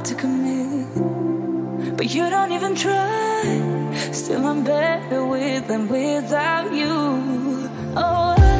hard to commit, but you don't even try. Still, I'm better with than without you. Oh.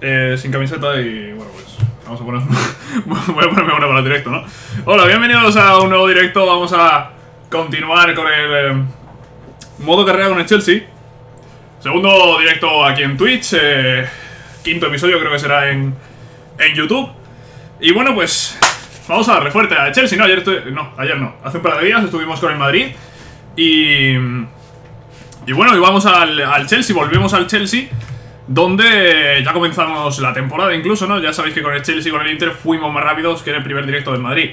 Eh, sin camiseta y bueno, pues vamos a poner... Voy a ponerme una para el directo, ¿no? Hola, bienvenidos a un nuevo directo. Vamos a continuar con el eh, modo carrera con el Chelsea. Segundo directo aquí en Twitch. eh, quinto episodio creo que será en, en YouTube. Y bueno, pues vamos a darle fuerte a Chelsea. No, ayer no, ayer no. Hace un par de días estuvimos con el Madrid. Y... Y bueno, y vamos al, al Chelsea, volvemos al Chelsea, donde ya comenzamos la temporada incluso, ¿no? Ya sabéis que con el Chelsea y con el Inter fuimos más rápidos que en el primer directo del Madrid.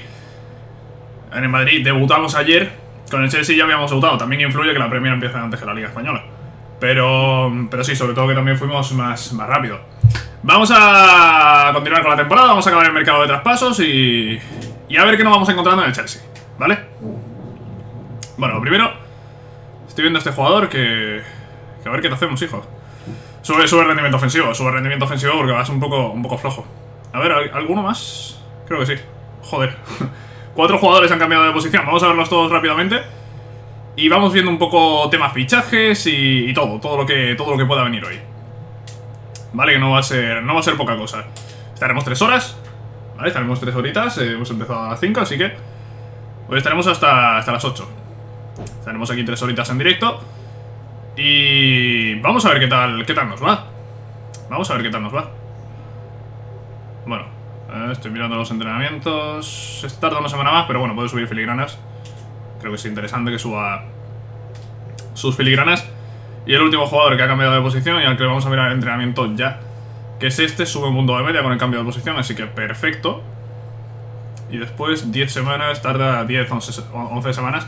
En el Madrid debutamos ayer, con el Chelsea ya habíamos debutado, también influye que la Premier empiece antes que la Liga Española. Pero, pero sí, sobre todo que también fuimos más, más rápido. Vamos a continuar con la temporada, vamos a acabar el mercado de traspasos y, y a ver qué nos vamos encontrando en el Chelsea, ¿vale? Bueno, primero... Estoy viendo a este jugador que... que a ver qué te hacemos, hijo. Sube, sube rendimiento ofensivo, sube rendimiento ofensivo porque vas un poco, un poco flojo. A ver, ¿al- ¿alguno más? Creo que sí. Joder. Cuatro jugadores han cambiado de posición. Vamos a verlos todos rápidamente. Y vamos viendo un poco temas fichajes y, todo, todo lo que todo lo que pueda venir hoy. Vale, que no va a ser. No va a ser poca cosa. Estaremos tres horas. Vale, estaremos tres horitas. eh, hemos empezado a las 5, así que. Hoy estaremos hasta, hasta las 8. Estaremos aquí tres horitas en directo. Y vamos a ver qué tal, qué tal nos va. Vamos a ver qué tal nos va. Bueno, eh, estoy mirando los entrenamientos. Este tarda una semana más, pero bueno, puedo subir filigranas. Creo que es interesante que suba sus filigranas. Y el último jugador que ha cambiado de posición y al que le vamos a mirar el entrenamiento ya. Que es este, sube un punto de media con el cambio de posición, así que perfecto. Y después 10 semanas, tarda 10, 11, 11 semanas.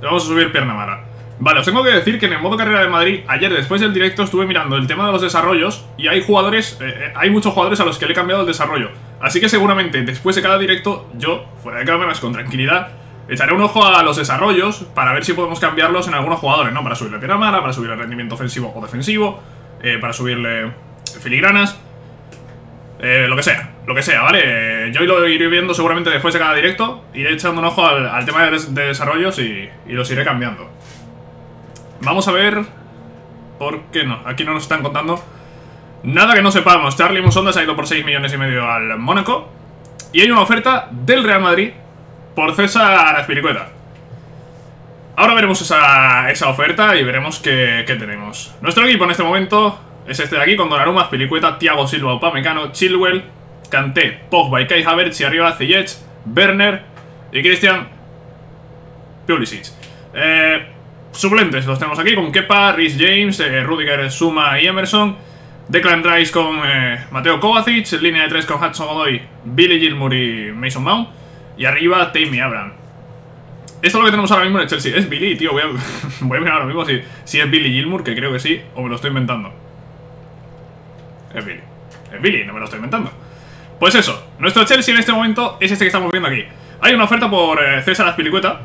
Le vamos a subir pierna mala. Vale, os tengo que decir que en el modo carrera de Madrid, ayer después del directo estuve mirando el tema de los desarrollos y hay jugadores, eh, eh, hay muchos jugadores a los que le he cambiado el desarrollo. Así que seguramente después de cada directo, yo, fuera de cámaras, con tranquilidad, echaré un ojo a los desarrollos para ver si podemos cambiarlos en algunos jugadores, ¿no? Para subirle pierna mala, para subirle rendimiento ofensivo o defensivo, eh, para subirle filigranas. Eh, lo que sea, lo que sea, ¿vale? Eh, yo lo iré viendo seguramente después de cada directo. Iré echando un ojo al, tema de, des- de desarrollos y los iré cambiando. Vamos a ver... ¿Por qué no? Aquí no nos están contando nada que no sepamos. Charlie Musonda se ha ido por 6 millones y medio al Mónaco. Y hay una oferta del Real Madrid por César Azpilicueta. Ahora veremos esa, esa oferta y veremos qué, qué tenemos. Nuestro equipo en este momento es este de aquí, con Donnarumma, Azpilicueta, Thiago Silva, Upamecano, Chilwell, Kanté, Pogba y Kai Havertz y arriba Ziyech, Werner y Christian Pulisic. Eh, suplentes los tenemos aquí con Kepa, Rhys James, eh, Rudiger, Suma y Emerson. Declan Rice con eh, Mateo Kovacic, línea de tres con Hudson Godoy, Billy Gilmour y Mason Mount. Y arriba Tammy Abraham. Esto es lo que tenemos ahora mismo en el Chelsea. Es Billy, tío. Voy a, voy mirar ahora mismo si, si es Billy Gilmour, que creo que sí, o me lo estoy inventando. Es Billy. Es Billy, no me lo estoy inventando. Pues eso, nuestro Chelsea en este momento es este que estamos viendo aquí. Hay una oferta por eh, César Azpilicueta.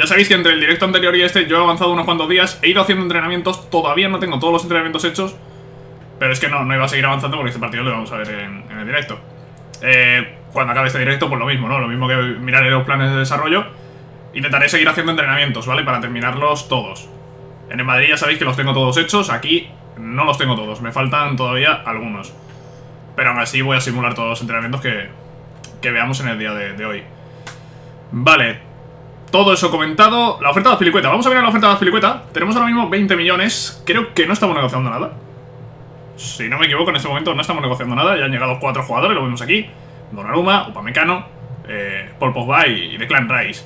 Ya sabéis que entre el directo anterior y este yo he avanzado unos cuantos días, he ido haciendo entrenamientos, todavía no tengo todos los entrenamientos hechos, pero es que no, no iba a seguir avanzando porque este partido lo vamos a ver en, el directo. Eh, cuando acabe este directo, pues lo mismo, ¿no? Lo mismo que miraré los planes de desarrollo. Intentaré seguir haciendo entrenamientos, ¿vale? Para terminarlos todos. En el Madrid ya sabéis que los tengo todos hechos, aquí no los tengo todos, me faltan todavía algunos. Pero aún así voy a simular todos los entrenamientos que, que veamos en el día de hoy. Vale, todo eso comentado. La oferta de Azpilicueta. Vamos a mirar la oferta de Azpilicueta. Tenemos ahora mismo 20 millones. Creo que no estamos negociando nada. Si no me equivoco, en este momento no estamos negociando nada. Ya han llegado cuatro jugadores, lo vemos aquí. Donnarumma, Upamecano, eh, Paul Pogba y Declan Rice.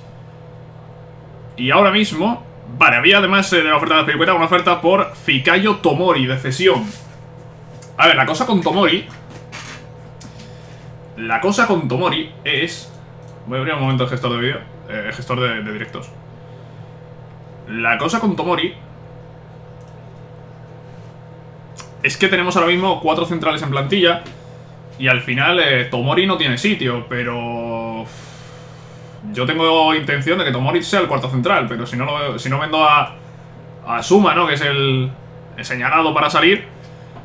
Y ahora mismo... Vale, había además eh, de la oferta de Azpilicueta una oferta por Fikayo Tomori de cesión. A ver, la cosa con Tomori... La cosa con Tomori es... Voy a abrir un momento el gestor de vídeo. eh, gestor de, directos. La cosa con Tomori... Es que tenemos ahora mismo cuatro centrales en plantilla. Y al final eh, Tomori no tiene sitio, pero... Yo tengo intención de que Tomori sea el cuarto central, pero si no, lo- si no vendo a, a Suma, ¿no? Que es el, el señalado para salir,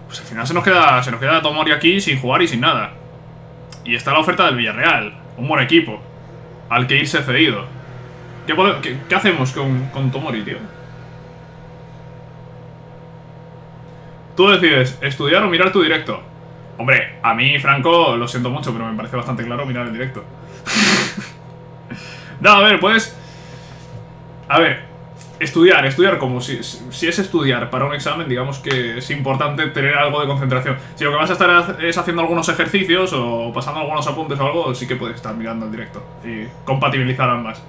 pues al final se nos queda se nos queda Tomori aquí sin jugar y sin nada. Y está la oferta del Villarreal, un buen equipo, al que irse cedido. ¿Qué, hacemos con, con Tomori, tío? Tú decides estudiar o mirar tu directo. Hombre, a mí, Franco, lo siento mucho, pero me parece bastante claro mirar el directo. no, a ver, puedes... A ver, estudiar, estudiar como si, es estudiar para un examen, digamos que es importante tener algo de concentración. Si lo que vas a estar es haciendo algunos ejercicios o pasando algunos apuntes o algo, sí que puedes estar mirando el directo y compatibilizar ambas.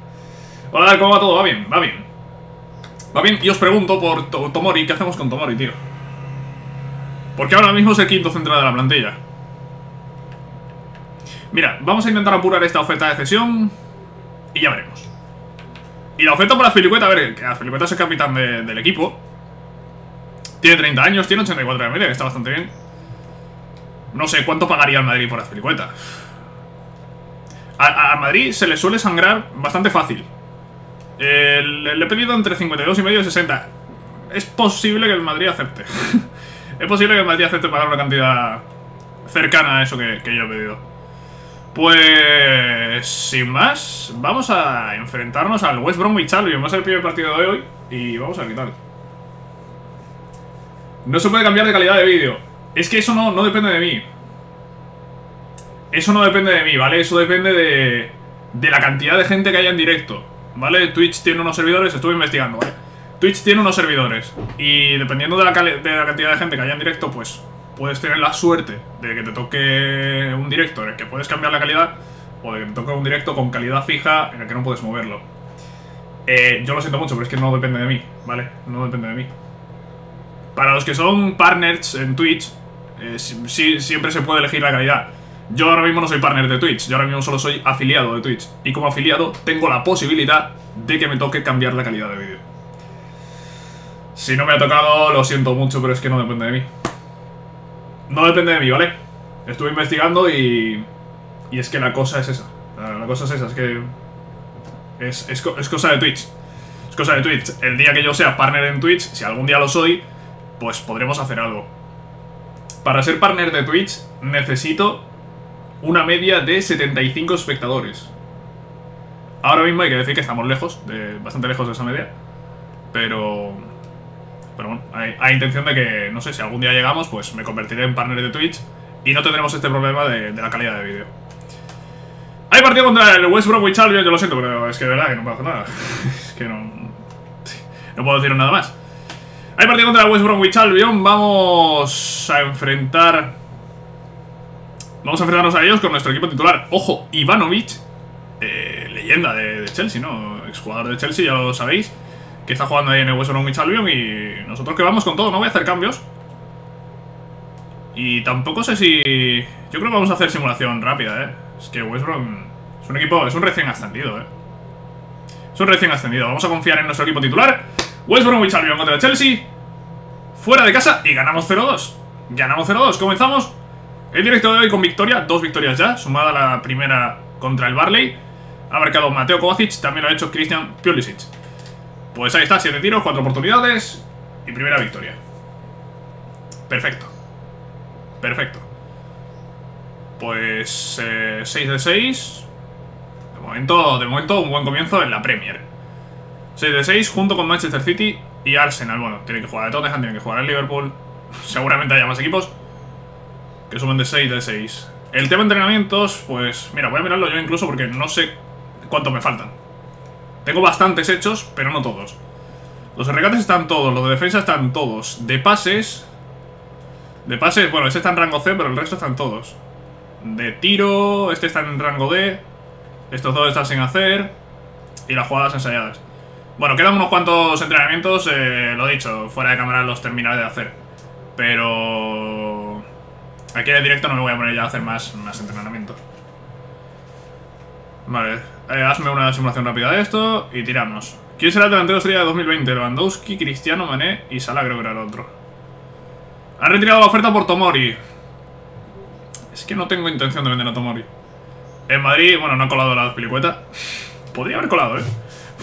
Hola, ¿cómo va todo? ¿Va bien? ¿Va bien? ¿Va bien? Y os pregunto por Tomori, ¿qué hacemos con Tomori, tío? Porque ahora mismo es el quinto central de la plantilla. Mira, vamos a intentar apurar esta oferta de cesión y ya veremos. Y la oferta por Azpilicueta, a ver, que Azpilicueta es el capitán del equipo. Tiene 30 años, tiene 84 de media, que está bastante bien. No sé cuánto pagaría el Madrid por Azpilicueta. A, a, Madrid se le suele sangrar bastante fácil. le he pedido entre 52 y medio y 60. Es posible que el Madrid acepte. es posible que el Madrid acepte pagar una cantidad cercana a eso que, que yo he pedido. Pues... Sin más, vamos a enfrentarnos al West Bromwich Albion. Va a ser el primer partido de hoy y vamos a ver qué tal. No se puede cambiar de calidad de vídeo. Es que eso no, no depende de mí. Eso no depende de mí, ¿vale? Eso depende de, de la cantidad de gente que haya en directo. ¿Vale? Twitch tiene unos servidores, estuve investigando, ¿vale? Twitch tiene unos servidores y dependiendo de la, de la cantidad de gente que haya en directo, pues puedes tener la suerte de que te toque un directo en el que puedes cambiar la calidad o de que te toque un directo con calidad fija en el que no puedes moverlo. Eh, yo lo siento mucho, pero es que no depende de mí, ¿vale? No depende de mí. Para los que son partners en Twitch, eh, sí, siempre se puede elegir la calidad. Yo ahora mismo no soy partner de Twitch, yo ahora mismo solo soy afiliado de Twitch. Y como afiliado tengo la posibilidad de que me toque cambiar la calidad de vídeo. Si no me ha tocado, lo siento mucho, pero es que no depende de mí. No depende de mí, ¿vale? Estuve investigando y... Y es que la cosa es esa. La, cosa es esa, es que... Es, es, es cosa de Twitch. Es cosa de Twitch. El día que yo sea partner en Twitch, si algún día lo soy, pues podremos hacer algo. Para ser partner de Twitch necesito una media de 75 espectadores. Ahora mismo hay que decir que estamos lejos, de, bastante lejos de esa media. Pero pero bueno, hay, intención de que, no sé, si algún día llegamos, pues me convertiré en partner de Twitch y no tendremos este problema de, la calidad de vídeo. Hay partido contra el West Bromwich Albion, yo lo siento, pero es que de verdad que no puedo hacer nada. es que no... No puedo decir nada más. Hay partido contra el West Bromwich Albion, vamos a enfrentar... Vamos a enfrentarnos a ellos con nuestro equipo titular. Ojo, Ivanovic, eh, leyenda de, de Chelsea, ¿no? Exjugador de Chelsea, ya lo sabéis que está jugando ahí en el West Bromwich Albion y nosotros que vamos con todo, no voy a hacer cambios. Y tampoco sé si... Yo creo que vamos a hacer simulación rápida, ¿eh? Es que West Brom es un equipo, es un recién ascendido, ¿eh? Es un recién ascendido. Vamos a confiar en nuestro equipo titular. West Bromwich Albion contra el Chelsea. Fuera de casa y ganamos 0-2. Ganamos 0-2. Comenzamos el directo de hoy con victoria. Dos victorias ya, sumada la primera contra el Barley. Ha marcado Mateo Kovacic, también lo ha hecho Christian Pulisic. Pues ahí está, 7 tiros, 4 oportunidades y primera victoria. Perfecto. Perfecto. Pues 6 eh, de 6. De momento, de momento un buen comienzo en la Premier. 6 de 6 junto con Manchester City y Arsenal. Bueno, tiene que jugar a Tottenham, tiene que jugar al Liverpool. Seguramente haya más equipos que sumen de 6 de 6. El tema de entrenamientos, pues mira, voy a mirarlo yo incluso porque no sé cuánto me faltan. Tengo bastantes hechos, pero no todos. Los regates están todos, los de defensa están todos. De pases... De pases, bueno, este está en rango C, pero el resto están todos. De tiro, este está en rango D. Estos dos están sin hacer. Y las jugadas ensayadas. Bueno, quedan unos cuantos entrenamientos, eh, lo dicho, fuera de cámara los terminaré de hacer. Pero... Aquí en directo no me voy a poner ya a hacer más, más entrenamientos. Vale, eh, hazme una simulación rápida de esto y tiramos. ¿Quién será el delantero estrella de 2020? Lewandowski, Cristiano, Mané y Salah creo que era el otro. Han retirado la oferta por Tomori. Es que no tengo intención de vender a Tomori. En Madrid, bueno, no ha colado la pelicueta. Podría haber colado, ¿eh?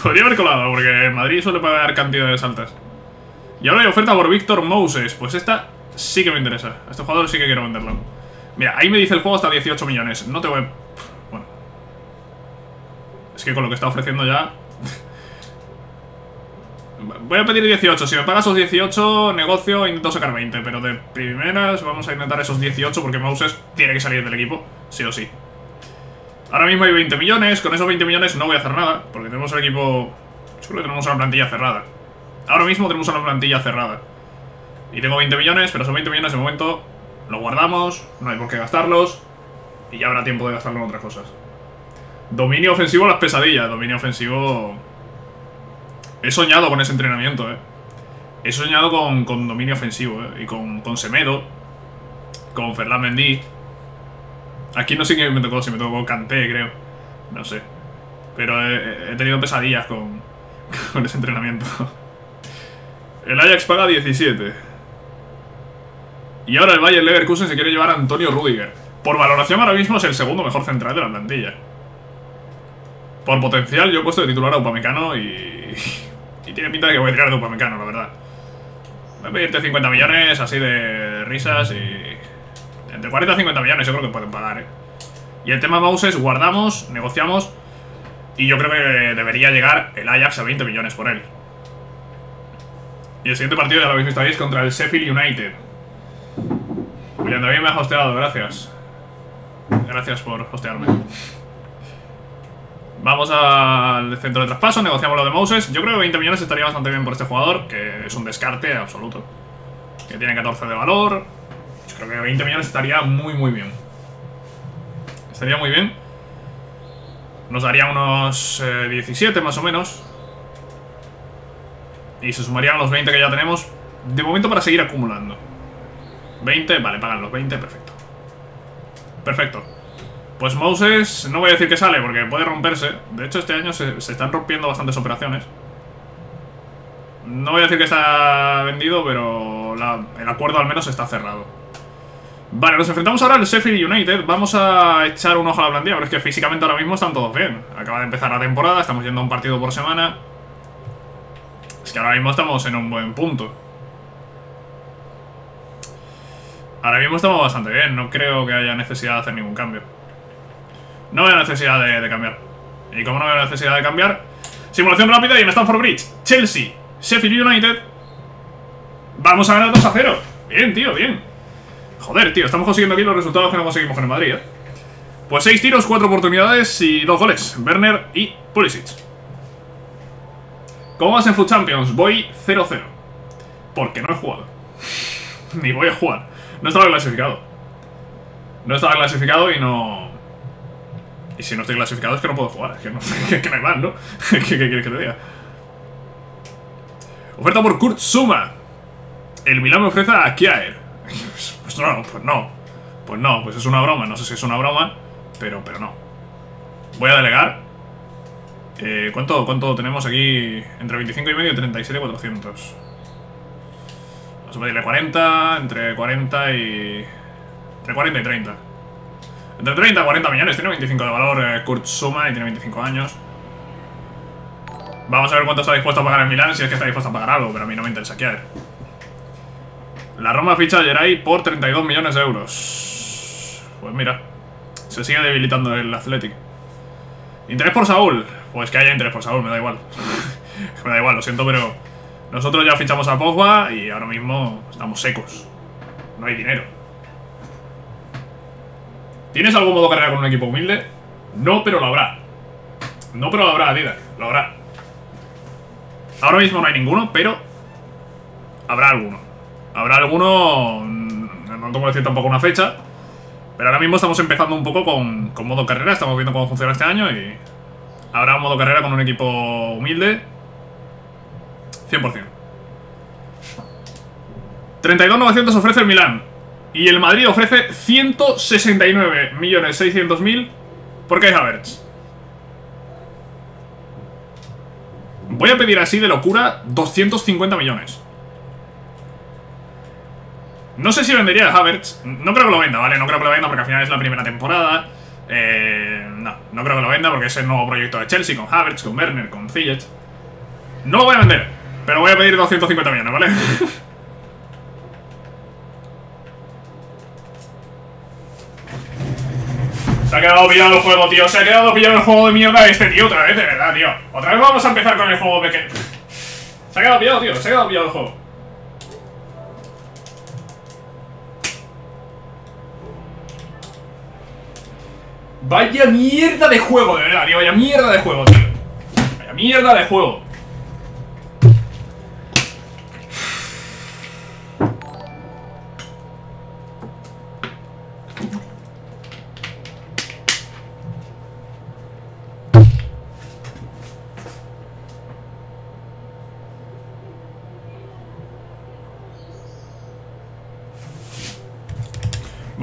Podría haber colado, porque en Madrid suele pagar cantidades altas. Y ahora hay oferta por Víctor Moses. Pues esta sí que me interesa. A este jugador sí que quiero venderlo. Mira, ahí me dice el juego hasta 18 millones. No te voy a que con lo que está ofreciendo ya... Voy a pedir 18. Si me pagas esos 18, negocio intento sacar 20. Pero de primeras vamos a intentar esos 18 porque Moses tiene que salir del equipo, sí o sí. Ahora mismo hay 20 millones. Con esos 20 millones no voy a hacer nada porque tenemos el equipo... Solo tenemos una plantilla cerrada. Ahora mismo tenemos una plantilla cerrada. Y tengo 20 millones, pero esos 20 millones de momento los guardamos, no hay por qué gastarlos. Y ya habrá tiempo de gastarlo en otras cosas. Dominio ofensivo las pesadillas. Dominio ofensivo... He soñado con ese entrenamiento, eh. He soñado con, con dominio ofensivo, eh. Y con, con Semedo. Con Ferland Mendy. Aquí no sé qué me tocó, si me tocó Kanté, creo. No sé. Pero he, he tenido pesadillas con, con ese entrenamiento. El Ajax paga 17. Y ahora el Bayern Leverkusen se quiere llevar a Antonio Rudiger. Por valoración ahora mismo es el segundo mejor central de la plantilla. Por potencial yo he puesto de titular a Upamecano y... Y tiene pinta de que voy a tirar de Upamecano, la verdad. Voy a pedirte 50 millones así de risas y... Entre 40 y 50 millones yo creo que pueden pagar, ¿eh? Y el tema Mouse es guardamos, negociamos y yo creo que debería llegar el Ajax a 20 millones por él. Y el siguiente partido ya lo habéis visto ahí es contra el Sheffield United. William David me ha hosteado, gracias. Gracias por hostearme. Vamos al centro de traspaso, negociamos lo de Moses. Yo creo que 20 millones estaría bastante bien por este jugador, que es un descarte absoluto. Que tiene 14 de valor. Yo creo que 20 millones estaría muy, muy bien. Estaría muy bien. Nos daría unos eh, 17 más o menos. Y se sumarían los 20 que ya tenemos. De momento para seguir acumulando. 20, vale, pagan los 20, perfecto. Perfecto. Pues Moses, no voy a decir que sale porque puede romperse. De hecho, este año se, están rompiendo bastantes operaciones. No voy a decir que está vendido, pero el acuerdo al menos está cerrado. Vale, nos enfrentamos ahora al Sheffield United. Vamos a echar un ojo a la plantilla, pero es que físicamente ahora mismo están todos bien. Acaba de empezar la temporada, estamos yendo a un partido por semana. Es que ahora mismo estamos en un buen punto. Ahora mismo estamos bastante bien, no creo que haya necesidad de hacer ningún cambio. No veo necesidad de, cambiar. Y como no veo necesidad de cambiar, simulación rápida y en Stanford Bridge, Chelsea, Sheffield United. Vamos a ganar 2 a 0. Bien, tío, bien. Joder, tío, estamos consiguiendo aquí los resultados que no conseguimos con el Madrid, ¿eh? Pues 6 tiros, 4 oportunidades y 2 goles. Werner y Pulisic. ¿Cómo vas en Food Champions? Voy 0-0. Porque no he jugado. Ni voy a jugar. No estaba clasificado. No estaba clasificado y no... Y si no estoy clasificado es que no puedo jugar. Es que no, que, que me van, ¿no? ¿Qué, ¿Qué, quieres que te diga? Oferta por Kurt Suma. El Milan me ofrece a Kjaer. Pues no, pues no. Pues no, pues es una broma. No sé si es una broma, pero, pero no. Voy a delegar. Eh, ¿cuánto, ¿Cuánto tenemos aquí? Entre 25 y medio y 37 400. Vamos a pedirle 40, entre 40 y... Entre 40 y 30. Entre 30 y 40 millones. Tiene 25 de valor eh, Kurt Suma y tiene 25 años. Vamos a ver cuánto está dispuesto a pagar el Milan, si es que está dispuesto a pagar algo, pero a mí no me interesa Kjaer. La Roma ficha a Geray por 32 millones de euros. Pues mira, se sigue debilitando el Athletic. ¿Interés por Saúl? Pues que haya interés por Saúl, me da igual. me da igual, lo siento, pero nosotros ya fichamos a Pogba y ahora mismo estamos secos. No hay dinero. ¿Tienes algún modo carrera con un equipo humilde? No, pero lo habrá. No, pero lo habrá, Adidas. Lo habrá. Ahora mismo no hay ninguno, pero habrá alguno. Habrá alguno... No tengo que decir tampoco una fecha. Pero ahora mismo estamos empezando un poco con, con modo carrera. Estamos viendo cómo funciona este año y... Habrá un modo carrera con un equipo humilde. 100%. 32.900 ofrece el Milán. Y el Madrid ofrece 169.600.000 por Kai Havertz. Voy a pedir así de locura 250 millones. No sé si vendería a Havertz. No creo que lo venda, ¿vale? No creo que lo venda porque al final es la primera temporada. Eh, no, no creo que lo venda porque es el nuevo proyecto de Chelsea con Havertz, con Werner, con Ziyech. No lo voy a vender, pero voy a pedir 250 millones, ¿vale? Se ha quedado pillado el juego, tío. Se ha quedado pillado el juego de mierda este tío otra vez, de verdad, tío. Otra vez vamos a empezar con el juego pequeño. Se ha quedado pillado, tío. Se ha quedado pillado el juego. Vaya mierda de juego, de verdad, tío. Vaya mierda de juego, tío. Vaya mierda de juego.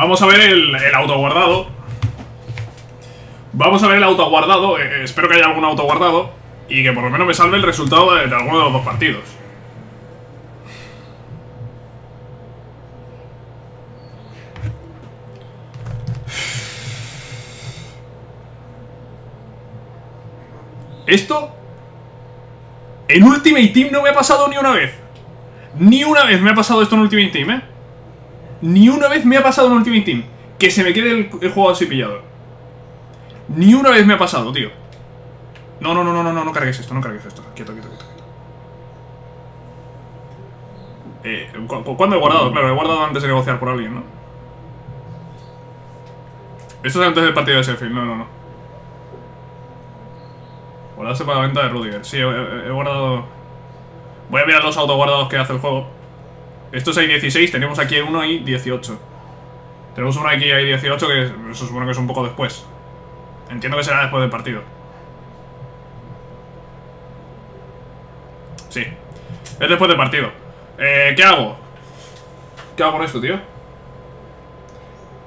Vamos a ver el, el autoguardado. Vamos a ver el autoguardado. eh, eh, espero que haya algún autoguardado. Y que por lo menos me salve el resultado de, de alguno de los dos partidos. Esto en Ultimate Team no me ha pasado ni una vez. Ni una vez me ha pasado esto en Ultimate Team, ¿eh? Ni una vez me ha pasado en Ultimate Team que se me quede el, el juego así pillado. Ni una vez me ha pasado, tío. No, no, no, no, no, no, no cargues esto, no cargues esto. Quieto, quieto, quieto. quieto. Eh, ¿cu cu cuándo he guardado? Claro, he guardado antes de negociar por alguien, ¿no? Esto es antes del partido de Sheffield, no, no, no. Guardarse para la venta de Rudiger. Sí, he, he- he guardado... Voy a mirar los autoguardados que hace el juego. Estos hay 16, tenemos aquí uno y 18. Tenemos uno aquí y hay 18 que se supone que es un poco después. Entiendo que será después del partido. Sí. Es después del partido. Eh, ¿Qué hago? ¿Qué hago con esto, tío?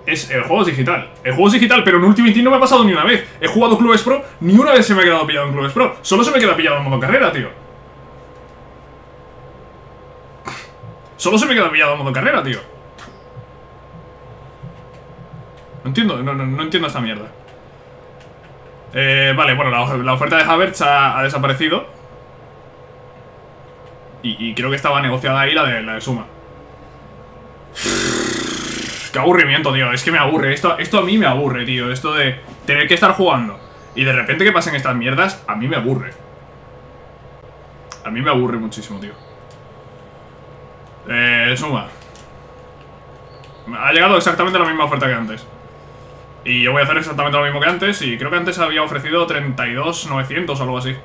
Es, el juego es digital. El juego es digital, pero en Ultimate Team no me ha pasado ni una vez. He jugado Clubes Pro, ni una vez se me ha quedado pillado en Clubes Pro. Solo se me queda pillado en modo carrera, tío. Solo se me queda pillado modo carrera, tío. No entiendo, no, no, no entiendo esta mierda. Eh, vale, bueno, la, oferta de Havertz ha, ha desaparecido. Y, y creo que estaba negociada ahí la de, la de Suma. Qué aburrimiento, tío. Es que me aburre. Esto, esto a mí me aburre, tío. Esto de tener que estar jugando y de repente que pasen estas mierdas, a mí me aburre. A mí me aburre muchísimo, tío. Eh, Suma. Ha llegado exactamente la misma oferta que antes. Y yo voy a hacer exactamente lo mismo que antes. Y creo que antes había ofrecido 32,900 o algo así.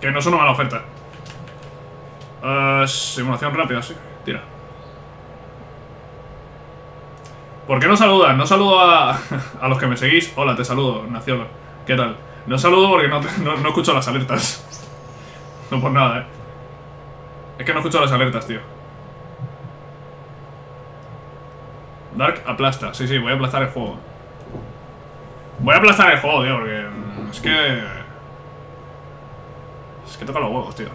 Que no es una mala oferta. Eh, simulación rápida, sí. Tira. ¿Por qué no saludas? No saludo a, a los que me seguís. Hola, te saludo, Naciolo. ¿Qué tal? No saludo porque no, no, no escucho las alertas. No por nada, eh. Es que no escucho las alertas, tío. Dark aplasta. Sí, sí, voy a aplastar el juego. Voy a aplastar el juego, tío, porque... mm, Es que... Es que toca los huevos, tío.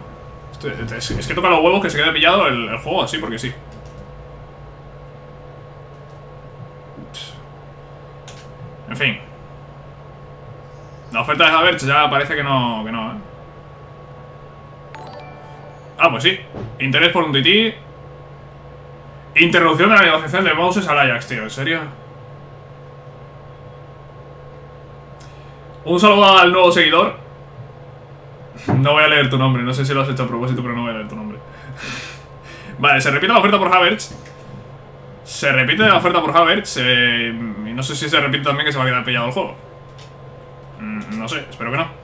Es, que toca los huevos que se quede pillado el, el juego así, porque sí. En fin. La oferta de Havertz ya parece que no, que no, ¿eh? Ah, pues sí. Interés por un tití. Interrupción de la negociación de Moses al Ajax, tío. ¿En serio? Un saludo al nuevo seguidor. No voy a leer tu nombre. No sé si lo has hecho a propósito, pero no voy a leer tu nombre. vale, se repite la oferta por Havertz. Se repite la oferta por Havertz. eh, y no sé si se repite también que se va a quedar pillado el juego. Mm, no sé, espero que no.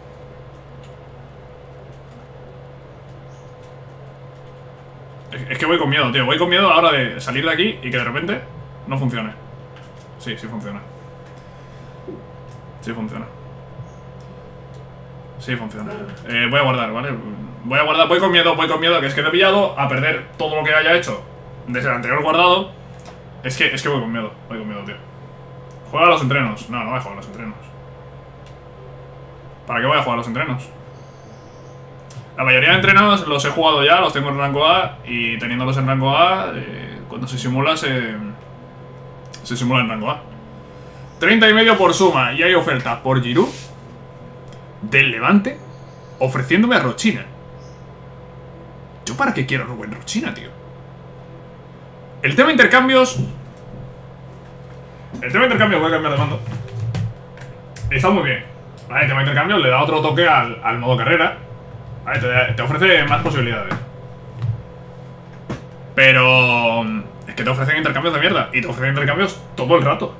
Es, que voy con miedo, tío. Voy con miedo ahora de salir de aquí y que de repente no funcione. Sí, sí funciona. Sí funciona. Sí funciona. Eh, voy a guardar, ¿vale? Voy a guardar, voy con miedo, voy con miedo, que es que me he pillado a perder todo lo que haya hecho desde el anterior guardado. Es que, es que voy con miedo, voy con miedo, tío. Juega a los entrenos. No, no voy a jugar a los entrenos. ¿Para qué voy a jugar a los entrenos? La mayoría de entrenos los he jugado ya, los tengo en rango A y teniéndolos en rango A, eh, cuando se simula se, se simula en rango A. 30 y medio por suma y hay oferta por Giroud del Levante ofreciéndome a Rochina. ¿Yo para qué quiero a Rubén Rochina, tío? El tema de intercambios... El tema de intercambios voy a cambiar de mando. Está muy bien. Vale, el tema de intercambios le da otro toque al modo carrera. Te ofrece más posibilidades. Pero... mm, Es que te ofrecen intercambios de mierda. Y te ofrecen intercambios todo el rato.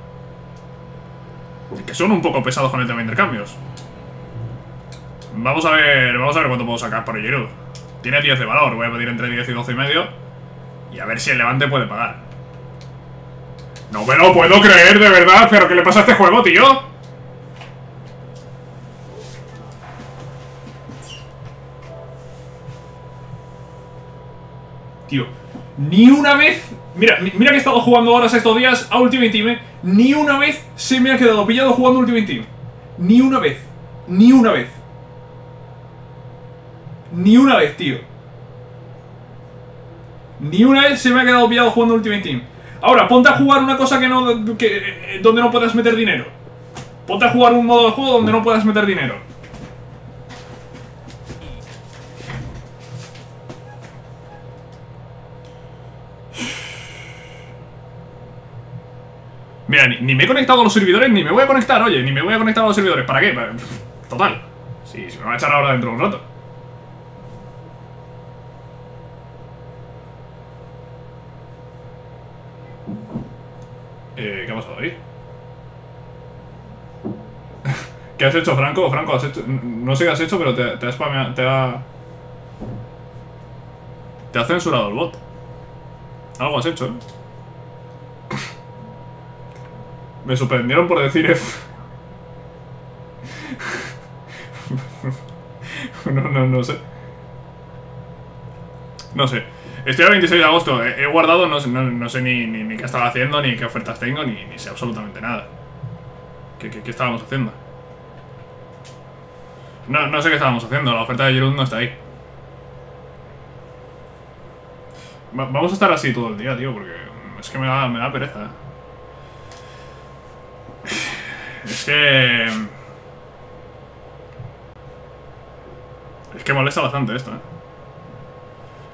Que son un poco pesados con el tema de intercambios. Vamos a ver, vamos a ver cuánto puedo sacar por Giroud. Tiene 10 de valor, voy a pedir entre 10 y 12 y medio. Y a ver si el Levante puede pagar. No me lo puedo creer, de verdad. ¿Pero qué le pasa a este juego, tío? Tío, ni una vez... Mira, mi- mira que he estado jugando horas estos días a Ultimate Team, ¿eh? Ni una vez se me ha quedado pillado jugando Ultimate Team. Ni una vez. Ni una vez. Ni una vez, tío. Ni una vez se me ha quedado pillado jugando Ultimate Team. Ahora, ponte a jugar una cosa que no. Que, eh, donde no puedas meter dinero. Ponte a jugar un modo de juego donde no puedas meter dinero. Mira, ni, me he conectado a los servidores, ni me voy a conectar, oye, ni me voy a conectar a los servidores. ¿Para qué? Para- Total. Si, si me va a echar ahora dentro de un rato. Eh, ¿Qué ha pasado ahí? ¿Qué has hecho, Franco? Franco, has hecho... No sé qué has hecho, pero te, te ha. Te ha... Te ha censurado el bot. Algo has hecho, ¿eh? Me sorprendieron por decir no, no, no sé. No sé. Estoy a 26 de agosto. He, guardado, no, no, no sé ni, ni, qué estaba haciendo, ni qué ofertas tengo, ni, ni sé absolutamente nada. ¿Qué, qué, qué estábamos haciendo? No, no sé qué estábamos haciendo. La oferta de Giroud no está ahí. Va- vamos a estar así todo el día, tío, porque es que me da, me da pereza. ¿eh? Es que... Es que molesta bastante esto, ¿eh?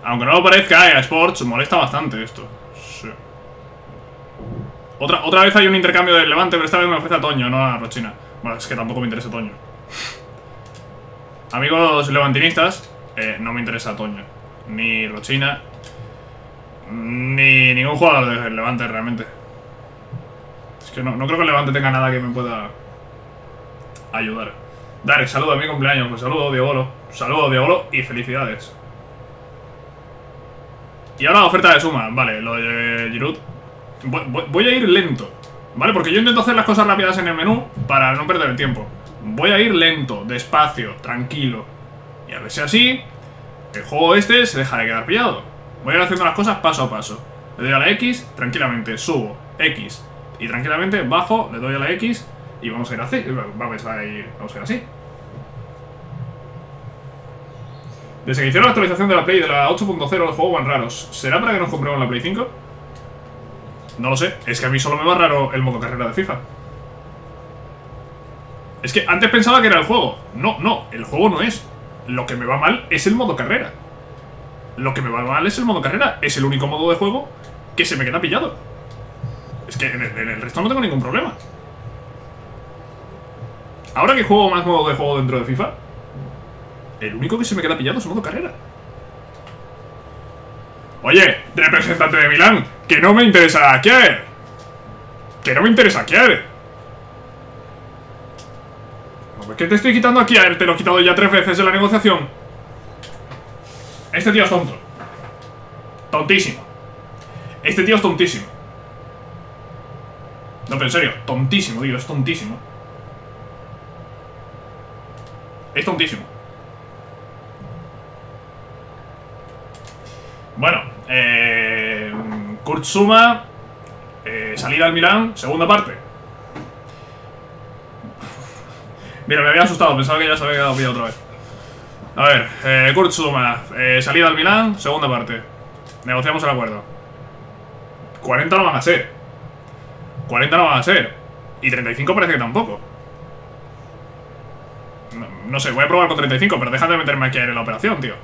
Aunque no lo parezca, EA Sports molesta bastante esto. Sí. Otra, otra vez hay un intercambio del Levante, pero esta vez me ofrece a Toño, no a Rochina. Bueno, es que tampoco me interesa Toño. Amigos levantinistas, eh, no me interesa Toño. Ni Rochina. Ni ningún jugador del Levante realmente. No, no creo que el Levante tenga nada que me pueda ayudar. Darek, saludo a mi cumpleaños. Pues saludo, Diogolo. Saludo, Diogolo, y felicidades. Y ahora oferta de suma. Vale, lo de Giroud. Voy a ir lento. ¿Vale? Porque yo intento hacer las cosas rápidas en el menú para no perder el tiempo. Voy a ir lento, despacio, tranquilo. Y a ver si así el juego este se deja de quedar pillado. Voy a ir haciendo las cosas paso a paso. Le doy a la X, tranquilamente subo, X. Y tranquilamente bajo, le doy a la X y vamos a ir así. Vamos a ir, vamos a ir así. Desde que hicieron la actualización de la Play de la 8.0 los juegos van raros. ¿Será para que nos compremos la Play 5? No lo sé, es que a mí solo me va raro el modo carrera de FIFA. Es que antes pensaba que era el juego. No, no, el juego no es. Lo que me va mal es el modo carrera. Lo que me va mal es el modo carrera. Es el único modo de juego que se me queda pillado. Es que en el, resto no tengo ningún problema. Ahora que juego más modo de juego dentro de FIFA, el único que se me queda pillado es modo carrera. Oye, representante de Milán, que no me interesa Kier. Que no me interesa Kier. ¿No ves que te estoy quitando a Kier? Te lo he quitado ya tres veces en la negociación. Este tío es tonto. Tontísimo. Este tío es tontísimo. No, pero en serio, tontísimo, digo, es tontísimo. Es tontísimo. Bueno, eh, Kurt Suma, eh, salida al Milán, segunda parte. Mira, me había asustado, pensaba que ya se había quedado pillado otra vez. A ver, eh, Kurt Suma, eh, salida al Milán, segunda parte. Negociamos el acuerdo. 40 no van a ser. 40 no van a ser. Y 35 parece que tampoco. No, no sé, voy a probar con 35, pero déjate de meterme aquí en la operación, tío.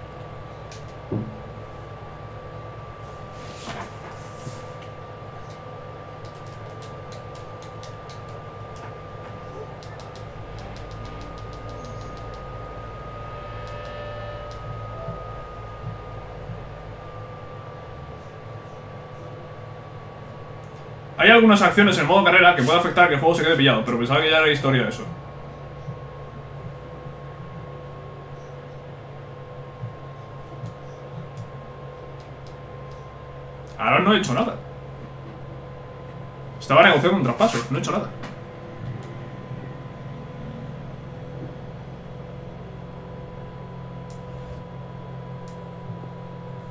Algunas acciones en modo carrera que puede afectar a que el juego se quede pillado, pero pensaba que ya era historia eso. Ahora no he hecho nada. Estaba negociando un traspaso, no he hecho nada.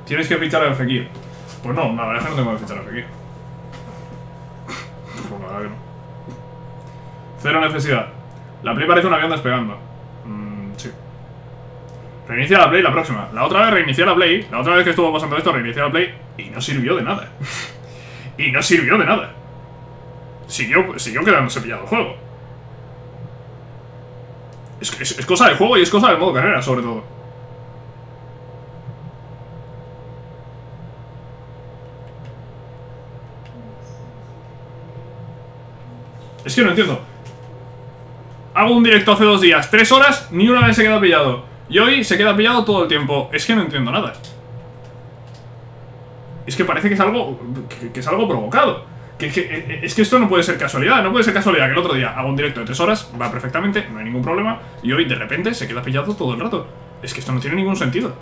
Tienes que fichar al Fekir. Pues no, la verdad es que no tengo que fichar al Fekir. Pues la verdad que no. Cero necesidad. La Play parece un avión despegando. Mm, sí. Reinicia la Play la próxima. La otra vez reinicié la Play. La otra vez que estuvo pasando esto, reinicié la Play. Y no sirvió de nada. y no sirvió de nada. Siguió, siguió quedándose pillado el juego. Es, es, es cosa del juego y es cosa del modo carrera, sobre todo. Es que no entiendo. Hago un directo hace dos días, tres horas, ni una vez se queda pillado. Y hoy se queda pillado todo el tiempo. Es que no entiendo nada. Es que parece que es algo. que, es algo provocado. Que, que- eh, es que esto no puede ser casualidad. No puede ser casualidad que el otro día hago un directo de tres horas, va perfectamente, no hay ningún problema. Y hoy de repente se queda pillado todo el rato. Es que esto no tiene ningún sentido.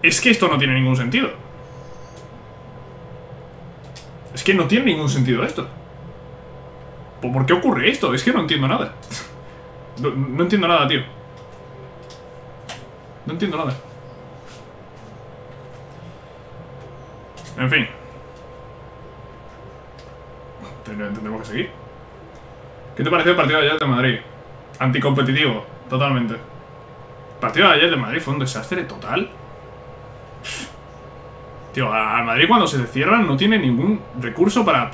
Es que esto no tiene ningún sentido. Es que no tiene ningún sentido esto. ¿Por qué ocurre esto? Es que no entiendo nada. No, entiendo nada, tío. No entiendo nada. En fin. Ten- Tendremos que seguir. ¿Qué te pareció el partido de ayer de Madrid? Anticompetitivo, totalmente. Partido de ayer de Madrid fue un desastre total. Al Madrid cuando se cierran no tiene ningún recurso para,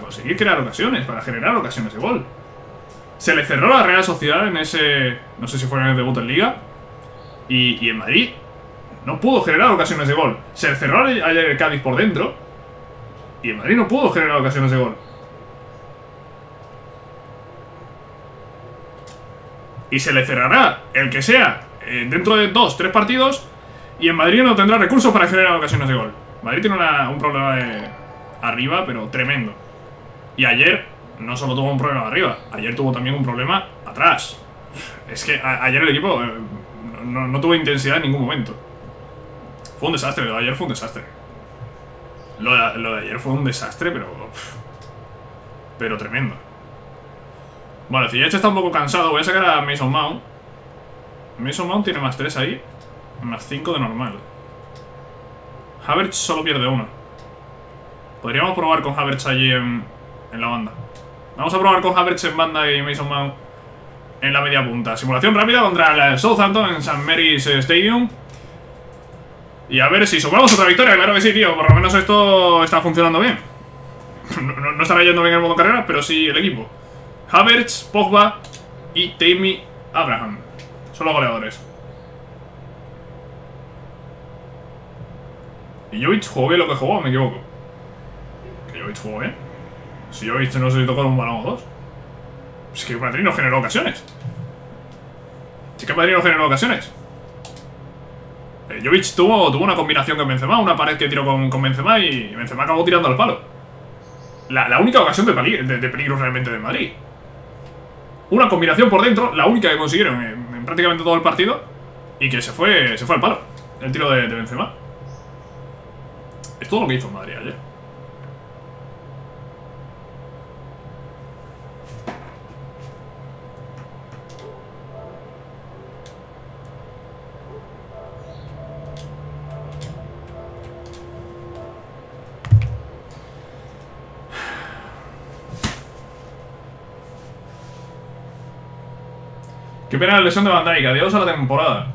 conseguir crear ocasiones, para generar ocasiones de gol. Se le cerró la Real Sociedad en ese. No sé si fue en el debut en Liga. Y, y en Madrid no pudo generar ocasiones de gol. Se le cerró ayer el Cádiz por dentro. Y en Madrid no pudo generar ocasiones de gol. Y se le cerrará el que sea eh, dentro de dos, tres partidos. Y en Madrid no tendrá recursos para generar ocasiones de gol. Madrid tiene un problema de arriba, pero tremendo. Y ayer no solo tuvo un problema de arriba, ayer tuvo también un problema atrás. Es que ayer el equipo eh, no, tuvo intensidad en ningún momento. Fue un desastre, lo de ayer fue un desastre. Lo de, ayer fue un desastre, pero. pero tremendo. Vale, Ziyech está un poco cansado. Voy a sacar a Mason Mount. Mason Mount tiene más 3 ahí. Más 5 de normal. Havertz solo pierde uno. Podríamos probar con Havertz allí en, la banda. Vamos a probar con Havertz en banda y Mason Mount en la media punta. Simulación rápida contra Southampton en St. Mary's Stadium. Y a ver si sumamos otra victoria. Claro que sí, tío. Por lo menos esto está funcionando bien. No, no- no estará yendo bien el modo carrera, pero sí el equipo. Havertz, Pogba y Tammy Abraham. Son los goleadores. ¿Y Jovic jugó bien lo que jugó me equivoco? Que Jovic jugó bien. Si Jovic no se tocó un balón o dos. Es que Madrid no generó ocasiones. Sí que Madrid no generó ocasiones. Eh, Jovic tuvo, tuvo una combinación con Benzema, una pared que tiró con, con Benzema y Benzema acabó tirando al palo. La, la única ocasión de, pali- de- peligro realmente de Madrid. Una combinación por dentro, la única que consiguieron en, en prácticamente todo el partido y que se fue, se fue al palo. El tiro de, de Benzema. Es todo lo que hizo Madrid ayer. Qué pena la lesión de Van Dijk, adiós a la temporada.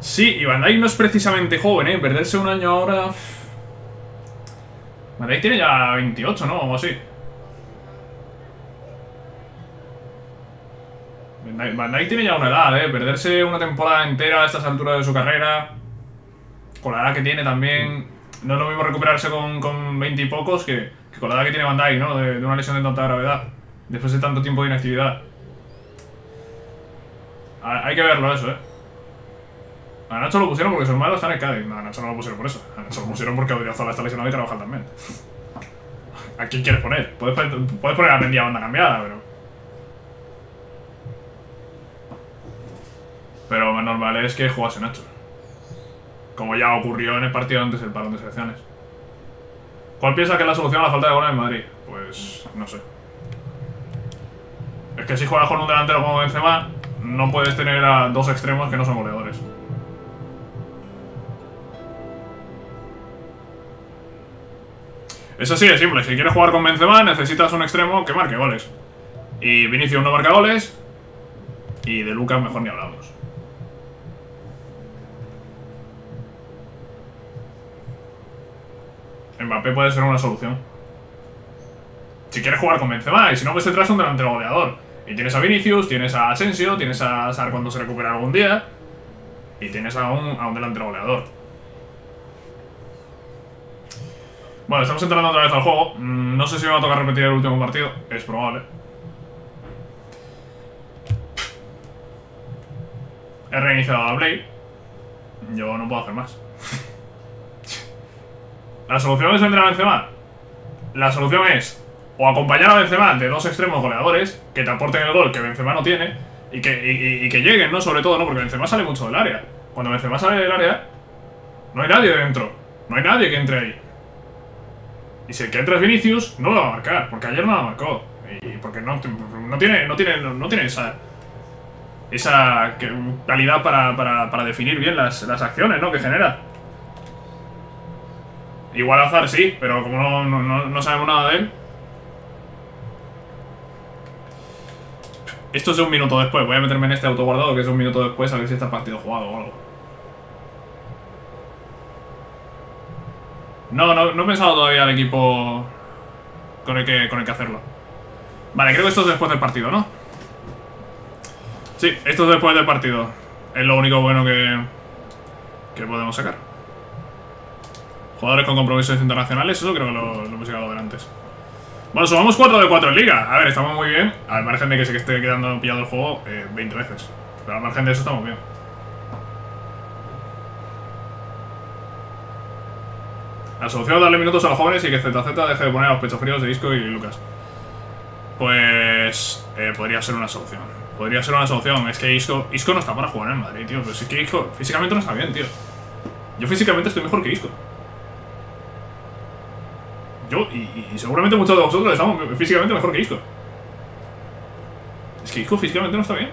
Sí, y Van Dijk no es precisamente joven, ¿eh? Perderse un año ahora... Dijk tiene ya 28, ¿no? O así. Van tiene ya una edad, ¿eh? Perderse una temporada entera a estas alturas de su carrera... Con la edad que tiene también... No es lo mismo recuperarse con, con 20 y pocos que, con la edad que tiene Van Dijk, ¿no? De, una lesión de tanta gravedad. Después de tanto tiempo de inactividad. Hay que verlo eso, eh. A Nacho lo pusieron porque su hermano está en el Cádiz. No, a Nacho no lo pusieron por eso. A Nacho lo pusieron porque Odriozola está lesionado y Carvajal también. ¿A quién quieres poner? Puedes, poner- a Mendy banda cambiada, pero... Pero lo normal es que jugase Nacho. Como ya ocurrió en el partido antes del parón de selecciones. ¿Cuál piensa que es la solución a la falta de goles en Madrid? Pues no sé. Es que si juegas con un delantero como Benzema, no puedes tener a dos extremos que no son goleadores. Es así de simple. Si quieres jugar con Benzema, necesitas un extremo que marque goles. Y Vinicius no marca goles. Y de Lucas mejor ni hablamos. Mbappé puede ser una solución. Si quieres jugar con Benzema, y si no, pues te traes un delantero goleador. Y tienes a Vinicius, tienes a Asensio, tienes a Sar cuando se recupera algún día. Y tienes a un, a un delantero goleador. Bueno, estamos entrando otra vez al juego. Mm, No sé si me va a tocar repetir el último partido. Es probable. He reiniciado la Play. Yo no puedo hacer más. ¿La solución es vender a Benzema? La solución es o acompañar a Benzema de dos extremos goleadores que te aporten el gol que Benzema no tiene y que, y- y que lleguen, ¿no? Sobre todo, ¿no? Porque Benzema sale mucho del área. Cuando Benzema sale del área, no hay nadie dentro. No hay nadie que entre ahí. Y si el que entra es Vinicius, no lo va a marcar, porque ayer no la marcó. Y porque no, no tiene, no tiene, no tiene esa, esa calidad para, para, para definir bien las, las acciones, ¿no? Que genera. Igual Azar sí, pero como no, no, no- sabemos nada de él. Esto es un minuto después. Voy a meterme en este autoguardado que es un minuto después a ver si está partido jugado o algo. No, no, no he pensado todavía el equipo con el que, con el que hacerlo. Vale, creo que esto es después del partido, ¿no? Sí, esto es después del partido. Es lo único bueno que, que podemos sacar. Jugadores con compromisos internacionales, eso creo que lo, lo hemos llegado a ver antes. Bueno, sumamos 4 de 4 en liga. A ver, estamos muy bien. Al margen de que se esté quedando pillado el juego eh, 20 veces. Pero al margen de eso estamos bien. La solución es darle minutos a los jóvenes y que ZZ deje de poner a los pechos fríos de Isco y Lucas. Pues eh, podría ser una solución. Podría ser una solución. Es que Isco, Isco no está para jugar en Madrid, tío. Pero es que Isco físicamente no está bien, tío. Yo físicamente estoy mejor que Isco. Yo y- y seguramente muchos de vosotros estamos físicamente mejor que Isco. Es que Isco físicamente no está bien.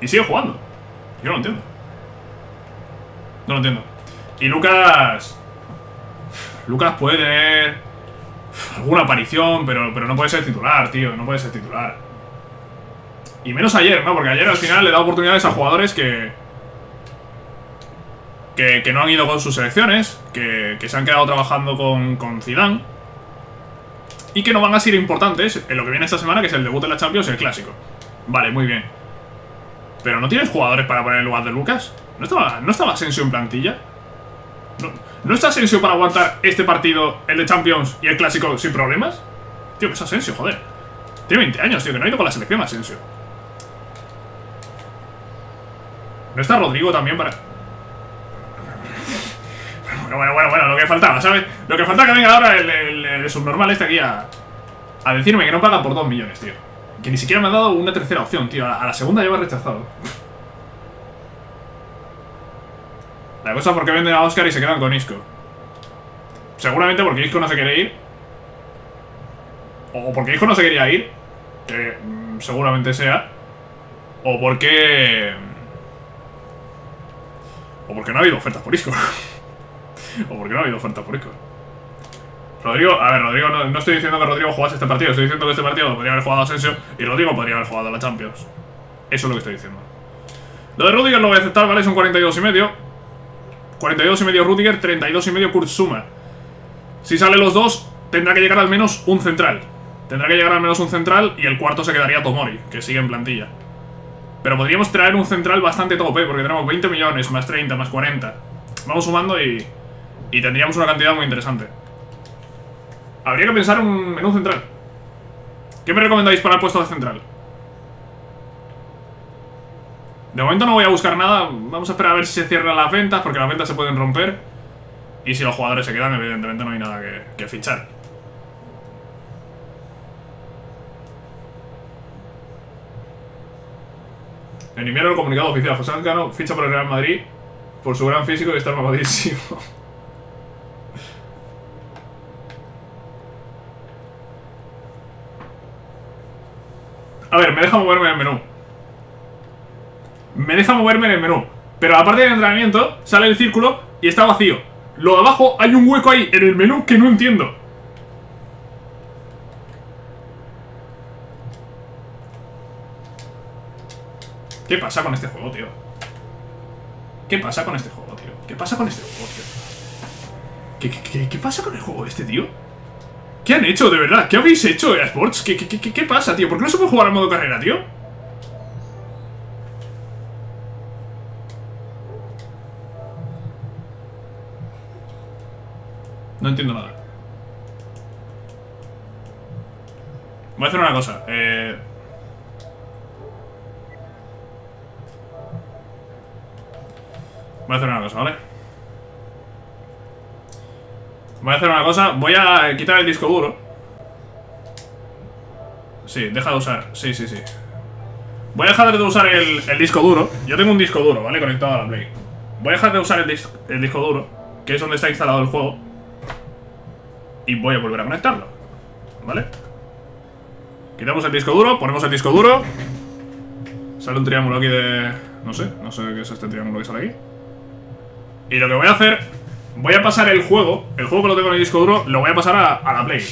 Y sigue jugando. Yo no lo entiendo. No lo entiendo. Y Lucas... Lucas puede tener alguna aparición, pero, pero no puede ser titular, tío. No puede ser titular. Y menos ayer, ¿no? Porque ayer al final le da oportunidades a jugadores que... Que, que no han ido con sus selecciones, que, se han quedado trabajando con, con Zidane y que no van a ser importantes en lo que viene esta semana, que es el debut de la Champions el Clásico. Vale, muy bien. Pero ¿no tienes jugadores para poner en lugar de Lucas? ¿No estaba, ¿no estaba en plantilla? ¿No, ¿No está Asensio para aguantar este partido, el de Champions y el Clásico sin problemas? Tío, que es Asensio, joder. Tiene 20 años, tío, que no ha ido con la selección Asensio. ¿No está Rodrigo también para...? Bueno, bueno, bueno, bueno, lo que faltaba, ¿sabes? Lo que faltaba que venga ahora el, subnormal este aquí a, a decirme que no paga por 2 millones, tío. Que ni siquiera me ha dado una tercera opción, tío. A la, a la segunda ya me ha rechazado. La cosa es por qué venden a Oscar y se quedan con Isco. Seguramente porque Isco no se quiere ir. O porque Isco no se quería ir. Que mm, seguramente sea. O porque... O porque no ha habido ofertas por Isco. o porque no ha habido ofertas por Isco. Rodrigo, a ver, Rodrigo, no, estoy diciendo que Rodrigo jugase este partido, estoy diciendo que este partido podría haber jugado Asensio y Rodrigo podría haber jugado a la Champions. Eso es lo que estoy diciendo. Lo de Rudiger lo voy a aceptar, ¿vale? Son 42 y medio. 42 y medio Rudiger, 32 y medio Kurt Suma. Si salen los dos, tendrá que llegar al menos un central. Tendrá que llegar al menos un central y el cuarto se quedaría Tomori, que sigue en plantilla. Pero podríamos traer un central bastante tope, porque tenemos 20 millones, más 30, más 40. Vamos sumando y, y tendríamos una cantidad muy interesante. Habría que pensar en un central. ¿Qué me recomendáis para el puesto de central? De momento no voy a buscar nada. Vamos a esperar a ver si se cierran las ventas, porque las ventas se pueden romper. Y si los jugadores se quedan, evidentemente no hay nada que, fichar. En el comunicado oficial. José Alcano ficha por el Real Madrid por su gran físico y estar mamadísimo. A ver, me deja moverme el menú. Me deja moverme en el menú. Pero a la parte del entrenamiento sale el círculo y está vacío. Lo de abajo hay un hueco ahí en el menú que no entiendo. ¿Qué pasa con este juego, tío? ¿Qué pasa con este juego, tío? ¿Qué pasa con este juego, tío? ¿Qué, qué, qué, qué pasa con el juego este, tío? ¿Qué han hecho, de verdad? ¿Qué habéis hecho, EA Sports? ¿Qué, qué, qué, qué pasa, tío? ¿Por qué no se puede jugar al modo carrera, tío? No entiendo nada. Voy a hacer una cosa. Eh... Voy a hacer una cosa, ¿vale? Voy a hacer una cosa. Voy a quitar el disco duro. Sí, deja de usar. Sí, sí, sí. Voy a dejar de usar el, disco duro. Yo tengo un disco duro, ¿vale? Conectado a la Play. Voy a dejar de usar el, dis- el disco duro, que es donde está instalado el juego. Y voy a volver a conectarlo. ¿Vale? Quitamos el disco duro, ponemos el disco duro. Sale un triángulo aquí de... No sé, no sé qué es este triángulo que sale aquí. Y lo que voy a hacer... Voy a pasar el juego, el juego que lo tengo en el disco duro, lo voy a pasar a, la Play.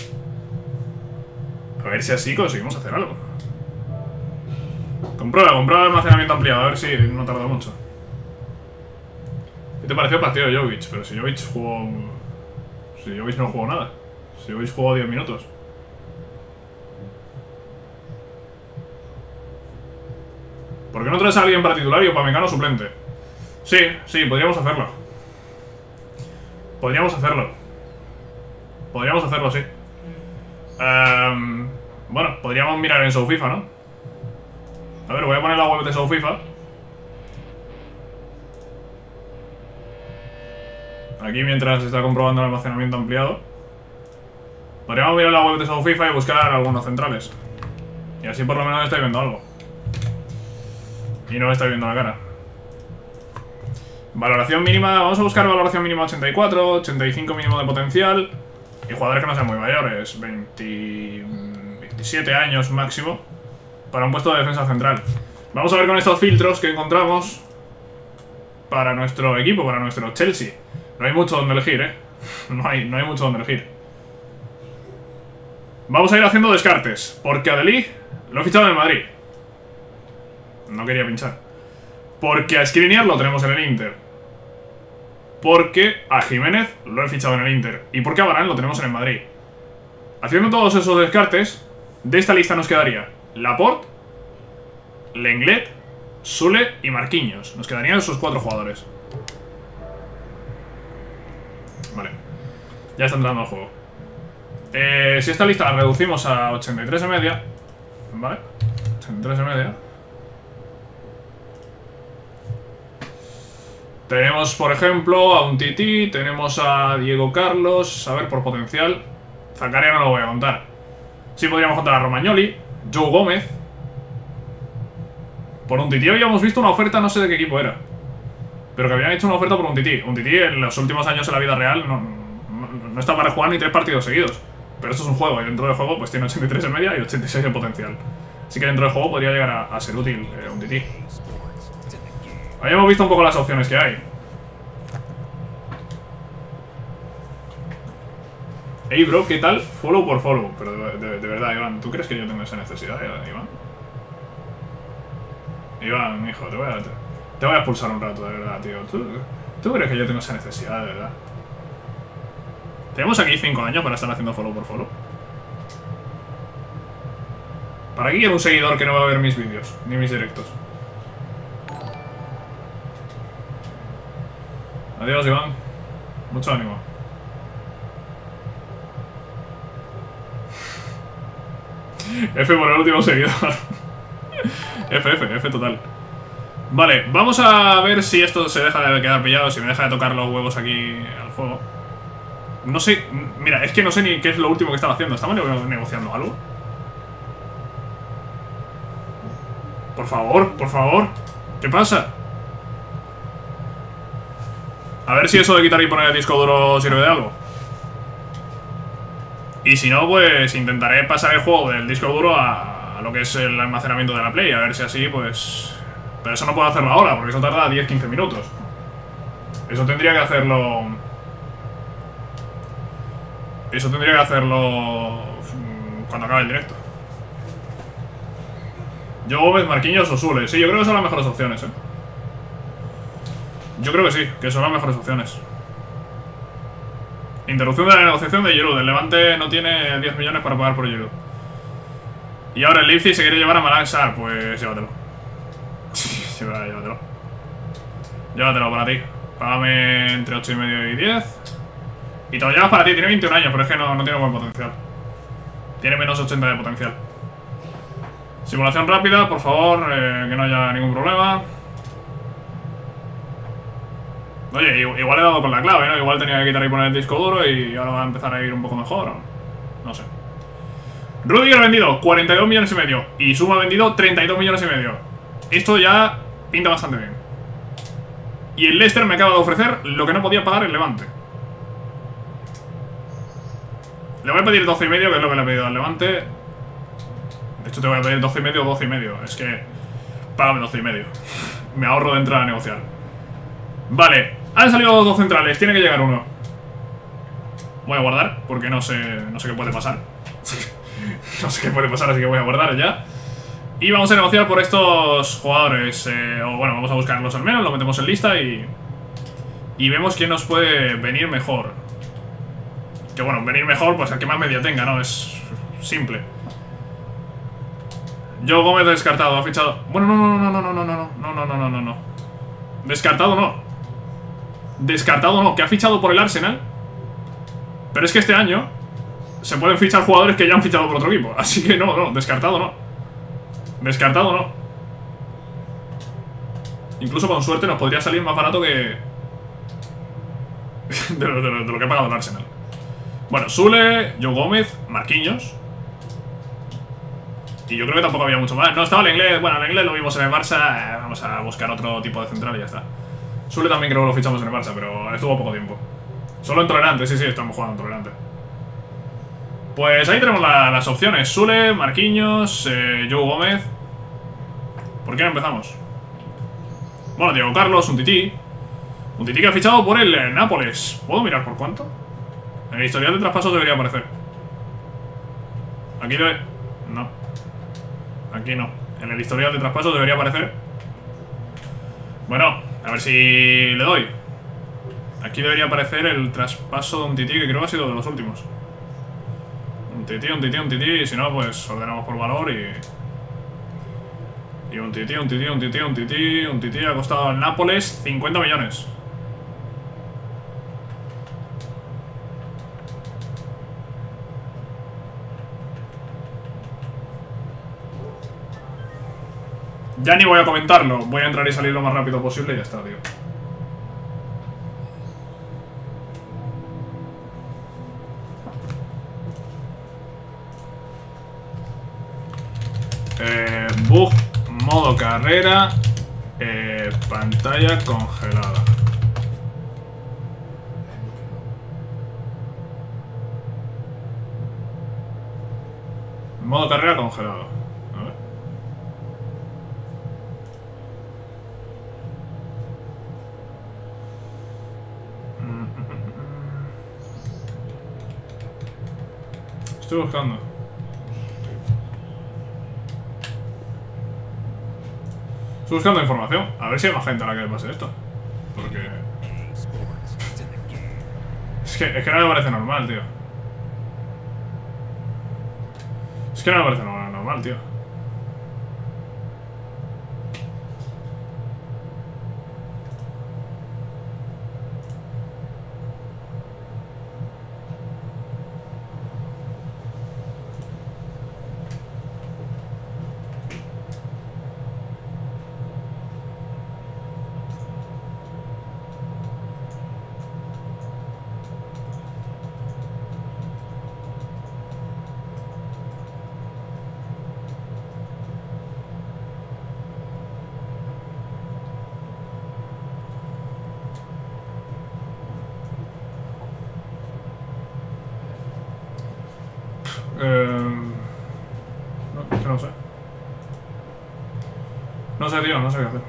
A ver si así conseguimos hacer algo. Comprueba, comprueba el almacenamiento ampliado, a ver si no tarda mucho. ¿Qué te pareció el partido de Jovic? Pero si Jovic jugó... Si Jovic no jugó nada. Si Jovic jugó 10 minutos. ¿Por qué no traes a alguien para titular y Upamecano suplente? Sí, sí, podríamos hacerlo. Podríamos hacerlo. Podríamos hacerlo, sí. Ehm, bueno, podríamos mirar en Show FIFA, ¿no? A ver, voy a poner la web de Show FIFA. Aquí mientras se está comprobando el almacenamiento ampliado. Podríamos mirar la web de Show FIFA y buscar algunos centrales. Y así por lo menos estáis viendo algo. Y no estáis viendo la cara. Valoración mínima, vamos a buscar valoración mínima 84, 85 mínimo de potencial. Y jugadores que no sean muy mayores, 20, 27 años máximo. Para un puesto de defensa central. Vamos a ver con estos filtros que encontramos para nuestro equipo, para nuestro Chelsea. No hay mucho donde elegir, ¿eh? No hay, no hay mucho donde elegir. Vamos a ir haciendo descartes, porque a Deli lo he fichado en el Madrid. No quería pinchar. Porque a Skriniar lo tenemos en el Inter. Porque a Jiménez lo he fichado en el Inter. Y porque a Varane lo tenemos en el Madrid. Haciendo todos esos descartes, de esta lista nos quedaría Laporte, Lenglet, Sule y Marquinhos. Nos quedarían esos cuatro jugadores. Vale. Ya está entrando al juego. Eh, si esta lista la reducimos a 83 y media. ¿Vale? 83 y media. Tenemos, por ejemplo, a un Titi, tenemos a Diego Carlos, a ver, por potencial. Zacaria no lo voy a contar. Sí podríamos contar a Romagnoli, Joe Gómez. Por un Titi habíamos visto una oferta, no sé de qué equipo era. Pero que habían hecho una oferta por un Titi. Un Titi en los últimos años en la vida real no, no, no está para jugar ni tres partidos seguidos. Pero esto es un juego y dentro del juego pues tiene 83 en media y 86 de potencial. Así que dentro del juego podría llegar a, ser útil eh, un Titi. Habíamos visto un poco las opciones que hay. Hey bro, ¿qué tal? Follow por follow. Pero de, verdad, Iván, ¿tú crees que yo tengo esa necesidad, eh, Iván? Iván, hijo, te voy a, te voy a expulsar un rato, de verdad, tío. ¿Tú, ¿Tú crees que yo tengo esa necesidad, de verdad? Tenemos aquí 5 años para estar haciendo follow por follow. ¿Para qué quiero un seguidor que no va a ver mis vídeos, ni mis directos? Adiós, Iván. Mucho ánimo. F por el último seguidor. F, F, F total. Vale, vamos a ver si esto se deja de quedar pillado, si me deja de tocar los huevos aquí al fuego. No sé, mira, es que no sé ni qué es lo último que estaba haciendo. ¿Estamos nego- negociando algo? Por favor, por favor. ¿Qué pasa? A ver si eso de quitar y poner el disco duro sirve de algo. Y si no, pues intentaré pasar el juego del disco duro a lo que es el almacenamiento de la Play. A ver si así, pues... Pero eso no puedo hacerlo ahora, porque eso tarda 10-15 minutos. Eso tendría que hacerlo... Eso tendría que hacerlo... mm, Cuando acabe el directo. Yo Gómez, Marquinhos o Sule. Sí, yo creo que son las mejores opciones, eh. Yo creo que sí, que son las mejores opciones. Interrupción de la negociación de Giroud. El Levante no tiene 10 millones para pagar por Giroud. Y ahora el Leipzig se quiere llevar a Malang Sarr. Pues. Llévatelo, llévatelo. Llévatelo para ti. Págame entre 8 y medio y 10. Y te lo llevas para ti. Tiene 21 años, pero es que no, no tiene buen potencial. Tiene menos 80 de potencial. Simulación rápida, por favor, eh, que no haya ningún problema. Oye, igual he dado con la clave, ¿no? Igual tenía que quitar y poner el disco duro y ahora va a empezar a ir un poco mejor. No sé. Rudiger vendido 42 millones y medio y Suma vendido 32 millones y medio. Esto ya pinta bastante bien. Y el Leicester me acaba de ofrecer lo que no podía pagar el Levante. Le voy a pedir 12 y medio, que es lo que le he pedido al Levante. De hecho, te voy a pedir 12 y medio o 12 y medio. Es que. Págame 12 y medio. Me ahorro de entrar a negociar. Vale, han salido dos centrales, tiene que llegar uno. Voy a guardar, porque no sé, no sé qué puede pasar. no sé qué puede pasar, así que voy a guardar ya. Y vamos a negociar por estos jugadores. eh, o bueno, vamos a buscarlos al menos, lo metemos en lista y. Y vemos quién nos puede venir mejor. Que bueno, venir mejor, pues el que más media tenga, ¿no? Es simple. Yo Gómez descartado, ha fichado. Bueno, no, no, no, no, no, no, no, no, no, no, no, no, no. Descartado no. Descartado no, que ha fichado por el Arsenal. Pero es que este año se pueden fichar jugadores que ya han fichado por otro equipo. Así que no, no, descartado no. Descartado no. Incluso con suerte nos podría salir más barato que. de lo que ha pagado el Arsenal. Bueno, Sule, Joe Gómez, Marquinhos. Y yo creo que tampoco había mucho más. No, estaba el inglés. Bueno, el inglés lo vimos en el Barça. eh, Vamos a buscar otro tipo de central y ya está. Sule también creo que lo fichamos en el Barça, pero estuvo poco tiempo. Solo en Tolerante, sí, sí, estamos jugando en Tolerante. Pues ahí tenemos la- las opciones. Sule, Marquinhos, eh, Joe Gómez. ¿Por qué no empezamos? Bueno, Diego Carlos, un tití. Un tití que ha fichado por el eh, Nápoles. ¿Puedo mirar por cuánto? En el historial de traspasos debería aparecer. Aquí debe... No. Aquí no. En el historial de traspasos debería aparecer. Bueno, a ver si le doy. Aquí debería aparecer el traspaso de un tití que creo que ha sido de los últimos. Un tití, un tití, un tití. Y si no, pues ordenamos por valor y... Y un tití, un tití, un tití, un tití, un tití ha costado al Nápoles 50 millones. Ya ni voy a comentarlo, voy a entrar y salir lo más rápido posible y ya está, tío. Eh, bug, modo carrera, eh, pantalla congelada. Modo carrera congelado. A ver. Estoy buscando. Estoy buscando información. A ver si hay más gente a la que le pase esto. Porque... Es que, es que no me parece normal, tío. Es que no me parece no- normal, tío. No sé, qué hacer.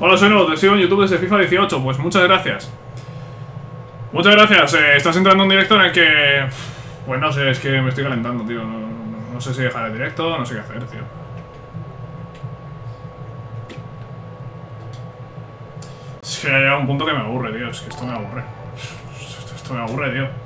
Hola, soy nuevo, te sigo en YouTube desde FIFA 18, pues muchas gracias. Muchas gracias, eh, estás entrando en un directo en el que... Pues no sé, es que me estoy calentando, tío. No, sé si dejar el directo, no sé qué hacer, tío. Es que ya llega un punto que me aburre, tío. Es que esto me aburre. Esto me aburre, tío.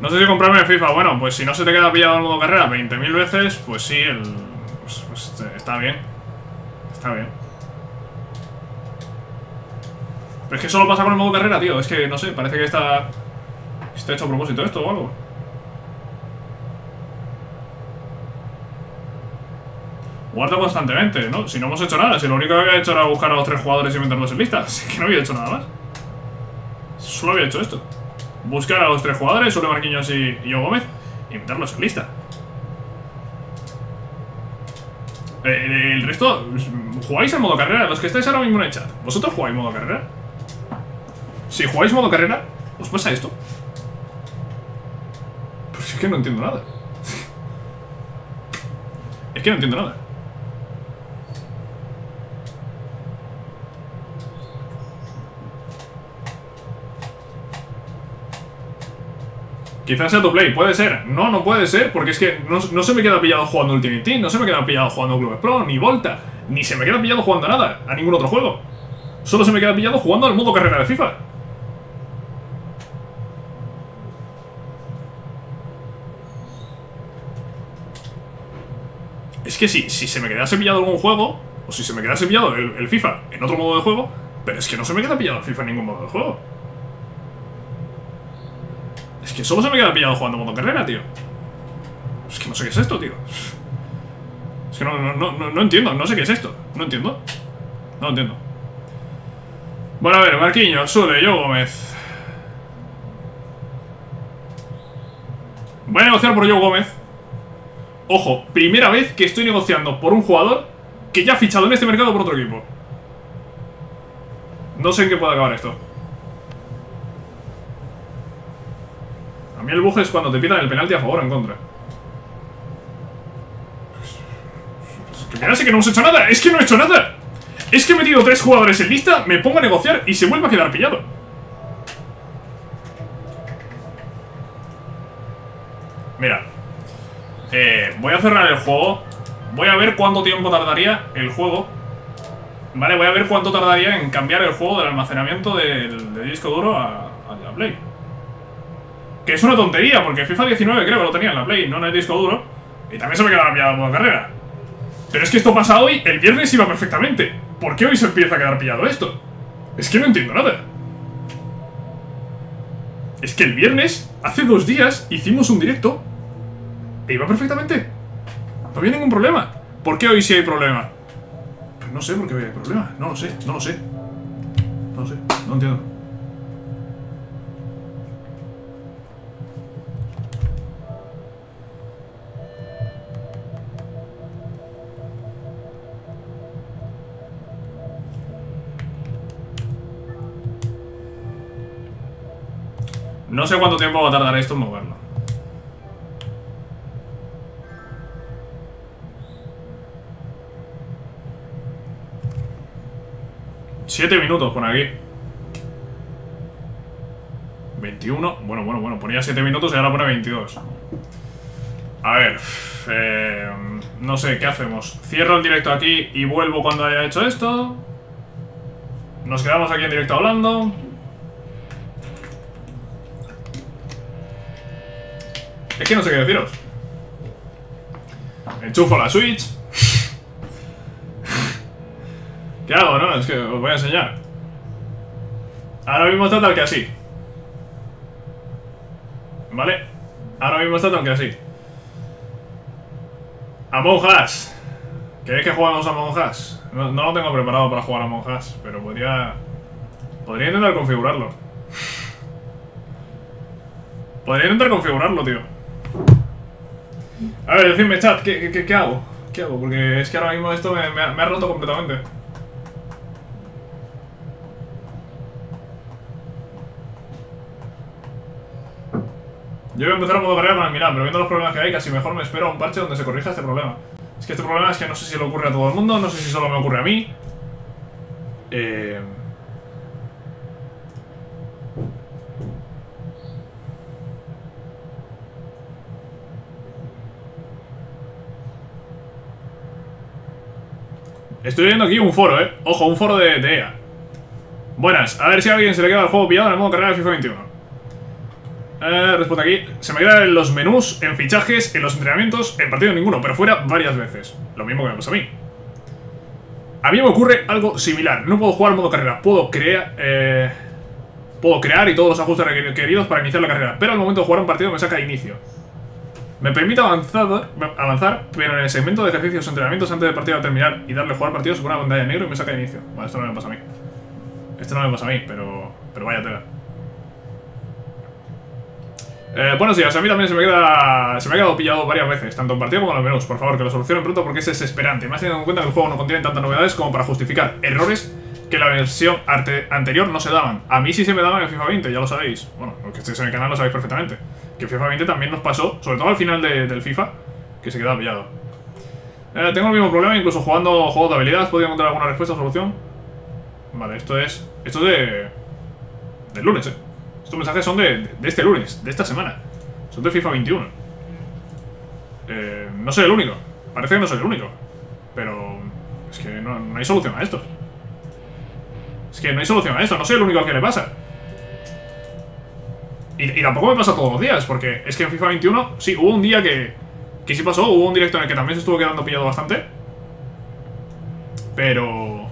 No sé si comprarme el FIFA. Bueno, pues si no se te queda pillado el modo carrera 20.000 veces, pues sí, el... Pues, pues, eh, está bien. Está bien. Pero es que solo pasa con el modo carrera, tío. Es que, no sé, parece que está... Está hecho a propósito esto o algo. Guarda constantemente, ¿no? Si no hemos hecho nada, si lo único que había hecho era buscar a los tres jugadores y meterlos en listas. Es que no había hecho nada más. Solo había hecho esto. Buscar a los tres jugadores, Sole Marquinhos y, Yo Gómez, y meterlos en lista. Eh, el resto, ¿jugáis en modo carrera? Los que estáis ahora mismo en el chat, ¿vosotros jugáis modo carrera? Si jugáis modo carrera, ¿os pasa esto? Pues es que no entiendo nada. Es que no entiendo nada. Quizás sea tu play, puede ser. No, no puede ser, porque es que no, se me queda pillado jugando Ultimate Team, no se me queda pillado jugando Clubes Pro, ni Volta, ni se me queda pillado jugando a nada, a ningún otro juego. Solo se me queda pillado jugando al modo carrera de FIFA. Es que si, si se me quedase pillado algún juego, o si se me quedase pillado el, el FIFA en otro modo de juego, pero es que no se me queda pillado el FIFA en ningún modo de juego. Es que solo se me queda pillado jugando modo carrera, tío. Es que no sé qué es esto, tío. Es que no, no, no, no, entiendo, no sé qué es esto. No entiendo. No entiendo. Bueno, a ver, Marquinhos, Sule, yo Gómez. Voy a negociar por Joe Gómez. Ojo, primera vez que estoy negociando por un jugador que ya ha fichado en este mercado por otro equipo. No sé en qué puede acabar esto. A mí el buje es cuando te pitan el penalti a favor o en contra. Es que mira, sé que no hemos hecho nada. Es que no he hecho nada. Es que he metido tres jugadores en lista, me pongo a negociar y se vuelve a quedar pillado. Mira. Eh, voy a cerrar el juego. Voy a ver cuánto tiempo tardaría el juego. Vale, voy a ver cuánto tardaría en cambiar el juego del almacenamiento del, disco duro a, a la Play. Que es una tontería, porque FIFA 19 creo que lo tenía en la Play, no en el disco duro. Y también se me quedaba pillado por carrera. Pero es que esto pasa hoy, el viernes iba perfectamente. ¿Por qué hoy se empieza a quedar pillado esto? Es que no entiendo nada. Es que el viernes, hace dos días, hicimos un directo e iba perfectamente. No había ningún problema. ¿Por qué hoy sí hay problema? Pues no sé por qué hoy hay problema. No lo sé, no lo sé. No lo sé, no entiendo. No sé cuánto tiempo va a tardar esto en moverlo. Siete minutos por aquí. 21. Bueno, bueno, bueno. Ponía 7 minutos y ahora pone 22. A ver. eh, no sé, ¿qué hacemos? Cierro el directo aquí y vuelvo cuando haya hecho esto. Nos quedamos aquí en directo hablando. Es que no sé qué deciros. Enchufo la Switch. ¿Qué hago, no? Es que os voy a enseñar. Ahora mismo está tal que así. ¿Vale? Ahora mismo está tal que así. Among Us. ¿Queréis que juguemos a Among? No, lo tengo preparado para jugar a Among pero podría... Podría intentar configurarlo. Podría intentar configurarlo, tío. A ver, decidme, chat, ¿qué, hago? ¿Qué hago? Porque es que ahora mismo esto me, ha, roto completamente. Yo voy a empezar a modo carrera para mirar, pero viendo los problemas que hay, casi mejor me espero a un parche donde se corrija este problema. Es que este problema es que no sé si le ocurre a todo el mundo, no sé si solo me ocurre a mí. Eh... Estoy viendo aquí un foro, eh. Ojo, un foro de, de EA. Buenas, a ver si a alguien se le queda el juego pillado en el modo carrera de FIFA 21. Eh, responde aquí. Se me queda en los menús, en fichajes, en los entrenamientos, en partido ninguno, pero fuera varias veces. Lo mismo que me pasa a mí. A mí me ocurre algo similar. No puedo jugar modo carrera. Puedo crear... Eh, puedo crear y todos los ajustes requeridos para iniciar la carrera. Pero al momento de jugar un partido me saca de inicio. Me permite avanzar, avanzar, pero en el segmento de ejercicios o entrenamientos antes del partido a terminar y darle jugar partidos con una pantalla en negro y me saca de inicio. Bueno, esto no me pasa a mí. Esto no me pasa a mí, pero, pero vaya tela. Eh, buenos días, a mí también se me queda. Se me ha quedado pillado varias veces, tanto en partido como en los menús. Por favor, que lo solucionen pronto porque es desesperante. Más teniendo en cuenta que el juego no contiene tantas novedades como para justificar errores que la versión anterior no se daban. A mí sí se me daban en FIFA 20, ya lo sabéis. Bueno, los que estéis en el canal lo sabéis perfectamente. Que FIFA 20 también nos pasó, sobre todo al final de, del FIFA, que se quedaba pillado. Eh, tengo el mismo problema, incluso jugando juegos de habilidades, ¿podría encontrar alguna respuesta o solución? Vale, esto es. Esto es de. del lunes, eh. Estos mensajes son de, de, este lunes, de esta semana. Son de FIFA 21. Eh, no soy el único. Parece que no soy el único. Pero. Es que no, no hay solución a esto. Es que no hay solución a esto. No soy el único al que le pasa. Y, tampoco me pasa todos los días, porque es que en FIFA 21, sí, hubo un día que, que sí pasó, hubo un directo en el que también se estuvo quedando pillado bastante. Pero...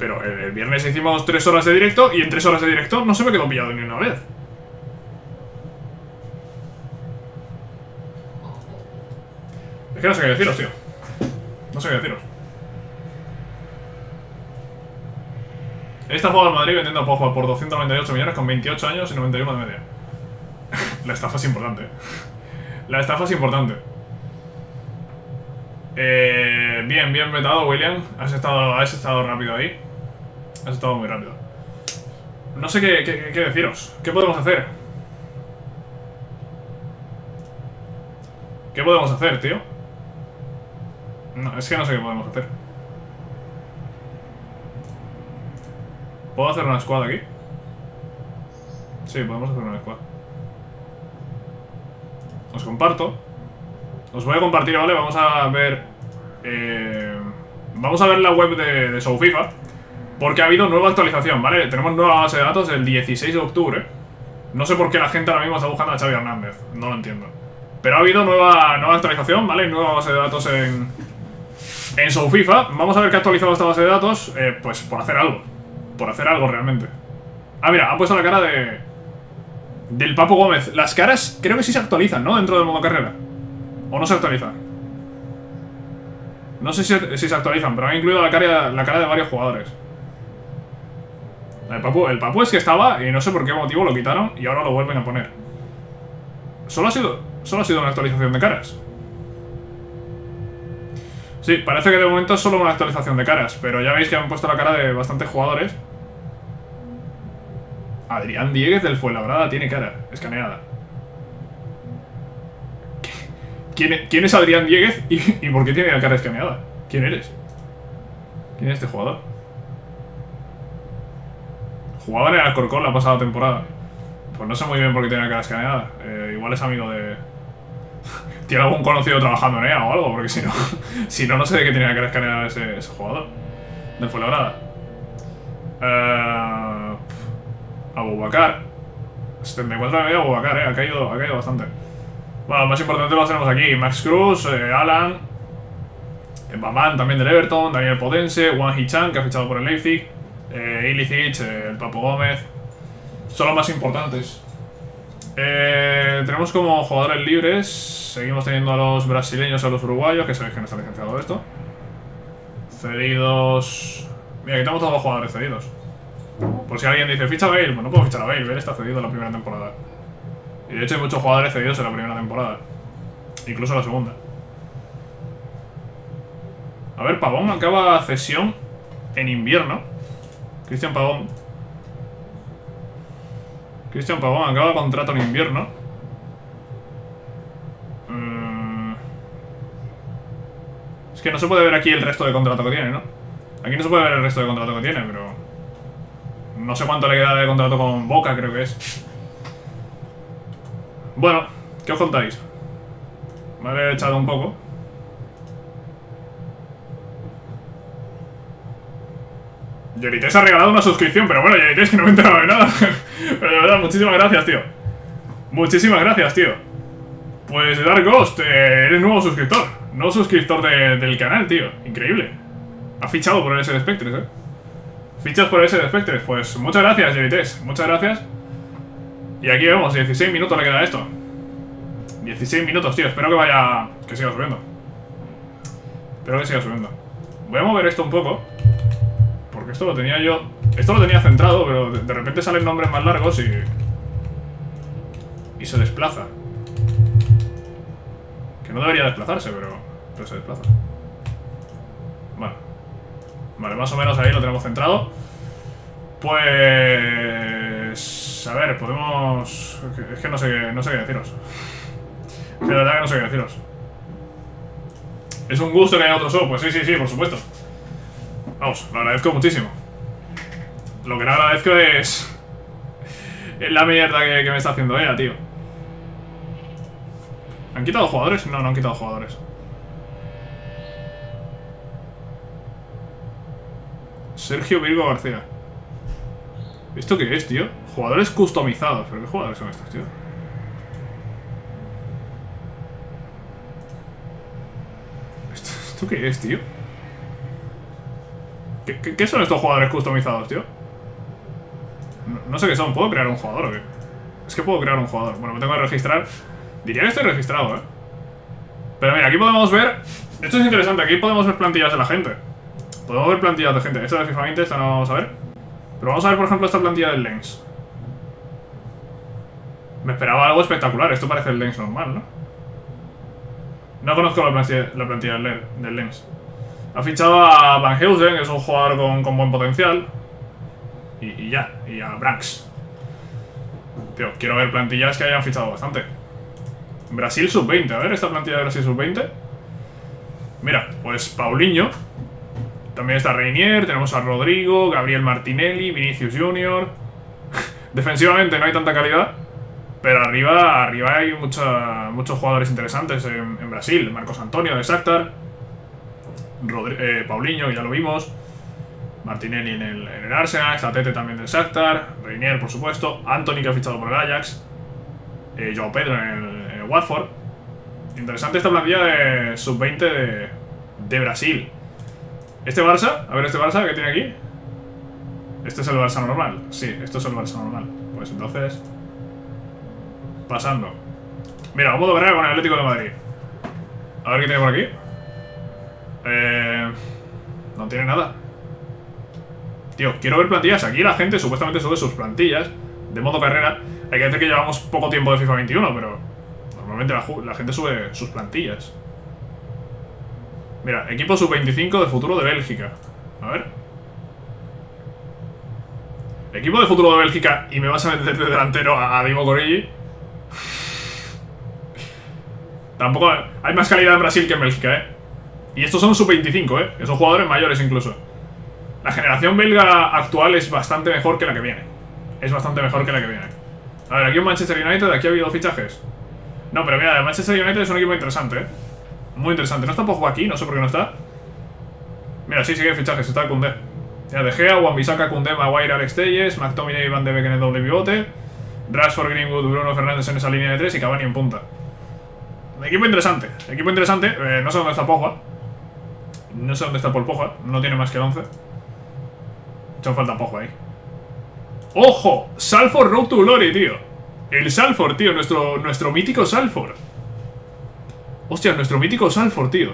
Pero el, viernes hicimos 3 horas de directo y en 3 horas de directo no se me quedó pillado ni una vez. Es que no sé qué deciros, tío. No sé qué deciros. Esta juega al Madrid vendiendo a Pogba por 298 millones con 28 años y 91 de media. La estafa es importante. La estafa es importante. Eh, bien, bien vetado, William. Has estado, has estado rápido ahí. Has estado muy rápido. No sé qué deciros. ¿Qué podemos hacer? ¿Qué podemos hacer, tío? No, es que no sé qué podemos hacer. ¿Puedo hacer una squad aquí? Sí, podemos hacer una squad. Os comparto. Os voy a compartir, ¿vale? Vamos a ver... Eh, vamos a ver la web de, de SoFIFA. Porque ha habido nueva actualización, ¿vale? Tenemos nueva base de datos el 16 de octubre. No sé por qué la gente ahora mismo está buscando a Xavi Hernández. No lo entiendo. Pero ha habido nueva, nueva actualización, ¿vale? Nueva base de datos en... En SoFIFA. Vamos a ver qué ha actualizado esta base de datos. Eh, pues por hacer algo por hacer algo realmente. Ah, mira, ha puesto la cara de... Del Papo Gómez. Las caras creo que sí se actualizan, ¿no? Dentro del modo carrera. ¿O no se actualizan? No sé si, si se actualizan, pero han incluido la cara, la cara de varios jugadores. El Papu, el Papu es que estaba y no sé por qué motivo lo quitaron y ahora lo vuelven a poner. Solo ha sido, solo ha sido una actualización de caras. Sí, parece que de momento es solo una actualización de caras, pero ya veis que han puesto la cara de bastantes jugadores. Adrián Dieguez del Fuenlabrada tiene cara escaneada. ¿Quién, ¿Quién es Adrián Dieguez y, por qué tiene la cara escaneada? ¿Quién eres? ¿Quién es este jugador? Jugaba en el Alcorcón la pasada temporada. Pues no sé muy bien por qué tiene la cara escaneada. Eh, igual es amigo de... tiene algún conocido trabajando en EA o algo, porque si no... si no, no sé de qué tiene la cara escaneada ese, ese jugador. Del Fuenlabrada. Eh... Abubakar. 74 de media Abubakar, eh. Ha caído, ha caído bastante. Bueno, más importante lo tenemos aquí. Max Cruz, eh, Alan. Baman también del Everton. Daniel Podense. Juan Hichan, que ha fichado por el Leipzig. Eh, eh, el Papo Gómez. Son los más importantes. Eh, tenemos como jugadores libres. Seguimos teniendo a los brasileños a los uruguayos, que sabéis que no está licenciado esto. Cedidos. Mira, aquí tenemos todos los jugadores cedidos. Por si alguien dice, ficha a Bale, pues no puedo fichar a Bale, Bale está cedido en la primera temporada. Y de hecho hay muchos jugadores cedidos en la primera temporada. Incluso la segunda. A ver, Pavón acaba cesión en invierno. Cristian Pavón. Cristian Pavón acaba contrato en invierno. Mm. Es que no se puede ver aquí el resto de contrato que tiene, ¿no? Aquí no se puede ver el resto de contrato que tiene, pero... No sé cuánto le queda de contrato con Boca, creo que es. Bueno, ¿qué os contáis? Me he echado un poco. Yorites ha regalado una suscripción, pero bueno, Yorites que no me he enterado de nada. pero de verdad, muchísimas gracias, tío. Muchísimas gracias, tío. Pues Dark Ghost, eh, eres nuevo suscriptor. Nuevo suscriptor de- del canal, tío. Increíble. Ha fichado por el S Spectres, eh. Fichas por el S de Spectres. Pues muchas gracias, Yorites. Muchas gracias. Y aquí vemos, 16 minutos le queda esto. 16 minutos, tío. Espero que vaya... Que siga subiendo. Espero que siga subiendo. Voy a mover esto un poco. Porque esto lo tenía yo... Esto lo tenía centrado, pero de repente salen nombres más largos y... Y se desplaza. Que no debería desplazarse, pero... Pero se desplaza. Vale. Más o menos ahí lo tenemos centrado. Pues... A ver, podemos... Es que no sé, no sé qué deciros. De verdad que no sé qué deciros. ¿Es un gusto que haya otro show? Pues sí, sí, sí, por supuesto. Vamos, lo agradezco muchísimo. Lo que no agradezco es... La mierda que me está haciendo ella, tío. ¿Han quitado jugadores? No, no han quitado jugadores. Sergio Virgo García. ¿Esto qué es, tío? Jugadores customizados. ¿Pero qué jugadores son estos, tío? ¿Esto, qué es, tío? ¿Qué, son estos jugadores customizados, tío? No sé qué son. ¿Puedo crear un jugador o qué? Es que puedo crear un jugador. Bueno, me tengo que registrar. Diría que estoy registrado, ¿eh? Pero mira, aquí podemos ver... Esto es interesante. Aquí podemos ver plantillas de la gente. Podemos ver plantillas de gente. Esto de FIFA 20, esta no vamos a ver. Pero vamos a ver, por ejemplo, esta plantilla del Lens. Me esperaba algo espectacular. Esto parece el Lens normal, ¿no? No conozco la plantilla, la plantilla del Lens. Ha fichado a Van Heusen, que es un jugador con, con buen potencial. Y, y ya. Y a Branks. Tío, quiero ver plantillas que hayan fichado bastante. Brasil sub-20. A ver, esta plantilla de Brasil sub-20. Mira, pues Paulinho. También está Reinier, tenemos a Rodrigo, Gabriel Martinelli, Vinicius Junior. Defensivamente no hay tanta calidad, pero arriba, arriba hay muchos jugadores interesantes en, Brasil. Marcos Antonio de Shakhtar, eh, Paulinho, ya lo vimos. Martinelli en el, en el Arsenal, está Tete también del Shakhtar, Reinier por supuesto, Anthony que ha fichado por el Ajax, eh, Joao Pedro en el, en el Watford. Interesante esta plantilla de sub-20 de, de Brasil. Este Barça, a ver este Barça que tiene aquí. Este es el Barça normal. Sí, esto es el Barça normal. Pues entonces. Pasando. Mira, vamos a ver con el Atlético de Madrid. A ver qué tiene por aquí. Eh, no tiene nada. Tío, quiero ver plantillas. Aquí la gente supuestamente sube sus plantillas de modo carrera. Hay que decir que llevamos poco tiempo de FIFA 21, pero normalmente la, gente sube sus plantillas. Mira, equipo sub-25 de futuro de Bélgica. A ver. Equipo de futuro de Bélgica y me vas a meter de delantero a, a Dimo Corelli. Tampoco hay más calidad en Brasil que en Bélgica, ¿eh? Y estos son sub-25, ¿eh? Que son jugadores mayores incluso. La generación belga actual es bastante mejor que la que viene. Es bastante mejor que la que viene. A ver, aquí en Manchester United, aquí ha habido fichajes. No, pero mira, el Manchester United es un equipo interesante, ¿eh? Muy interesante. ¿No está Pogba aquí? No sé por qué no está. Mira, sí, hay fichajes. Está Koundé. Ya, De Gea, Wan-Bissaka, Koundé, Maguire, Alex Telles, McTominay Van de Beek en el doble pivote, Rashford, Greenwood, Bruno Fernández en esa línea de tres y Cavani en punta. Equipo interesante. Equipo interesante. Eh, no sé dónde está Pogba. No sé dónde está Paul Pogba. No tiene más que el 11. Hecho falta Pogba ahí. ¡Ojo! Salford Road to Glory, tío. El Salford, tío. Nuestro, nuestro mítico Salford. Hostia, nuestro mítico Salford, tío.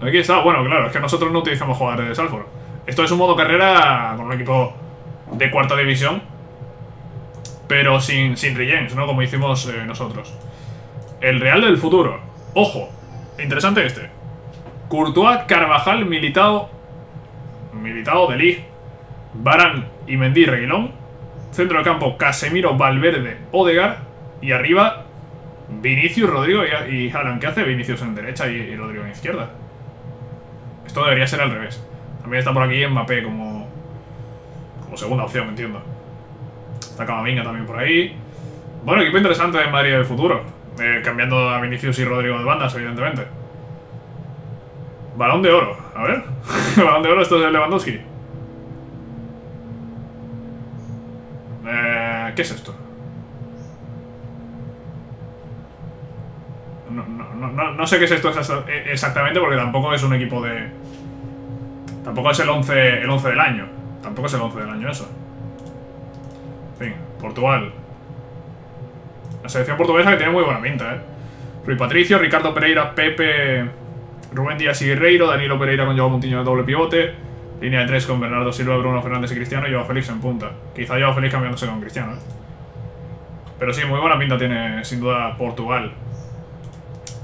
Aquí está. Bueno, claro, es que nosotros no utilizamos jugadores de Salford. Esto es un modo carrera con un equipo de cuarta división. Pero sin, sin regens, ¿no? Como hicimos eh, nosotros. El Real del futuro. Ojo. Interesante este. Courtois, Carvajal, Militao, Militao, Deli, Baran y Mendy, Reguilón. Centro del campo, Casemiro, Valverde, Odegar. Y arriba, Vinicius, Rodrigo y, Haaland. ¿Qué hace Vinicius en derecha y, Rodrigo en izquierda? Esto debería ser al revés. También está por aquí Mbappé como, como segunda opción, entiendo. Está Camavinga también por ahí. Bueno, equipo interesante de Madrid del futuro. Eh, cambiando a Vinicius y Rodrigo de bandas, evidentemente. Balón de oro. A ver. Balón de oro, esto es el Lewandowski. Eh, ¿Qué es esto? No, no, no, sé qué es esto exactamente porque tampoco es un equipo de... Tampoco es el 11, el 11 del año. Tampoco es el 11 del año eso. En fin, Portugal. La selección portuguesa que tiene muy buena pinta, ¿eh? Rui Patricio, Ricardo Pereira, Pepe, Rubén Díaz y Guerreiro, Danilo Pereira con Joao Montiño de doble pivote, línea de tres con Bernardo Silva, Bruno Fernández y Cristiano y Joao Félix en punta. Quizá Joao Félix cambiándose con Cristiano, ¿eh? Pero sí, muy buena pinta tiene sin duda Portugal.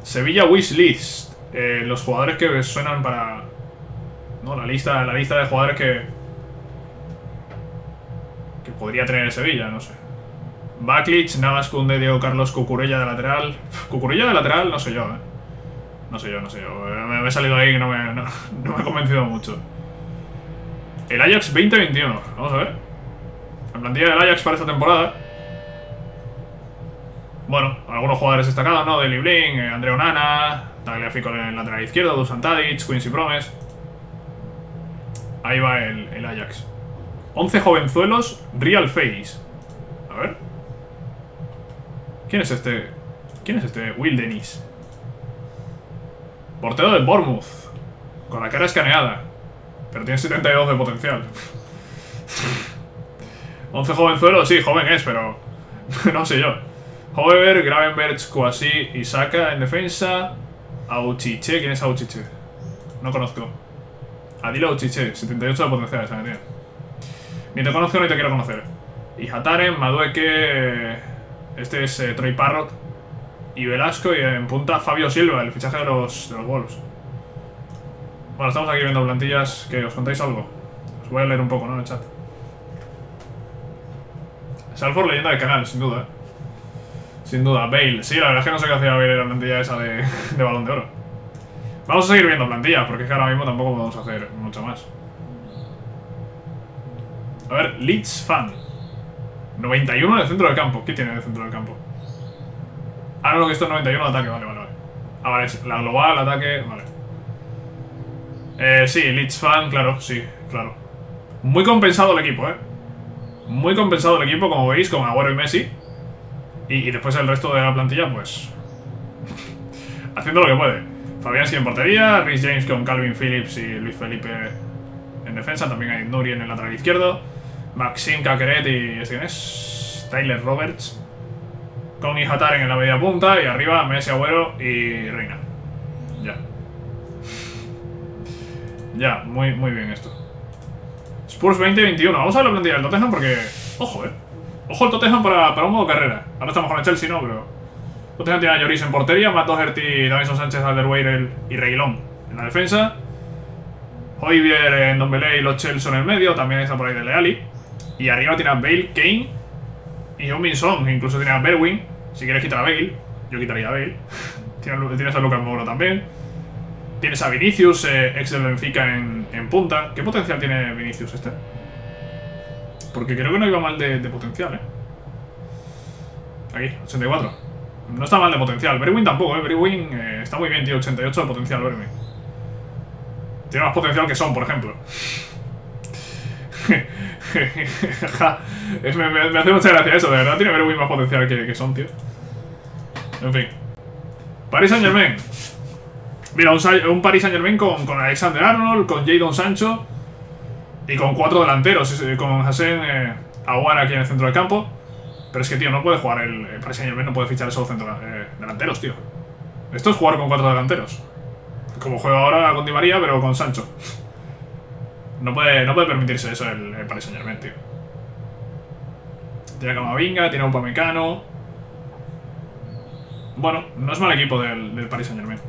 Sevilla Wishlist. Eh, los jugadores que suenan para... No, la lista, la lista de jugadores que... Que podría tener Sevilla, no sé. Baklich, Navas, Kunde, Diego Carlos, Cucurella de lateral. Cucurella de lateral, no sé yo, eh. No sé yo, no sé yo. Me, he salido ahí y no me, no me ha convencido mucho. El Ajax 2021. Vamos a ver. La plantilla del Ajax para esta temporada. Bueno, algunos jugadores destacados, ¿no? Deli Blink, eh, Andrea Onana, Tagliafico en el lateral izquierdo, Dusan Tadic, Quincy Promes. Ahí va el, el Ajax. 11 jovenzuelos, Real Face. A ver. ¿Quién es este? ¿Quién es este? Will Dennis. Portero de Bournemouth. Con la cara escaneada. Pero tiene 72 de potencial. 11 jovenzuelos, sí, joven es, pero... no sé yo. However, Gravenberg, Kouassi y Saka en defensa. Auchiche, ¿quién es Auchiche? No conozco. Adil Auchiche, 78 de potencial esa tío. Ni te conozco ni te quiero conocer. Y Hataren, Madueke. Este es eh, Troy Parrot. Y Velasco y en punta Fabio Silva, el fichaje de los, de los Wolves. Bueno, estamos aquí viendo plantillas. que os contáis algo? Os voy a leer un poco, ¿no? En el chat. Salford, leyenda del canal, sin duda. ¿eh? Sin duda. Bale. Sí, la verdad es que no sé qué hacía Bale en la plantilla esa de, de Balón de Oro. Vamos a seguir viendo plantillas, porque es que ahora mismo tampoco podemos hacer mucho más. A ver, Leeds Fan. 91 en el centro del campo. ¿Qué tiene en el centro del campo? Ah, no, que esto es 91 de ataque, vale, vale, vale. Ah, vale, es la global, ataque, vale. Eh, sí, Leeds Fan, claro, sí, claro. Muy compensado el equipo, eh. Muy compensado el equipo, como veis, con Agüero y Messi. Y, después el resto de la plantilla, pues... haciendo lo que puede. Fabianski en portería, Rhys James con Calvin Phillips y Luis Felipe en defensa. También hay Nuri en el lateral izquierdo. Maxim Kakeret y... ¿este quién es? Tyler Roberts. Con Hataren en la media punta. Y arriba Messi, Agüero y Reina. Ya. Ya, muy, muy bien esto. Spurs 2021. Vamos a ver la plantilla del Tottenham porque... Ojo, eh. Ojo el Tottenham para, para un modo carrera. Ahora estamos con el Chelsea, ¿no? Pero... Tottenham tiene a Lloris en portería, Matt Doherty, Davison Sánchez, Alderweireld y Reguilón en la defensa. Hoybier en Dombele y Los Chelsea en el medio, también está por ahí de Leali. Y arriba tiene a Bale, Kane y Minson. Incluso tiene a Berwin. Si quieres quitar a Bale, yo quitaría a Bale. Tienes a Lucas Moura también. Tienes a Vinicius, eh, ex del Benfica en, en, punta. ¿Qué potencial tiene Vinicius este? Porque creo que no iba mal de, potencial, ¿eh? Aquí, 84. No está mal de potencial. Berwin tampoco, ¿eh? Berwin eh, está muy bien, tío. 88 de potencial, Berwin. Tiene más potencial que Son, por ejemplo. me, me, hace mucha gracia eso, de verdad. Tiene Berwin más potencial que, que Son, tío. En fin. Paris Saint Germain. Mira, un, un Paris Saint Germain con, con, Alexander Arnold, con Jadon Sancho y con cuatro delanteros. Con Hassan eh, aquí en el centro del campo. Pero es que, tío, no puede jugar el, el Paris Saint Germain, no puede fichar solo centro, eh, delanteros, tío. Esto es jugar con cuatro delanteros. Como juega ahora con Di María, pero con Sancho. No puede, no puede permitirse eso el, el Paris Saint Germain, tío. Tiene a Camavinga, tiene a Upamecano. Bueno, no es mal equipo del, del Paris Saint Germain.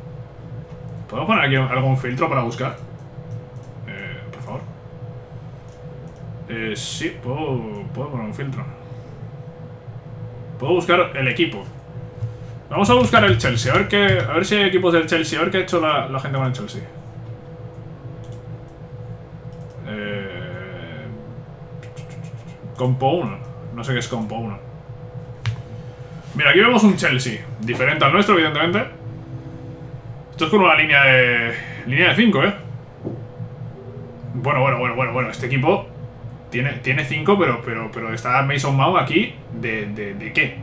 ¿Podemos poner aquí algún filtro para buscar? Eh, por favor. Eh, sí, puedo, puedo poner un filtro. Puedo buscar el equipo. Vamos a buscar el Chelsea, a ver, qué, a ver si hay equipos del Chelsea, a ver qué ha hecho la, la gente con el Chelsea. Eh, compo 1. No sé qué es Compo 1. Mira, aquí vemos un Chelsea. Diferente al nuestro, evidentemente. Esto es con una línea de... Línea de 5, ¿eh? Bueno, bueno, bueno, bueno, bueno. Este equipo tiene 5, tiene cinco, pero, pero, pero está Mason Mount aquí. ¿De, de, de qué?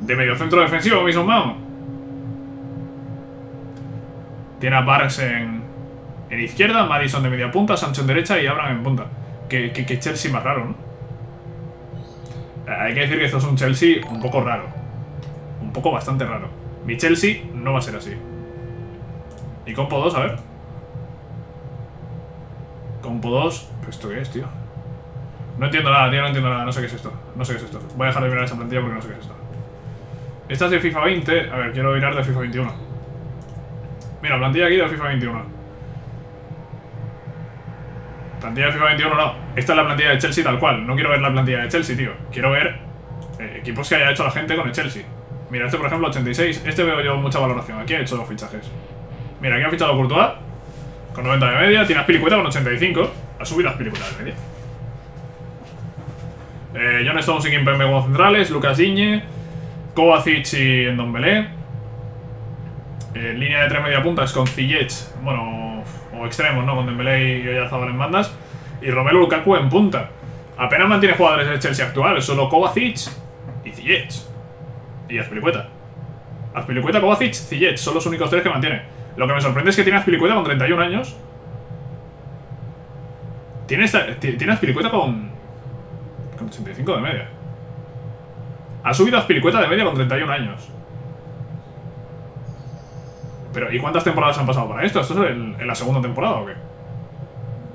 ¿De medio centro defensivo Mason Mount? Tiene a Barnes en, en izquierda, Madison de media punta, Sancho en derecha y Abraham en punta. Que, que, Chelsea más raro, ¿no? Hay que decir que esto es un Chelsea un poco raro. Un poco bastante raro. Mi Chelsea no va a ser así. Y Compo 2, a ver. Compo 2. ¿Esto qué es, tío? No entiendo nada, tío, no entiendo nada. No sé qué es esto. No sé qué es esto. Voy a dejar de mirar esa plantilla porque no sé qué es esto. Esta es de FIFA 20. A ver, quiero mirar de FIFA 21. Mira, plantilla aquí de FIFA 21. Plantilla de FIFA 21 no. Esta es la plantilla de Chelsea tal cual. No quiero ver la plantilla de Chelsea, tío. Quiero ver eh, equipos que haya hecho la gente con el Chelsea. Mira, este por ejemplo, 86. Este veo yo mucha valoración. Aquí ha hecho dos fichajes. Mira, aquí ha fichado Courtois. Con 90 de media. Tiene a Spilicueta con 85. Ha subido a Spilicueta de media. Eh, John Stones y Kimpembe como centrales. Lucas Digne. Kovacic y Ndombele. Eh, línea de tres media puntas con Ziyech. Bueno, o extremos, ¿no? Con Dembélé y Oyarzabal en bandas. Y Romelu Lukaku en punta. Apenas mantiene jugadores del Chelsea actual. Solo Kovacic y Ziyech. Y Azpilicueta. Azpilicueta, Kovacic, Ziyech. Son los únicos tres que mantiene. Lo que me sorprende es que tiene Azpilicueta con 31 años. Tiene, esta, tiene Azpilicueta con... Con 85 de media. Ha subido Azpilicueta de media con 31 años. Pero, ¿y cuántas temporadas han pasado para esto? ¿Esto es en, la segunda temporada o qué?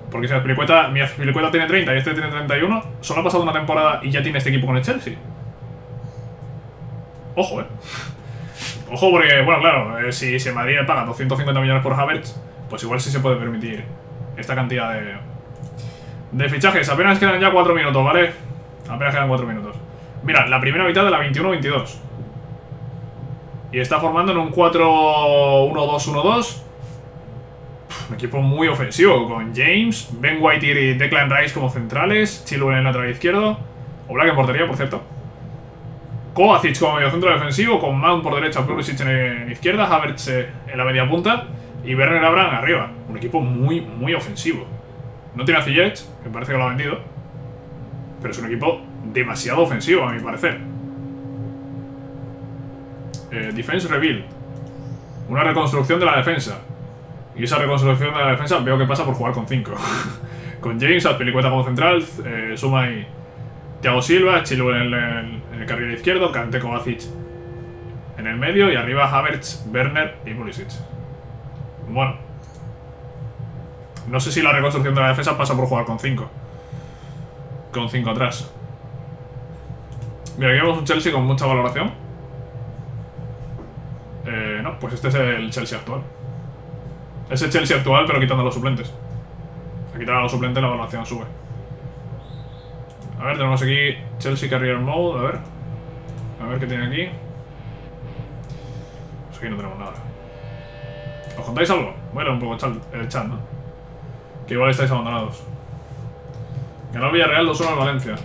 Porque si Azpilicueta, mi Azpilicueta tiene 30 y este tiene 31, solo ha pasado una temporada y ya tiene este equipo con el Chelsea. Ojo, eh. Ojo porque, bueno, claro, eh, si, si Madrid paga 250 millones por Havertz, pues igual sí se puede permitir esta cantidad de, de fichajes. Apenas quedan ya 4 minutos, ¿vale? Apenas quedan 4 minutos. Mira, la primera mitad de la 21-22. Y está formando en un 4-1-2-1-2. Un equipo muy ofensivo, con James, Ben White y Declan Rice como centrales, Chilwell en el lateral izquierdo, o Black en portería, por cierto. Kovacic como medio centro defensivo, con Mount por derecha, Pulisic en, izquierda, Havertz eh, en la media punta y Werner Abraham arriba. Un equipo muy, muy ofensivo. No tiene a Ziyech, que parece que lo ha vendido, pero es un equipo demasiado ofensivo, a mi parecer. Eh, defense Rebuild. Una reconstrucción de la defensa. Y esa reconstrucción de la defensa veo que pasa por jugar con 5. con James, Azpilicueta como central, eh, Suma y Thiago Silva, el, en el carril izquierdo, Kante Kovacic en el medio y arriba Havertz, Werner y Pulisic. Bueno. No sé si la reconstrucción de la defensa pasa por jugar con 5. Con 5 atrás. Mira, aquí vemos un Chelsea con mucha valoración. Eh, no, pues este es el Chelsea actual. Es el Chelsea actual, pero quitando los suplentes. A quitar a los suplentes la valoración sube. A ver, tenemos aquí Chelsea Career Mode, a ver. A ver qué tiene aquí. Pues aquí no tenemos nada. ¿Os contáis algo? Bueno, un poco el chat, ¿no? Que igual estáis abandonados. Ganó Villarreal 2-1 al Valencia.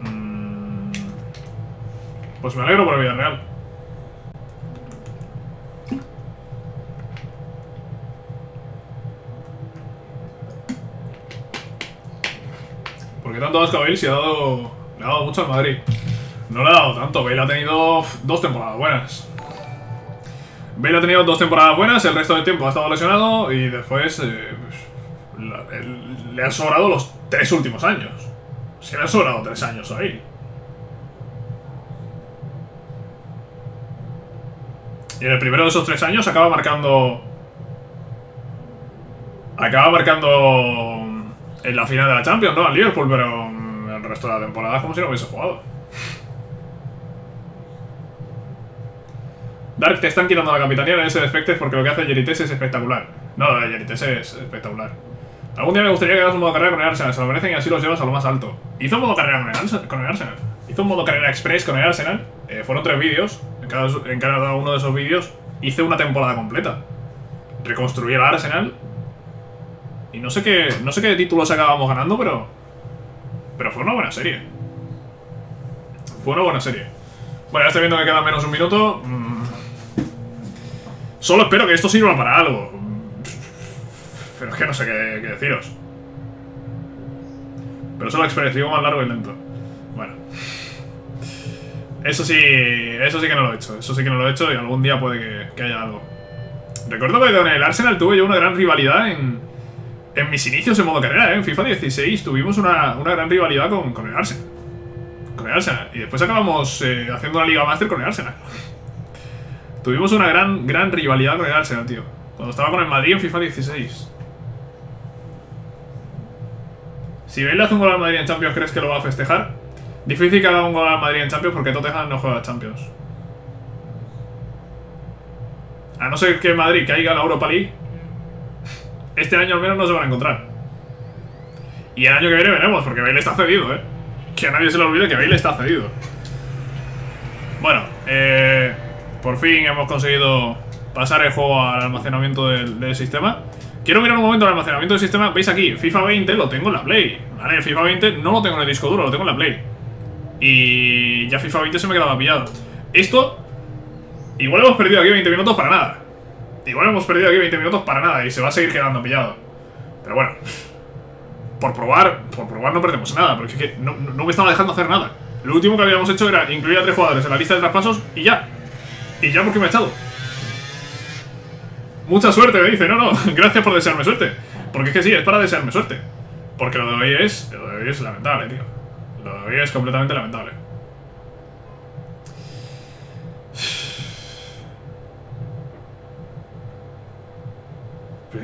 Mm. Pues me alegro por el Villarreal. Porque tanto Vasco Bale se ha dado, le ha dado mucho al Madrid. No le ha dado tanto, Bale ha tenido dos temporadas buenas. Bale ha tenido dos temporadas buenas, el resto del tiempo ha estado lesionado y después eh, pues, le han sobrado los tres últimos años. Se le han sobrado tres años ahí. Y en el primero de esos tres años acaba marcando... Acaba marcando en la final de la Champions, ¿no? Al Liverpool, pero el resto de la temporada es como si no hubiese jugado. Dark, te están quitando la capitanía en ese Spectres porque lo que hace Jerites es espectacular. No, Jerites es espectacular. Algún día me gustaría que hagas un modo carrera con el Arsenal, se lo merecen y así los llevas a lo más alto. Hizo un modo carrera con el, Arsenal- con el Arsenal. Hizo un modo carrera express con el Arsenal. Eh, fueron tres vídeos. En cada, en cada uno de esos vídeos hice una temporada completa. Reconstruí el Arsenal. Y no sé qué, no sé qué títulos acabamos ganando, pero. Pero fue una buena serie. Fue una buena serie. Bueno, ya estoy viendo que queda menos un minuto. Mm. Solo espero que esto sirva para algo. Pero es que no sé qué, deciros. Pero solo Express, digo más largo y lento. Bueno. Eso sí, eso sí que no lo he hecho. Eso sí que no lo he hecho y algún día puede que, que haya algo. Recuerdo que con el Arsenal tuve yo una gran rivalidad en, en mis inicios en modo carrera, ¿eh? en FIFA 16 tuvimos una, una gran rivalidad con, con el Arsenal. Con el Arsenal. Y después acabamos eh, haciendo una Liga Master con el Arsenal. Tuvimos una gran, gran rivalidad con el Arsenal, tío. Cuando estaba con el Madrid en FIFA 16. Si Bale hace un gol al Madrid en Champions, ¿crees que lo va a festejar? Difícil que haga un gol al Madrid en Champions porque Tottenham no juega Champions. A no ser que Madrid caiga la Europa League, este año al menos no se van a encontrar. Y el año que viene veremos, porque Bale está cedido, ¿eh? Que a nadie se le olvide que Bale está cedido. Bueno, eh, por fin hemos conseguido pasar el juego al almacenamiento del sistema. Quiero mirar un momento el almacenamiento del sistema. Veis aquí, FIFA 20 lo tengo en la Play. ¿Vale? FIFA 20 no lo tengo en el disco duro, lo tengo en la Play. Y ya FIFA 20 se me quedaba pillado. Esto, igual hemos perdido aquí 20 minutos para nada. Igual hemos perdido aquí 20 minutos para nada y se va a seguir quedando pillado. Pero bueno, por probar, por probar no perdemos nada, porque es que no, no me estaba dejando hacer nada. Lo último que habíamos hecho era incluir a tres jugadores en la lista de traspasos y ya. Y ya porque me ha echado. Mucha suerte, me dice. No, no, gracias por desearme suerte. Porque es que sí, es para desearme suerte. Porque lo de hoy es, lo de hoy es lamentable, tío. Lo de hoy es completamente lamentable.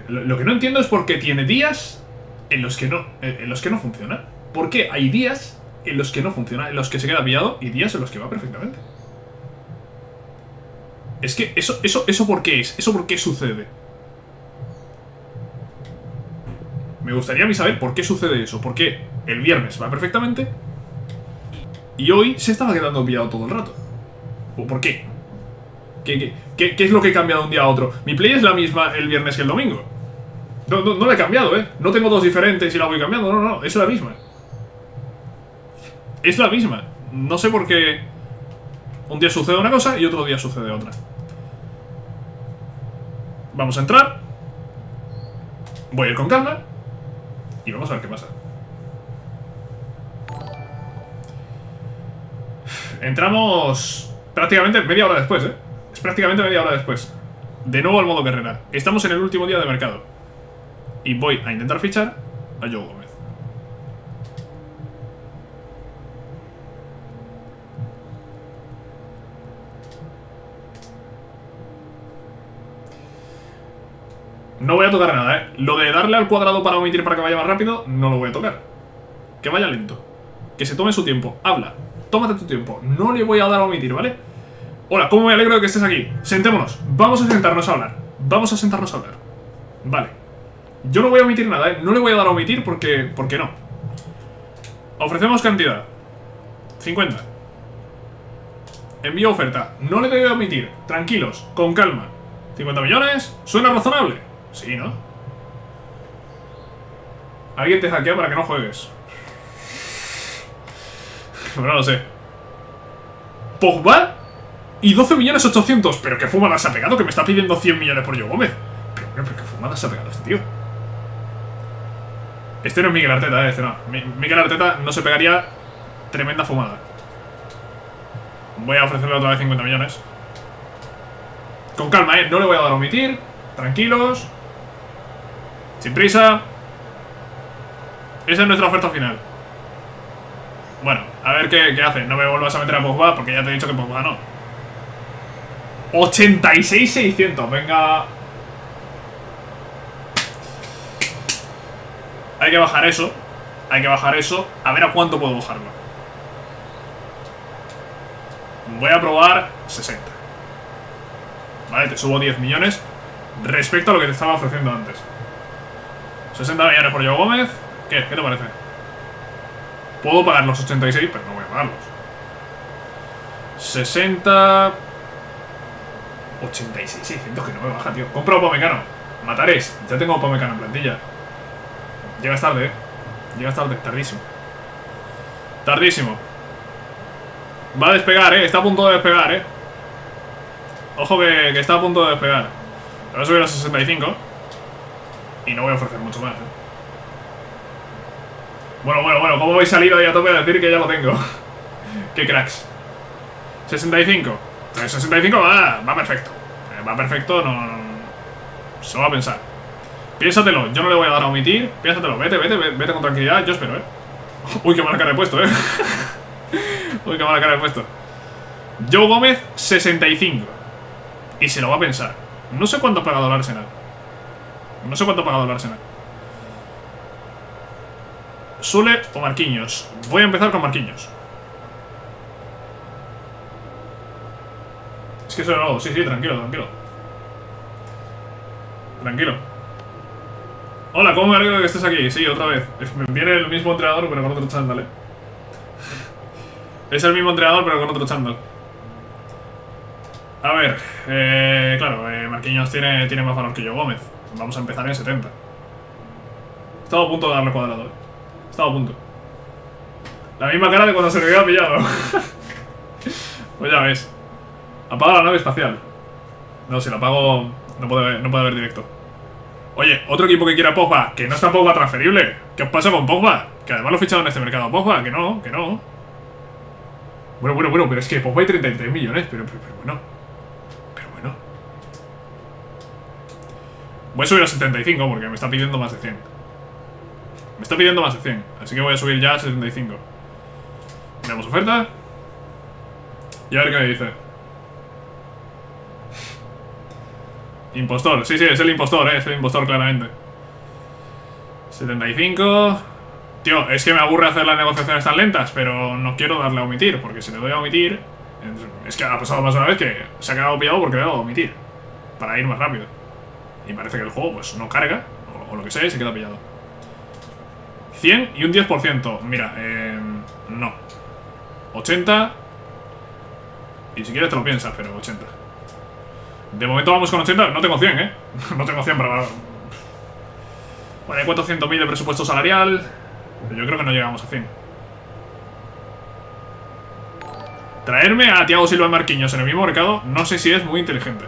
Lo, que no entiendo es por qué tiene días en los que no, en en los que no funciona. ¿Por qué hay días en los que no funciona, en los que se queda pillado y días en los que va perfectamente? Es que eso, eso, eso por qué es, eso por qué sucede. Me gustaría a mí saber por qué sucede eso, por qué el viernes va perfectamente y hoy se estaba quedando pillado todo el rato. ¿O por qué? ¿Qué, qué, qué- es lo que cambia de un día a otro? Mi play es la misma el viernes que el domingo. No, no, no la he cambiado, ¿eh? No tengo dos diferentes y la voy cambiando, no, no, es la misma. Es la misma. No sé por qué un día sucede una cosa y otro día sucede otra. Vamos a entrar. Voy a ir con calma. Y vamos a ver qué pasa. Entramos prácticamente media hora después, ¿eh? Es prácticamente media hora después. De nuevo al modo carrera. Estamos en el último día de mercado. Y voy a intentar fichar a Joe Gómez. No voy a tocar nada, ¿eh? Lo de darle al cuadrado para omitir para que vaya más rápido, no lo voy a tocar. Que vaya lento. Que se tome su tiempo. Habla. Tómate tu tiempo. No le voy a dar a omitir, ¿vale? Hola, ¿cómo me alegro de que estés aquí? Sentémonos. Vamos a sentarnos a hablar. Vamos a sentarnos a hablar. Vale. Yo no voy a omitir nada, ¿eh? No le voy a dar a omitir porque... porque no. Ofrecemos cantidad. 50. Envío oferta. No le debe omitir. Tranquilos. Con calma. 50 millones. ¿Suena razonable? Sí, ¿no? Alguien te hackea para que no juegues. No lo sé. Pogba y 12 millones 800. Pero qué fumada se ha pegado que me está pidiendo 100 millones por Joe Gómez. Pero, pero, qué fumada se ha pegado este tío. Este no es Miguel Arteta, eh, este no. Mi- Miguel Arteta no se pegaría tremenda fumada. Voy a ofrecerle otra vez 50 millones. Con calma, eh. No le voy a dar a omitir. Tranquilos. Sin prisa. Esa es nuestra oferta final. Bueno, a ver qué, qué hace. No me vuelvas a meter a Pogba porque ya te he dicho que Pogba no. 86-600, venga. Hay que bajar eso. Hay que bajar eso. A ver a cuánto puedo bajarlo. Voy a probar 60. Vale, te subo 10 millones respecto a lo que te estaba ofreciendo antes. 60 millones por Diego Gómez. ¿Qué? ¿Qué te parece? Puedo pagar los 86, pero no voy a pagarlos. 60... 86, 600 que no me baja, tío. Compra Opamecano. Matares. Ya tengo Opamecano en plantilla. Llegas tarde, eh. Llegas tarde, tardísimo. Tardísimo. Va a despegar, eh. Está a punto de despegar, eh. Ojo que, está a punto de despegar. A subir a 65. Y no voy a ofrecer mucho más, eh. Bueno, bueno, bueno, ¿cómo habéis salido ahí a tope a decir que ya lo tengo? Qué cracks. 65. El 65 va, va perfecto. Eh, Va perfecto, no, no- Se lo va a pensar. Piénsatelo, yo no le voy a dar a omitir. Piénsatelo, vete, vete, vete, vete con tranquilidad. Yo espero, eh. Uy, qué mala cara he puesto, eh. Uy, qué mala cara he puesto. Joe Gómez, 65. Y se lo va a pensar. No sé cuánto ha pagado el Arsenal. No sé cuánto ha pagado el Arsenal. Sule o Marquinhos. Voy a empezar con Marquinhos. Es que soy nuevo, sí, sí, tranquilo, tranquilo. Tranquilo. Hola, ¿cómo me alegro de que estés aquí? Sí, otra vez. Viene el mismo entrenador, pero con otro chándal, eh. Es el mismo entrenador, pero con otro chándal. A ver, eh, claro, eh, Marquinhos tiene, tiene más valor que yo Gómez. Vamos a empezar en 70. Estaba a punto de darle cuadrado, eh. Estaba a punto. La misma cara de cuando se me había pillado. pues ya ves. Apaga la nave espacial. No, si la apago no puede, no puede haber directo. Oye, otro equipo que quiera Pogba, que no está Pogba transferible. ¿Qué os pasa con Pogba? Que además lo he fichado en este mercado Pogba, que no, que no. Bueno, bueno, bueno, pero es que Pogba hay 33 millones, pero, pero, pero bueno. Pero bueno. Voy a subir a 75 porque me está pidiendo más de 100. Me está pidiendo más de 100, así que voy a subir ya a 75. Veamos oferta. Y a ver qué me dice. Impostor, sí, sí, es el impostor, eh, es el impostor claramente. 75. Tío, es que me aburre hacer las negociaciones tan lentas, pero no quiero darle a omitir, porque si le doy a omitir. Es que ha pasado más de una vez que se ha quedado pillado porque le he dado a omitir. Para ir más rápido. Y parece que el juego, pues, no carga, o, o lo que sea, y se queda pillado. 100 y un 10%. Mira, eh, no. 80. Y si quieres te lo piensas, pero 80. De momento vamos con 80. No tengo 100, ¿eh? No tengo 100 para... Bueno, hay 400.000 de presupuesto salarial. Pero yo creo que no llegamos a 100. Traerme a Thiago Silva y Marquinhos en el mismo mercado, no sé si es muy inteligente.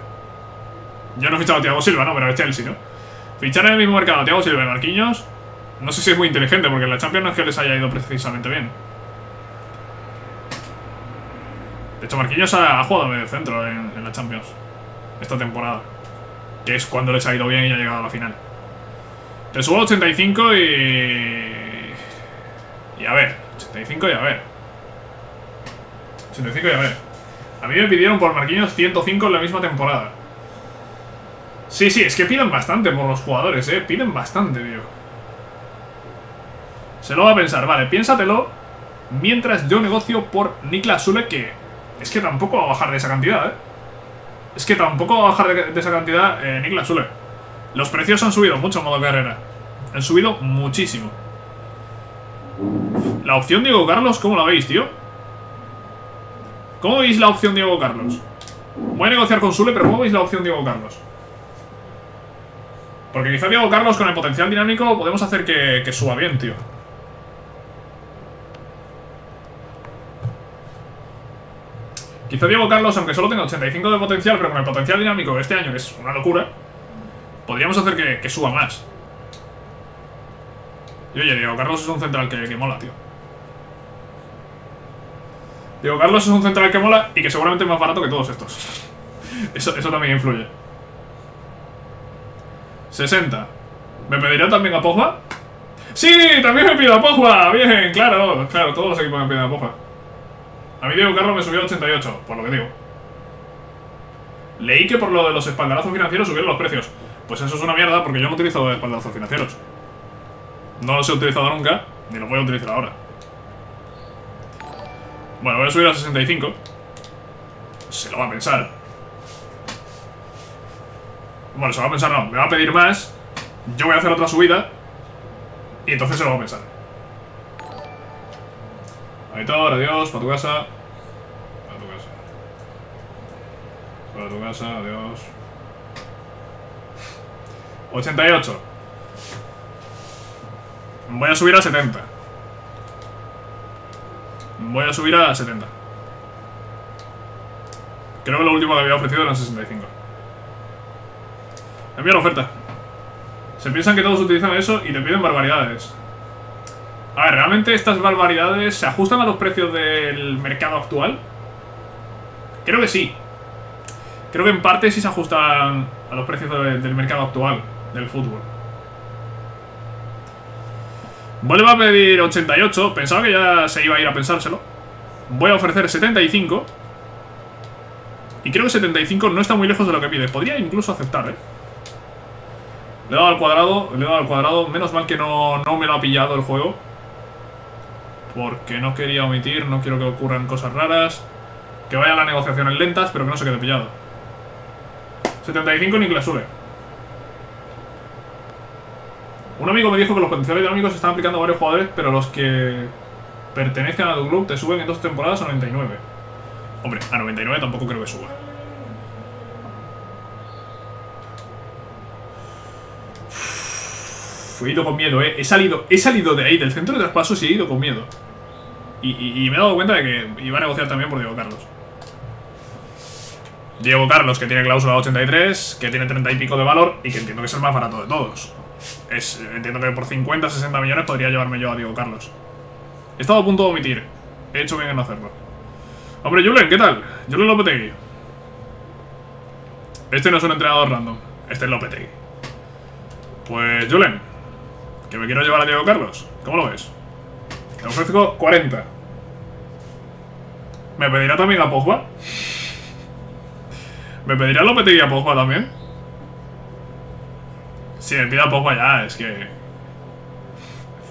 Yo no he fichado a Thiago Silva, no, pero es Chelsea, ¿no? Fichar en el mismo mercado a Thiago Silva y Marquinhos, no sé si es muy inteligente, porque en la Champions no es que les haya ido precisamente bien. De hecho, Marquinhos ha, jugado medio centro en, en la Champions esta temporada. Que es cuando les ha ido bien y ha llegado a la final. Te subo a 85 y... Y a ver, 85 y a ver. 85 y a ver. A mí me pidieron por Marquinhos 105 en la misma temporada. Sí, sí, es que piden bastante por los jugadores, eh. Piden bastante, tío. Se lo va a pensar, vale, piénsatelo. Mientras yo negocio por Niklas Sule, que es que tampoco va a bajar de esa cantidad, eh. Es que tampoco va a bajar de, esa cantidad eh, Niklas Sule. Los precios han subido mucho en modo carrera. Han subido muchísimo. La opción Diego Carlos, ¿cómo la veis, tío? ¿Cómo veis la opción Diego Carlos? Voy a negociar con Sule, pero ¿cómo veis la opción Diego Carlos? Porque quizá Diego Carlos con el potencial dinámico podemos hacer que, suba bien, tío. Quizá Diego Carlos, aunque solo tenga 85 de potencial, pero con el potencial dinámico de este año, que es una locura, podríamos hacer que, que suba más. Y oye, Diego Carlos es un central que, que mola, tío. Diego Carlos es un central que mola y que seguramente es más barato que todos estos. Eso, eso también influye. 60. ¿Me pedirán también a Pogba? ¡Sí! ¡También me pido a Pogba! Bien, claro, claro, todos los equipos me piden a Pogba. A mí Diego Carlos me subió a 88, por lo que digo. Leí que por lo de los espaldarazos financieros subieron los precios. Pues eso es una mierda porque yo no utilizo espaldarazos financieros. No los he utilizado nunca, ni los voy a utilizar ahora. Bueno, voy a subir a 65. Se lo va a pensar. Bueno, se lo va a pensar, no, me va a pedir más. Yo voy a hacer otra subida. Y entonces se lo va a pensar. Aitor, adiós, para tu casa. Para tu casa. Para tu casa, adiós. 88. Voy a subir a 70. Voy a subir a 70. Creo que lo último que había ofrecido eran 65. Envía la oferta. Se piensan que todos utilizan eso y te piden barbaridades. A ver, ¿realmente estas barbaridades se ajustan a los precios del mercado actual? Creo que sí. Creo que en parte sí se ajustan a los precios de- del mercado actual del fútbol. Vuelve a pedir 88. Pensaba que ya se iba a ir a pensárselo. Voy a ofrecer 75. Y creo que 75 no está muy lejos de lo que pide. Podría incluso aceptar, ¿eh? Le he dado al cuadrado, le he dado al cuadrado. Menos mal que no, no me lo ha pillado el juego. Porque no quería omitir, no quiero que ocurran cosas raras. Que vayan las negociaciones lentas, pero que no se quede pillado. 75 ni que le sube. Un amigo me dijo que los potenciales dinámicos se están aplicando a varios jugadores, pero los que pertenezcan a tu club te suben en dos temporadas a 99. Hombre, a 99 tampoco creo que suba. Uf, he ido con miedo, eh. He salido, he salido de ahí, del centro de traspasos y he ido con miedo. Y, me he dado cuenta de que iba a negociar también por Diego Carlos. Diego Carlos, que tiene cláusula 83, que tiene 30 y pico de valor y que entiendo que es el más barato de todos. Es, entiendo que por 50, 60 millones podría llevarme yo a Diego Carlos. He estado a punto de omitir. He hecho bien en no hacerlo. Hombre, Julen, ¿qué tal? Julen Lopetegui. Este no es un entrenador random. Este es Lopetegui. Pues, Julen, que me quiero llevar a Diego Carlos. ¿Cómo lo ves? Te ofrezco 40. ¿Me pedirá también a Pogba? ¿Me pedirá Lopetegui a Pogba también? Si me pide a Pogba ya, es que...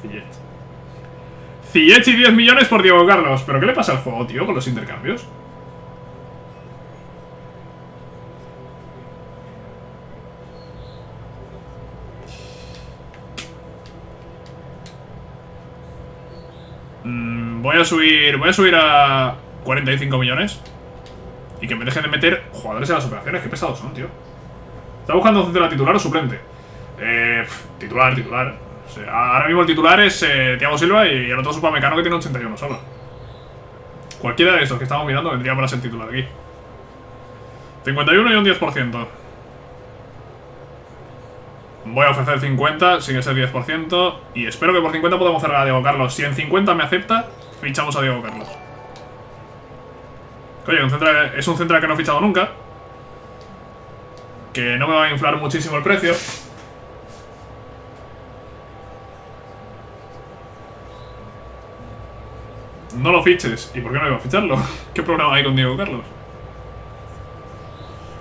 Ziyech. Ziyech y 10 millones por Diego Carlos. ¿Pero qué le pasa al juego, tío, con los intercambios? Mm, voy a subir. Voy a subir a 45 millones. Y que me dejen de meter jugadores en las operaciones. Qué pesados son, tío. ¿Está buscando un central titular o suplente? Eh, titular, titular. Ahora mismo el titular es eh, Thiago Silva y el otro es Upamecano que tiene 81 solo. Cualquiera de estos que estamos mirando vendría para ser titular aquí. 51 y un 10%. Voy a ofrecer 50, sigue ser 10%. Y espero que por 50 podamos cerrar a Diego Carlos. Si en 50 me acepta, fichamos a Diego Carlos. Oye, es un central que no he fichado nunca. Que no me va a inflar muchísimo el precio. No lo fiches. ¿Y por qué no iba a ficharlo? ¿Qué problema hay con Diego Carlos?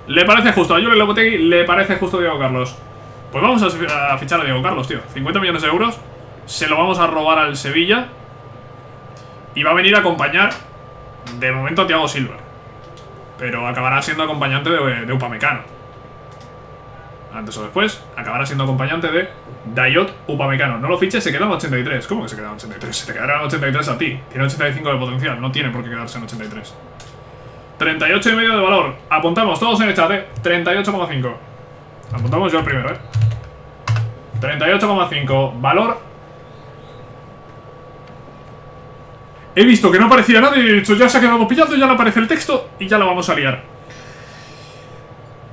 ¿Le parece justo a Julen Lopetegui? ¿Le parece justo a Diego Carlos? Pues vamos a fi- a fichar a Diego Carlos, tío. 50 millones de euros. Se lo vamos a robar al Sevilla. Y va a venir a acompañar, de momento, a Thiago Silva. Pero acabará siendo acompañante de, de Upamecano. Antes o después, acabará siendo acompañante de Dayot Upamecano. No lo fiches, se queda en 83. ¿Cómo que se queda en 83? Se te quedará en 83 a ti. Tiene 85 de potencial, no tiene por qué quedarse en 83. 38 y medio de valor. Apuntamos todos en el chat, eh. 38,5. Apuntamos yo el primero, eh. 38,5. Valor. He visto que no aparecía nada y he dicho, ya se ha quedado pillado, ya no aparece el texto y ya lo vamos a liar.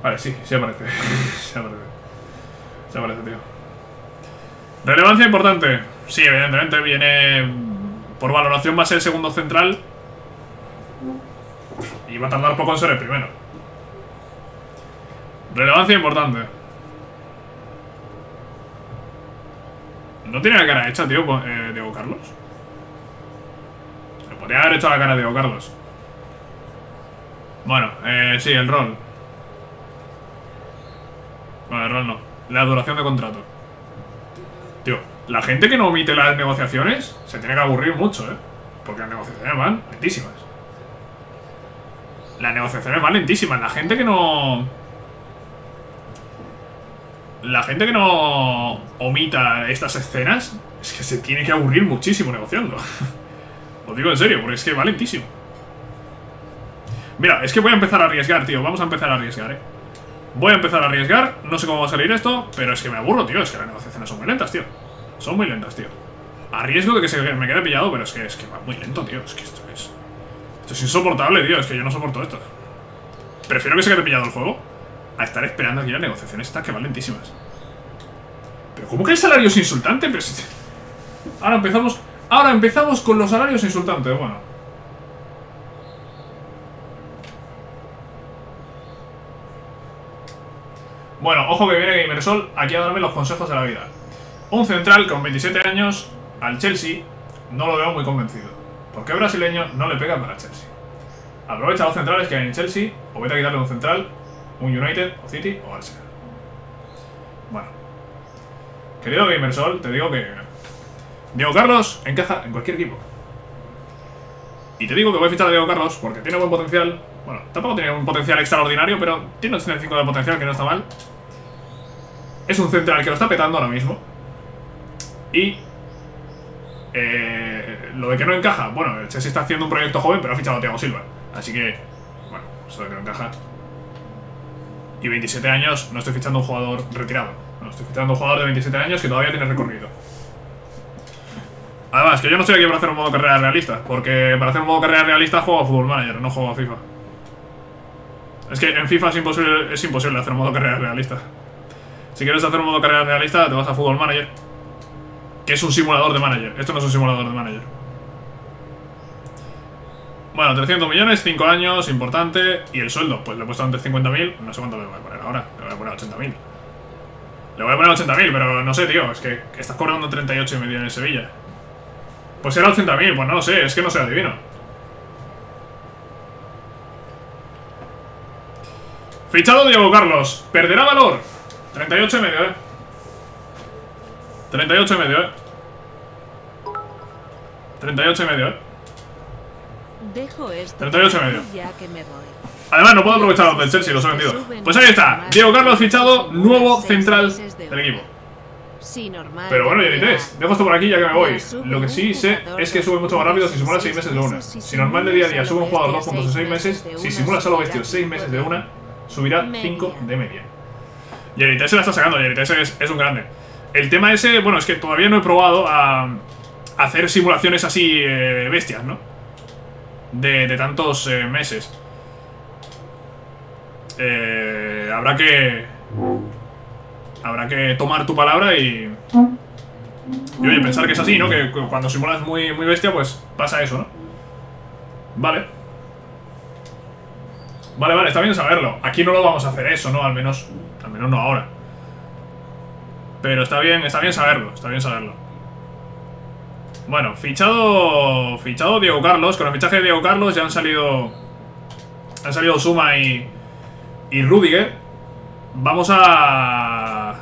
Vale, sí, sí aparece. sí aparece. Sí aparece, tío. Relevancia importante. Sí, evidentemente viene... Por valoración va a ser el segundo central. Y va a tardar poco en ser el primero. Relevancia importante. No tiene la cara hecha, tío, con- eh, Diego Carlos. Le podría haber hecho la cara a Diego Carlos. Bueno, eh, sí, el rol. Bueno, el rol no. La duración de contrato. Tío, la gente que no omite las negociaciones se tiene que aburrir mucho, ¿eh? Porque las negociaciones van lentísimas. Las negociaciones van lentísimas. La gente que no... la gente que no omita estas escenas es que se tiene que aburrir muchísimo negociando. Lo digo en serio, porque es que va lentísimo. Mira, es que voy a empezar a arriesgar, tío. Vamos a empezar a arriesgar, eh. Voy a empezar a arriesgar. No sé cómo va a salir esto, pero es que me aburro, tío. Es que las negociaciones son muy lentas, tío. Son muy lentas, tío. Arriesgo de que se me quede pillado, pero es que, es que va muy lento, tío. Es que esto es... Esto es insoportable, tío. Es que yo no soporto esto. Prefiero que se quede pillado el juego a estar esperando aquí las negociaciones estas que van lentísimas. Pero ¿cómo que el salario es insultante? Pero. Ahora empezamos... Ahora empezamos con los salarios insultantes, bueno. Bueno, ojo que viene Gamersol aquí a darme los consejos de la vida. Un central con 27 años al Chelsea no lo veo muy convencido. Porque brasileño no le pega para Chelsea. Aprovecha los centrales que hay en Chelsea o vete a quitarle un central, un United, o City o Arsenal. Bueno. Querido Gamersol, te digo que Diego Carlos encaja en cualquier equipo. Y te digo que voy a fichar a Diego Carlos porque tiene buen potencial. Bueno, tampoco tiene un potencial extraordinario, pero tiene un 85 de potencial que no está mal. Es un central que lo está petando ahora mismo. Y... Eh, lo de que no encaja, bueno, el Chelsea está haciendo un proyecto joven, pero ha fichado a Thiago Silva. Así que, bueno, eso de que no encaja. Y 27 años, no estoy fichando un jugador retirado. No, estoy fichando un jugador de 27 años que todavía tiene recorrido. Además, que yo no estoy aquí para hacer un modo carrera realista. Porque para hacer un modo carrera realista juego a Football Manager, no juego a FIFA. Es que en FIFA es imposible, es imposible hacer un modo carrera realista. Si quieres hacer un modo carrera realista, te vas a Football Manager. Que es un simulador de manager. Esto no es un simulador de manager. Bueno, 300 millones, 5 años, importante. Y el sueldo, pues le he puesto antes 50.000. No sé cuánto le voy a poner ahora. Le voy a poner 80.000. Le voy a poner 80.000, pero no sé, tío. Es que estás cobrando 38 y medio en Sevilla. Pues era 80.000, pues no lo sé, es que no sé adivino. Fichado Diego Carlos. ¿Perderá valor? 38 y medio, eh. 38 y medio, eh. 38 y medio, eh. Dejo esto 38 y medio. ya que me voy. Además, no puedo aprovechar los del Chelsea, los he vendido. Pues ahí está, Diego Carlos fichado, nuevo central del equipo. Pero bueno, Yanites, dejo esto por aquí ya que me voy. Lo que sí sé es que sube mucho más rápido si simula 6 meses de una. Si normal de día a día sube un jugador 2 puntos en 6 meses, si simula solo bestios 6 meses de una, subirá 5 de media. Yanites se la está sacando, Yanites es, es un grande. El tema ese, bueno, es que todavía no he probado a, a hacer simulaciones así eh, bestias, ¿no? De, tantos eh, meses. Eh, habrá que... Habrá que tomar tu palabra y... Y oye, pensar que es así, ¿no? Que cu- cuando simulas muy, muy bestia, pues pasa eso, ¿no? Vale. Vale, vale, está bien saberlo. Aquí no lo vamos a hacer eso, ¿no? Al menos... Al menos no ahora. Pero está bien, está bien saberlo, está bien saberlo. Bueno, fichado. Fichado Diego Carlos. Con el fichaje de Diego Carlos ya han salido. Han salido Suma y. Y Rudiger. Vamos a.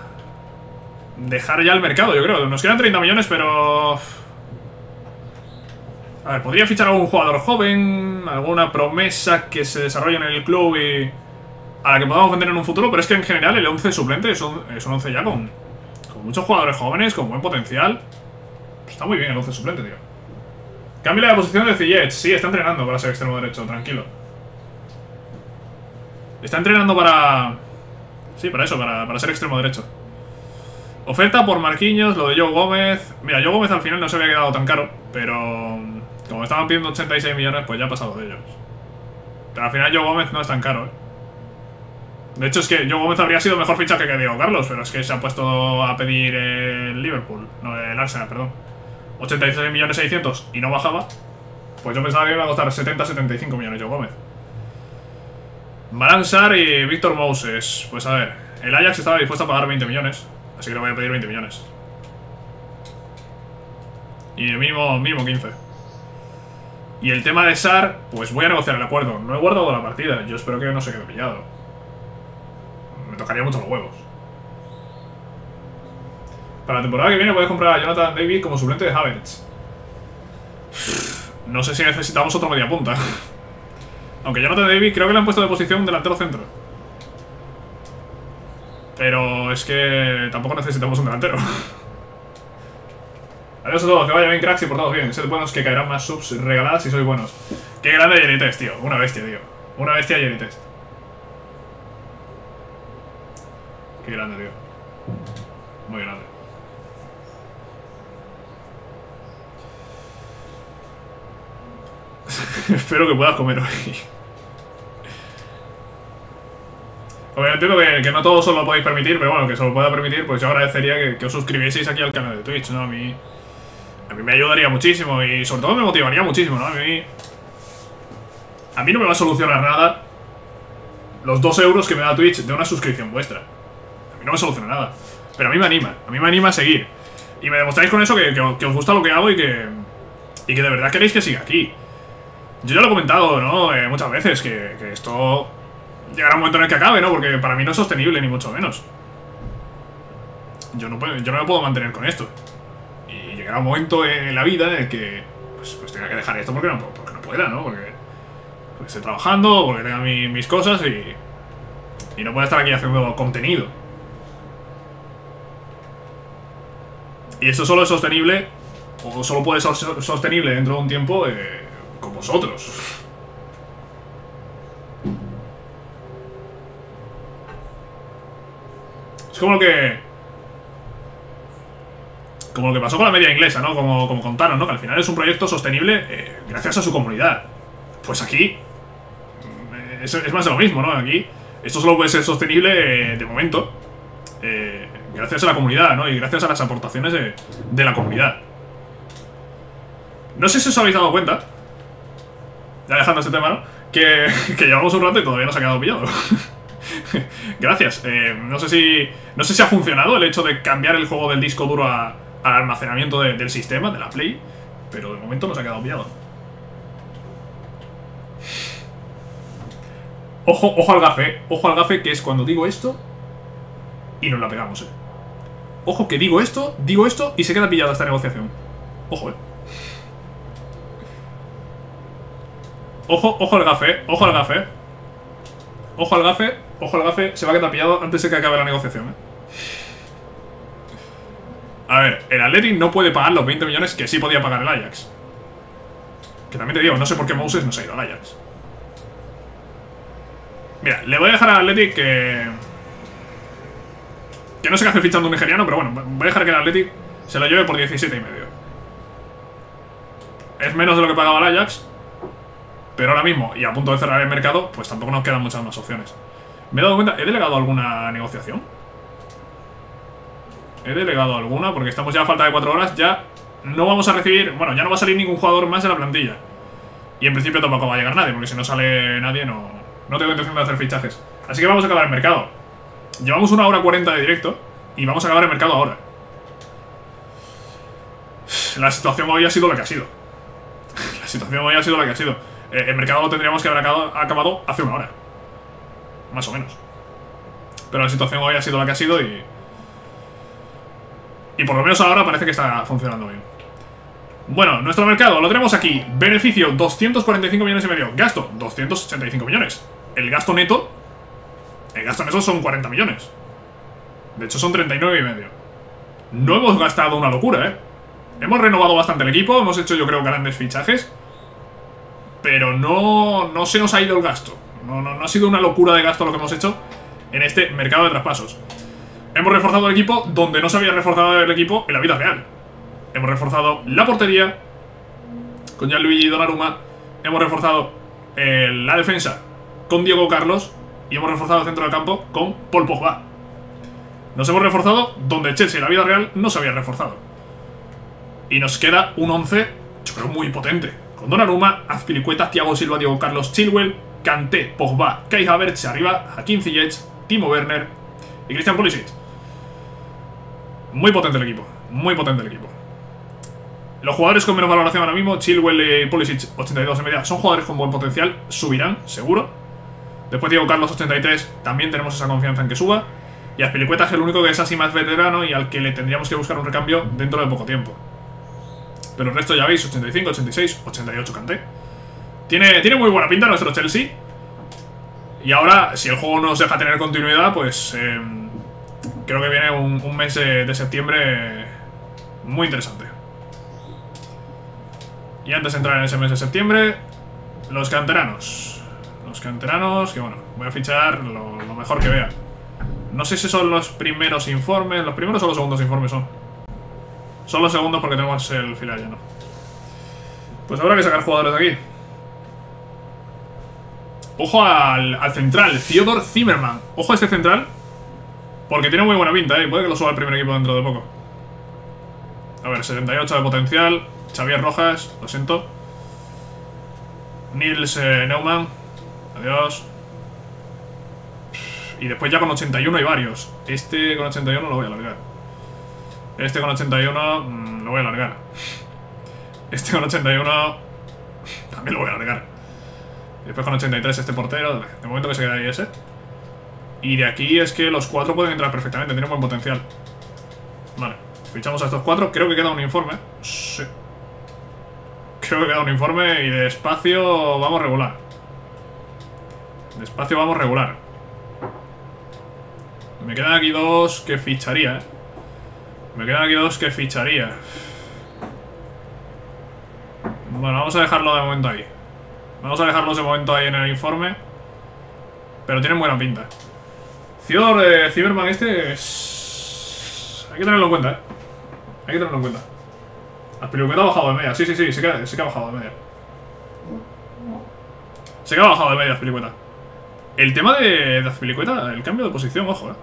Dejar ya el mercado, yo creo. Nos quedan 30 millones, pero. A ver, podría fichar algún jugador joven, alguna promesa que se desarrolle en el club y. A la que podamos vender en un futuro, pero es que en general el 11 suplente es un, es un 11 ya con, con muchos jugadores jóvenes, con buen potencial. Está muy bien el 11 suplente, tío. Cambia la posición de Ziyech. Sí, está entrenando para ser extremo derecho, tranquilo. Está entrenando para... Sí, para eso, para, para ser extremo derecho. Oferta por Marquinhos, lo de Joe Gómez. Mira, Joe Gómez al final no se había quedado tan caro, pero... Como estaban pidiendo 86 millones, pues ya ha pasado de ellos. Pero al final Joe Gómez no es tan caro, ¿eh? De hecho, es que Joe Gómez habría sido mejor fichaje que Diego Carlos, pero es que se ha puesto a pedir el Liverpool, no el Arsenal, perdón. 86 millones 600 y no bajaba. Pues yo pensaba que iba a costar 70-75 millones Joe Gómez. Malansar y Víctor Moses. Pues a ver, el Ajax estaba dispuesto a pagar 20 millones, así que le voy a pedir 20 millones. Y el mínimo, mínimo 15. Y el tema de Sar, pues voy a negociar el acuerdo. No he guardado la partida, yo espero que no se quede pillado. Me tocaría mucho los huevos. Para la temporada que viene puedes comprar a Jonathan David como suplente de Havertz. No sé si necesitamos otro media punta. Aunque Jonathan David creo que le han puesto de posición delantero centro. Pero es que tampoco necesitamos un delantero. Adiós a todos, que vaya bien cracks y por todos bien. Sed buenos que caerán más subs regaladas si sois buenos. Qué grande Jenny Test, tío. Una bestia, tío. Una bestia Jenny Test. Qué grande, tío. Muy grande. Espero que puedas comer hoy. Entiendo que, no todos os lo podéis permitir, pero bueno, que se lo pueda permitir, pues yo agradecería que, os suscribieseis aquí al canal de Twitch, ¿no? A mí, a mí me ayudaría muchísimo y sobre todo me motivaría muchísimo, ¿no? A mí, a mí no me va a solucionar nada los dos euros que me da Twitch de una suscripción vuestra. A mí no me soluciona nada. Pero a mí me anima, a mí me anima a seguir. Y me demostráis con eso que- que os gusta lo que hago y que, y que de verdad queréis que siga aquí. Yo ya lo he comentado, ¿no? Eh, muchas veces, que, que esto llegará un momento en el que acabe, ¿no? Porque para mí no es sostenible, ni mucho menos. Yo no, puedo- yo no me puedo mantener con esto. Y llegará un momento en la vida en el que pues, pues tenga que dejar esto porque no, porque no pueda, ¿no? Porque, porque estoy trabajando, porque tenga mi- mis cosas y, y no pueda estar aquí haciendo contenido. Y esto solo es sostenible, o solo puede ser so- sostenible dentro de un tiempo eh, con vosotros. Es como lo que. Como lo que pasó con la media inglesa, ¿no? Como, como contaron, ¿no? Que al final es un proyecto sostenible eh, gracias a su comunidad. Pues aquí. mm, Es, más de lo mismo, ¿no? Aquí. Esto solo puede ser sostenible eh, de momento. eh, gracias a la comunidad, ¿no? Y gracias a las aportaciones de, de la comunidad. No sé si os habéis dado cuenta. Ya dejando este tema, ¿no? Que, llevamos un rato y todavía no se ha quedado pillado. Gracias. Eh, no sé si. No sé si ha funcionado el hecho de cambiar el juego del disco duro al almacenamiento de- del sistema, de la Play. Pero de momento no se ha quedado pillado. Ojo, ojo al gafe, ojo al gafe, que es cuando digo esto. Y nos la pegamos, eh. Ojo que digo esto, digo esto y se queda pillada esta negociación. Ojo, eh. Ojo, ojo al gafe, ojo al gafe. Ojo al gafe, ojo al gafe, se va a quedar pillado antes de que acabe la negociación, ¿eh? A ver, el Athletic no puede pagar los 20 millones que sí podía pagar el Ajax. Que también te digo, no sé por qué Moses no se ha ido al Ajax. Mira, le voy a dejar al Athletic que... Que no sé qué hace fichando un nigeriano, pero bueno, voy a dejar que el Athletic se lo lleve por 17 y medio. Es menos de lo que pagaba el Ajax, pero ahora mismo, y a punto de cerrar el mercado, pues tampoco nos quedan muchas más opciones. Me he dado cuenta, ¿he delegado alguna negociación? He delegado alguna, porque estamos ya a falta de 4 horas, ya no vamos a recibir, bueno, ya no va a salir ningún jugador más de la plantilla. Y en principio tampoco va a llegar nadie, porque si no sale nadie no, no tengo intención de hacer fichajes. Así que vamos a acabar el mercado. Llevamos una hora 40 de directo y vamos a acabar el mercado ahora. La situación hoy ha sido la que ha sido. La situación hoy ha sido la que ha sido. Eh, el mercado lo tendríamos que haber acabado, acabado hace una hora. Más o menos. Pero la situación hoy ha sido la que ha sido y... Y por lo menos ahora parece que está funcionando bien. Bueno, nuestro mercado lo tenemos aquí. Beneficio 245 millones y medio. Gasto 285 millones. El gasto neto. El gasto neto son 40 millones. De hecho son 39 y medio. No hemos gastado una locura, ¿eh? Hemos renovado bastante el equipo. Hemos hecho yo creo grandes fichajes. Pero no, no se nos ha ido el gasto. No, no, no ha sido una locura de gasto lo que hemos hecho en este mercado de traspasos. Hemos reforzado el equipo donde no se había reforzado el equipo en la vida real. Hemos reforzado la portería con Gianluigi Donnarumma. Hemos reforzado eh, la defensa con Diego Carlos. Y hemos reforzado el centro del campo con Paul Pogba. Nos hemos reforzado donde Chelsea en la vida real no se había reforzado. Y nos queda un 11, yo creo, muy potente. Con Donnarumma, Azpilicueta, Thiago Silva, Diego Carlos, Chilwell, Kanté, Pogba, Kai Havertz arriba, Hakim Ziyech, Timo Werner y Christian Pulisic. Muy potente el equipo, muy potente el equipo. Los jugadores con menos valoración ahora mismo, Chilwell y Pulisic 82 en media, son jugadores con buen potencial, subirán, seguro. Después Diego Carlos 83, también tenemos esa confianza en que suba. Y Azpilicueta es el único que es así más veterano y al que le tendríamos que buscar un recambio dentro de poco tiempo. Pero el resto ya veis, 85, 86, 88 Kanté. Tiene, tiene muy buena pinta nuestro Chelsea. Y ahora, si el juego nos deja tener continuidad, pues... eh, creo que viene un, mes de, de septiembre muy interesante. Y antes de entrar en ese mes de septiembre, los canteranos. Los canteranos, que bueno, voy a fichar lo, lo mejor que vea. No sé si son los primeros informes, los primeros o los segundos informes son. Son los segundos porque tenemos el final lleno. Pues habrá que sacar jugadores de aquí. Ojo al, al central, Theodor Zimmerman. Ojo a este central. Porque tiene muy buena pinta, ¿eh? Puede que lo suba al primer equipo dentro de poco. A ver, 78 de potencial. Xavier Rojas, lo siento. Nils eh, Neumann. Adiós. Y después ya con 81 hay varios. Este con 81 lo voy a alargar. Este con 81 mm, lo voy a alargar. Este con 81 también lo voy a alargar. Después con 83 este portero. De momento que se queda ahí ese. Y de aquí es que los cuatro pueden entrar perfectamente, tienen buen potencial. Vale, fichamos a estos cuatro. Creo que queda un informe. Sí. Creo que queda un informe y de espacio vamos regular. De espacio vamos regular. Me quedan aquí dos que ficharía, ¿eh? Me quedan aquí dos que ficharía. Bueno, vamos a dejarlo de momento ahí. Vamos a dejarlos de momento ahí en el informe. Pero tienen buena pinta. Theodor eh, Cyberman este es... Hay que tenerlo en cuenta, eh. Hay que tenerlo en cuenta. Aspiricueta ha bajado de media. Sí, sí, sí, sí que, sí que ha bajado de media. Sí que ha bajado de media Aspiricueta. El tema de, de Azpilicueta, el cambio de posición, ojo, eh.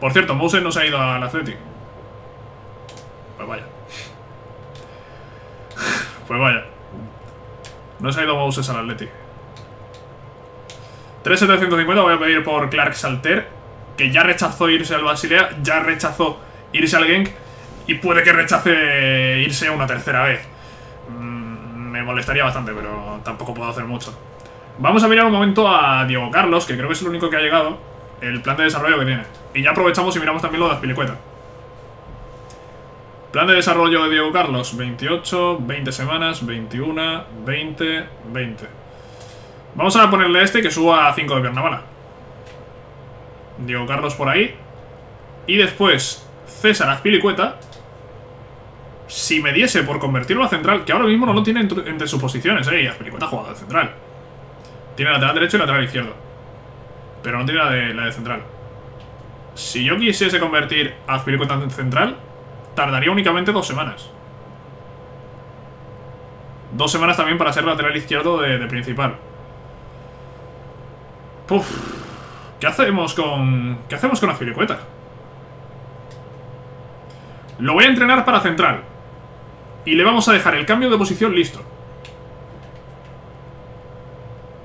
Por cierto, Moses no se ha ido al Athletic. Pues vaya. Pues vaya. No se ha ido Moses al Athletic. 3.750 voy a pedir por Clark Salter, que ya rechazó irse al Basilea, ya rechazó irse al Genk y puede que rechace irse una tercera vez. Mm, me molestaría bastante, pero tampoco puedo hacer mucho. Vamos a mirar un momento a Diego Carlos, que creo que es el único que ha llegado, el plan de desarrollo que tiene. Y ya aprovechamos y miramos también lo de Azpilicueta. Plan de desarrollo de Diego Carlos, 28, 20 semanas, 21, 20, 20. Vamos a ponerle este que suba a 5 de pierna bala. Diego Carlos por ahí. Y después César Azpilicueta. Si me diese por convertirlo a central, que ahora mismo no lo tiene entre sus posiciones, ¿eh? Y Azpilicueta ha jugado de central. Tiene lateral derecho y lateral izquierdo. Pero no tiene la de, la de central. Si yo quisiese convertir a Azpilicueta en central, tardaría únicamente dos semanas. Dos semanas también para ser lateral izquierdo de, principal. ¿Qué hacemos con... ¿Qué hacemos con Azpilicueta? Lo voy a entrenar para central. Y le vamos a dejar el cambio de posición listo.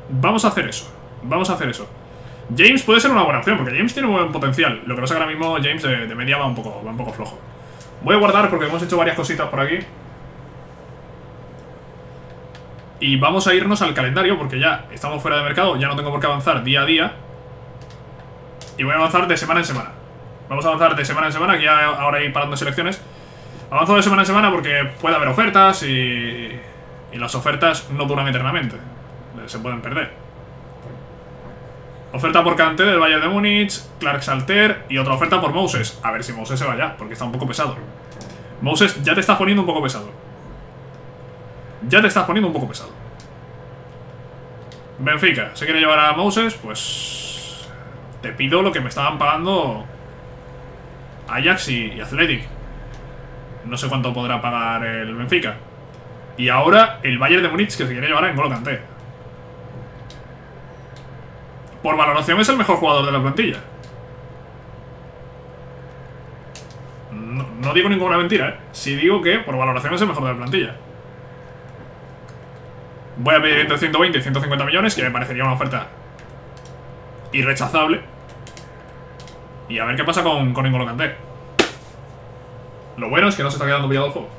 Vamos a hacer eso. Vamos a hacer eso. James puede ser una buena opción, porque James tiene un buen potencial. Lo que pasa que ahora mismo James de, de media va un, poco, va un poco flojo. Voy a guardar porque hemos hecho varias cositas por aquí. Y vamos a irnos al calendario porque ya estamos fuera de mercado, ya no tengo por qué avanzar día a día. Y voy a avanzar de semana en semana. Vamos a avanzar de semana en semana, que ya ahora hay parando selecciones. Avanzo de semana en semana porque puede haber ofertas y, y las ofertas no duran eternamente. Se pueden perder. Oferta por Kanté del Bayern de Múnich, Clark Salter y otra oferta por Moses. A ver si Moses se va ya, porque está un poco pesado. Moses, ya te estás poniendo un poco pesado. Ya te estás poniendo un poco pesado. Benfica, ¿se quiere llevar a Moses? Pues... Te pido lo que me estaban pagando Ajax y, Athletic. No sé cuánto podrá pagar el Benfica. Y ahora el Bayern de Múnich que se quiere llevar a N'Golo Kanté. Por valoración es el mejor jugador de la plantilla. No, digo ninguna mentira, ¿eh? Si digo que por valoración es el mejor de la plantilla. Voy a pedir entre 120 y 150 millones, que me parecería una oferta irrechazable. Y a ver qué pasa con, con N'Golo Kanté. Lo bueno es que no se está quedando pillado el juego.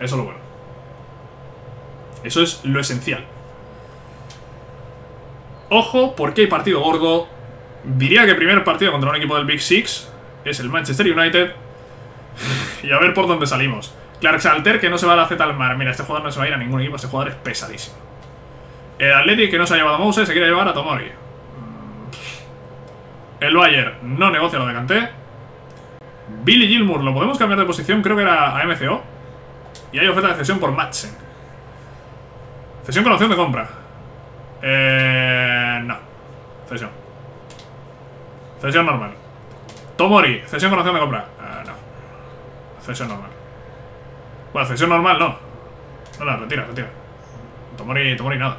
Eso es lo bueno. Eso es lo esencial. Ojo, porque hay partido gordo. Diría que el primer partido contra un equipo del Big Six es el Manchester United. y a ver por dónde salimos. Clark Salter, que no se va a la Z al mar. Mira, este jugador no se va a ir a ningún equipo, este jugador es pesadísimo. El Athletic, que no se ha llevado a Moses, se quiere llevar a Tomori. El Bayern no negocia lo de Kanté. Billy Gilmour, lo podemos cambiar de posición, creo que era a MCO. Y hay oferta de cesión por Madsen. Cesión con opción de compra. Eh. No. Cesión. Cesión normal. Tomori, cesión con opción de compra. Eh, no. Cesión normal. Bueno, cesión normal no. No, no, retira, retira. Tomori, Tomori nada.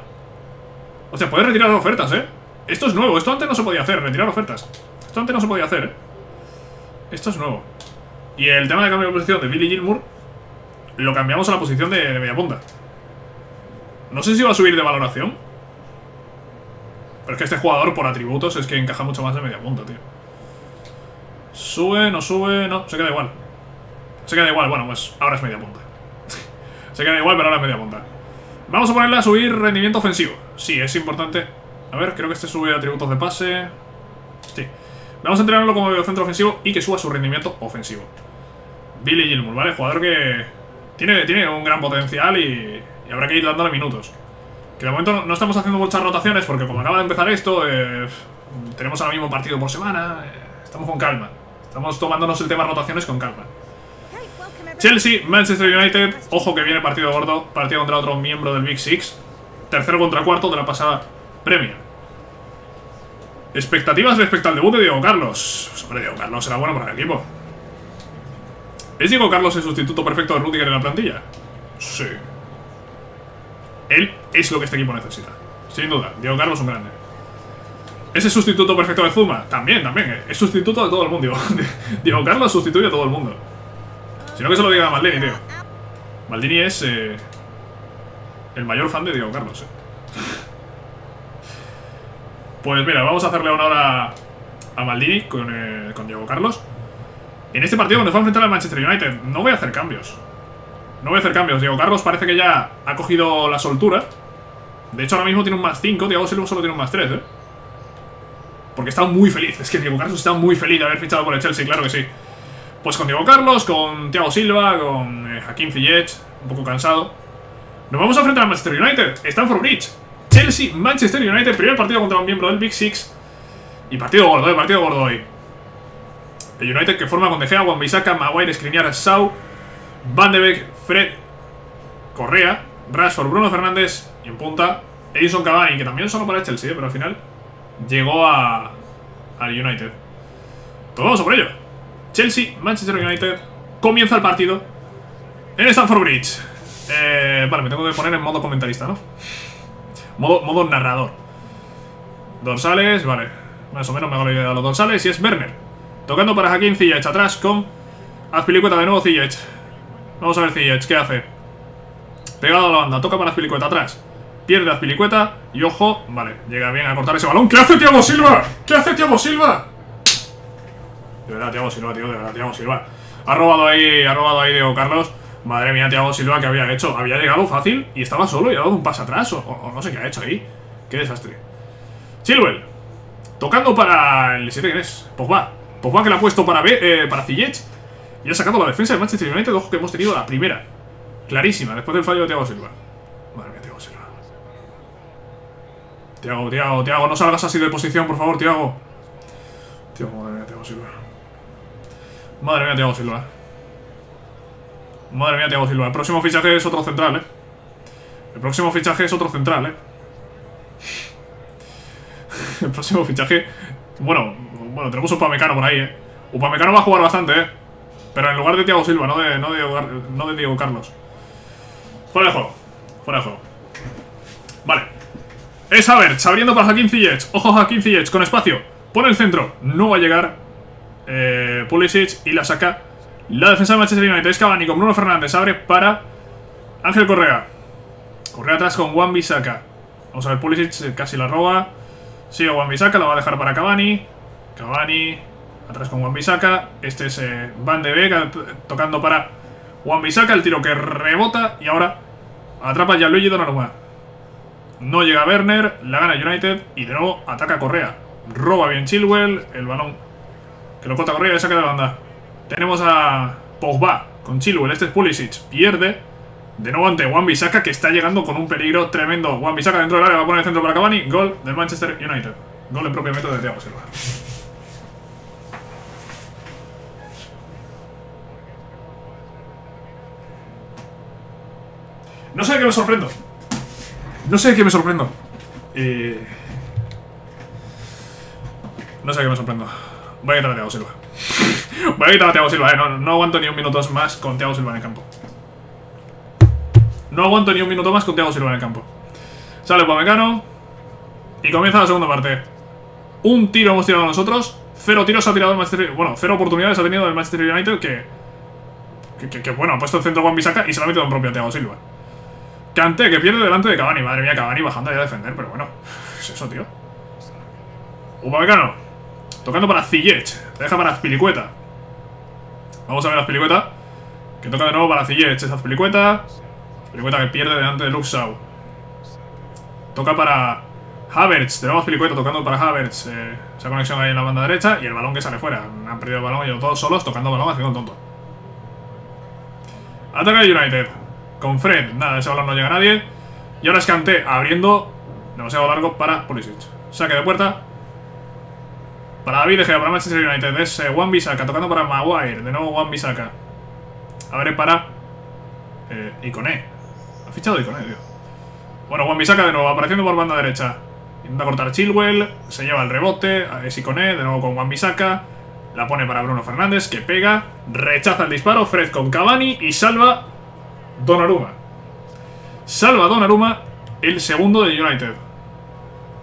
O sea, puedes retirar ofertas, ¿eh? Esto es nuevo, esto antes no se podía hacer, retirar ofertas. Esto antes no se podía hacer, ¿eh? Esto es nuevo. Y el tema de cambio de posición de Billy Gilmour lo cambiamos a la posición de, de. No sé si va a subir de valoración. Pero es que este jugador, por atributos, es que encaja mucho más de media punta, tío. Sube, no sube, no, se queda igual. Se queda igual, bueno, pues ahora es media punta. se queda igual, pero ahora es media punta. Vamos a ponerle a subir rendimiento ofensivo. Sí, es importante. A ver, creo que este sube atributos de pase. Sí. Vamos a entrenarlo como centro ofensivo y que suba su rendimiento ofensivo. Billy Gilmour, ¿vale? Jugador que tiene, tiene un gran potencial y, y habrá que ir dándole minutos. Que de momento no, estamos haciendo muchas rotaciones porque como acaba de empezar esto, eh, tenemos ahora mismo partido por semana, eh, estamos con calma. Estamos tomándonos el tema rotaciones con calma. Chelsea, Manchester United, ojo que viene partido gordo, partido contra otro miembro del Big Six, tercero contra cuarto de la pasada Premier. Expectativas respecto al debut de Diego Carlos. Pues, hombre, Diego Carlos será bueno para el equipo. ¿Es Diego Carlos el sustituto perfecto de Rudiger en la plantilla? Sí. Él es lo que este equipo necesita. Sin duda, Diego Carlos es un grande. ¿Es el sustituto perfecto de Zuma? También, también. Es sustituto de todo el mundo. Diego, Carlos sustituye a todo el mundo. Si no que se lo diga a Maldini, tío. Maldini es eh, el mayor fan de Diego Carlos, eh. Pues mira, vamos a hacerle honor a, a Maldini con, eh, con Diego Carlos. En este partido donde fue a enfrentar al Manchester United, no voy a hacer cambios. No voy a hacer cambios. Diego Carlos parece que ya ha cogido la soltura. De hecho, ahora mismo tiene un más 5. Diego Silva solo tiene un más 3, ¿eh? Porque está muy feliz. Es que Diego Carlos está muy feliz de haber fichado por el Chelsea, claro que sí. Pues con Diego Carlos, con Thiago Silva, con eh, Hakim Ziyech, un poco cansado. Nos vamos a enfrentar al Manchester United, Stanford Bridge. Chelsea, Manchester United, primer partido contra un miembro del Big Six. Y partido gordo, eh, partido gordo hoy. El United que forma con De Gea, Wan-Bissaka, Maguire, Skriniar, Sau, Van de Beek, Fred, Correa, Rashford, Bruno Fernández y en punta Edison Cavani, que también sonó para el Chelsea, eh, pero al final llegó a al United. Pues vamos a por ello. Chelsea, Manchester United, comienza el partido en Stamford Bridge. Eh, vale, me tengo que poner en modo comentarista, ¿no? Modo, modo narrador. Dorsales, vale. Más o menos me hago la idea de los dorsales. Y es Werner. Tocando para Hakim Ziyech. Atrás con Azpilicueta de nuevo Ziyech. Vamos a ver Ziyech, ¿qué hace? Pegado a la banda, toca para Azpilicueta atrás. Pierde Azpilicueta y ojo, vale, llega bien a cortar ese balón. ¿Qué hace Thiago Silva? ¿Qué hace Thiago Silva? De verdad, Thiago Silva, tío, de verdad, Thiago Silva. Ha robado ahí, ha robado ahí Diego Carlos. Madre mía, Thiago Silva, ¿qué había hecho? Había llegado fácil y estaba solo y ha dado un paso atrás. O, no sé qué ha hecho ahí. Qué desastre. Chilwell. Tocando para el 7 quién es. Pogba. Pogba que la ha puesto para, B, eh, para. Y ha sacado la defensa del Manchester United. Ojo que hemos tenido la primera. Clarísima, después del fallo de Thiago Silva. Madre mía, Thiago Silva. Thiago, Thiago, Thiago, no salgas así de posición, por favor, Thiago. Thiago, madre mía, Thiago Silva. Madre mía, Thiago Silva. Madre mía, Thiago Silva. El próximo fichaje es otro central, eh. El próximo fichaje es otro central, eh. El próximo fichaje. Bueno, bueno, tenemos Upamecano por ahí, eh. Upamecano va a jugar bastante, eh. Pero en lugar de Thiago Silva, no de, no de, no de Diego Carlos. Fuera de juego. Fuera de juego. Vale. Es Havertz abriendo para Hakim Ziyech. Ojo Hakim Ziyech con espacio. Pone el centro. No va a llegar. Eh, Pulisic y la saca. La defensa de Manchester United es Cavani con Bruno Fernández. Abre para Ángel Correa. Correa atrás con Juan Bisaka. Vamos a ver, Pulisic eh, casi la roba. Sigue Juan Bisaka, la va a dejar para Cavani. Cavani. Atrás con Juan Bisaka. Este es eh, Van de Beek eh, tocando para Juan Bisaka. El tiro que rebota. Y ahora atrapa Gianluigi Donnarumma. No llega Werner, la gana United y de nuevo ataca Correa. Roba bien Chilwell, el balón que lo corta Correa y saca de banda. Tenemos a Pogba con Chilwell, este es Pulisic, pierde. De nuevo ante Juan Bisaka que está llegando con un peligro tremendo. Juan Bisaka dentro del área va a poner el centro para Cavani. Gol del Manchester United. Gol en propio método de Thiago Silva. No sé de qué me sorprendo. No sé de qué me sorprendo. Eh... No sé de qué me sorprendo. Voy a quitar a Thiago Silva. Voy a quitar a Thiago Silva, eh. No, aguanto ni un minuto más con Thiago Silva en el campo. No aguanto ni un minuto más con Thiago Silva en el campo. Sale Upamecano. Y comienza la segunda parte. Un tiro hemos tirado nosotros. Cero tiros ha tirado el Manchester Bueno, cero oportunidades ha tenido el Manchester United que... Que, bueno, ha puesto el centro Juan Bisaka y se lo ha metido en propio Thiago Silva. Kanté, que pierde delante de Cavani. Madre mía, Cavani bajando ahí a defender, pero bueno. ¿Qué es eso, tío? Upamecano. Tocando para Ziyech. Deja para Azpilicueta. Vamos a ver Azpilicueta. Que toca de nuevo para Ziyech. Es Azpilicueta. Azpilicueta que pierde delante de Luxau. Toca para Havertz. Tenemos Azpilicueta tocando para Havertz. eh, esa conexión ahí en la banda derecha. Y el balón que sale fuera. Han perdido el balón ellos todos solos tocando balón haciendo tonto. Ataca United. Con Fred. Nada, ese balón no llega nadie. Y ahora es Kanté abriendo. Demasiado largo para Pulisic. Saque de puerta. Para David De Gea, para Manchester United. Es eh, Juan Bisaka tocando para Maguire. De nuevo Juan Bisaka. Abre para. Eh, Iconé. Ha fichado Iconé, tío. Bueno, Juan Bisaka de nuevo apareciendo por banda derecha. Intenta cortar Chilwell. Se lleva el rebote. Es Iconé. De nuevo con Juan Bisaka. La pone para Bruno Fernández. Que pega. Rechaza el disparo. Fred con Cavani. Y salva. Donnarumma. Salva Donnarumma. El segundo de United.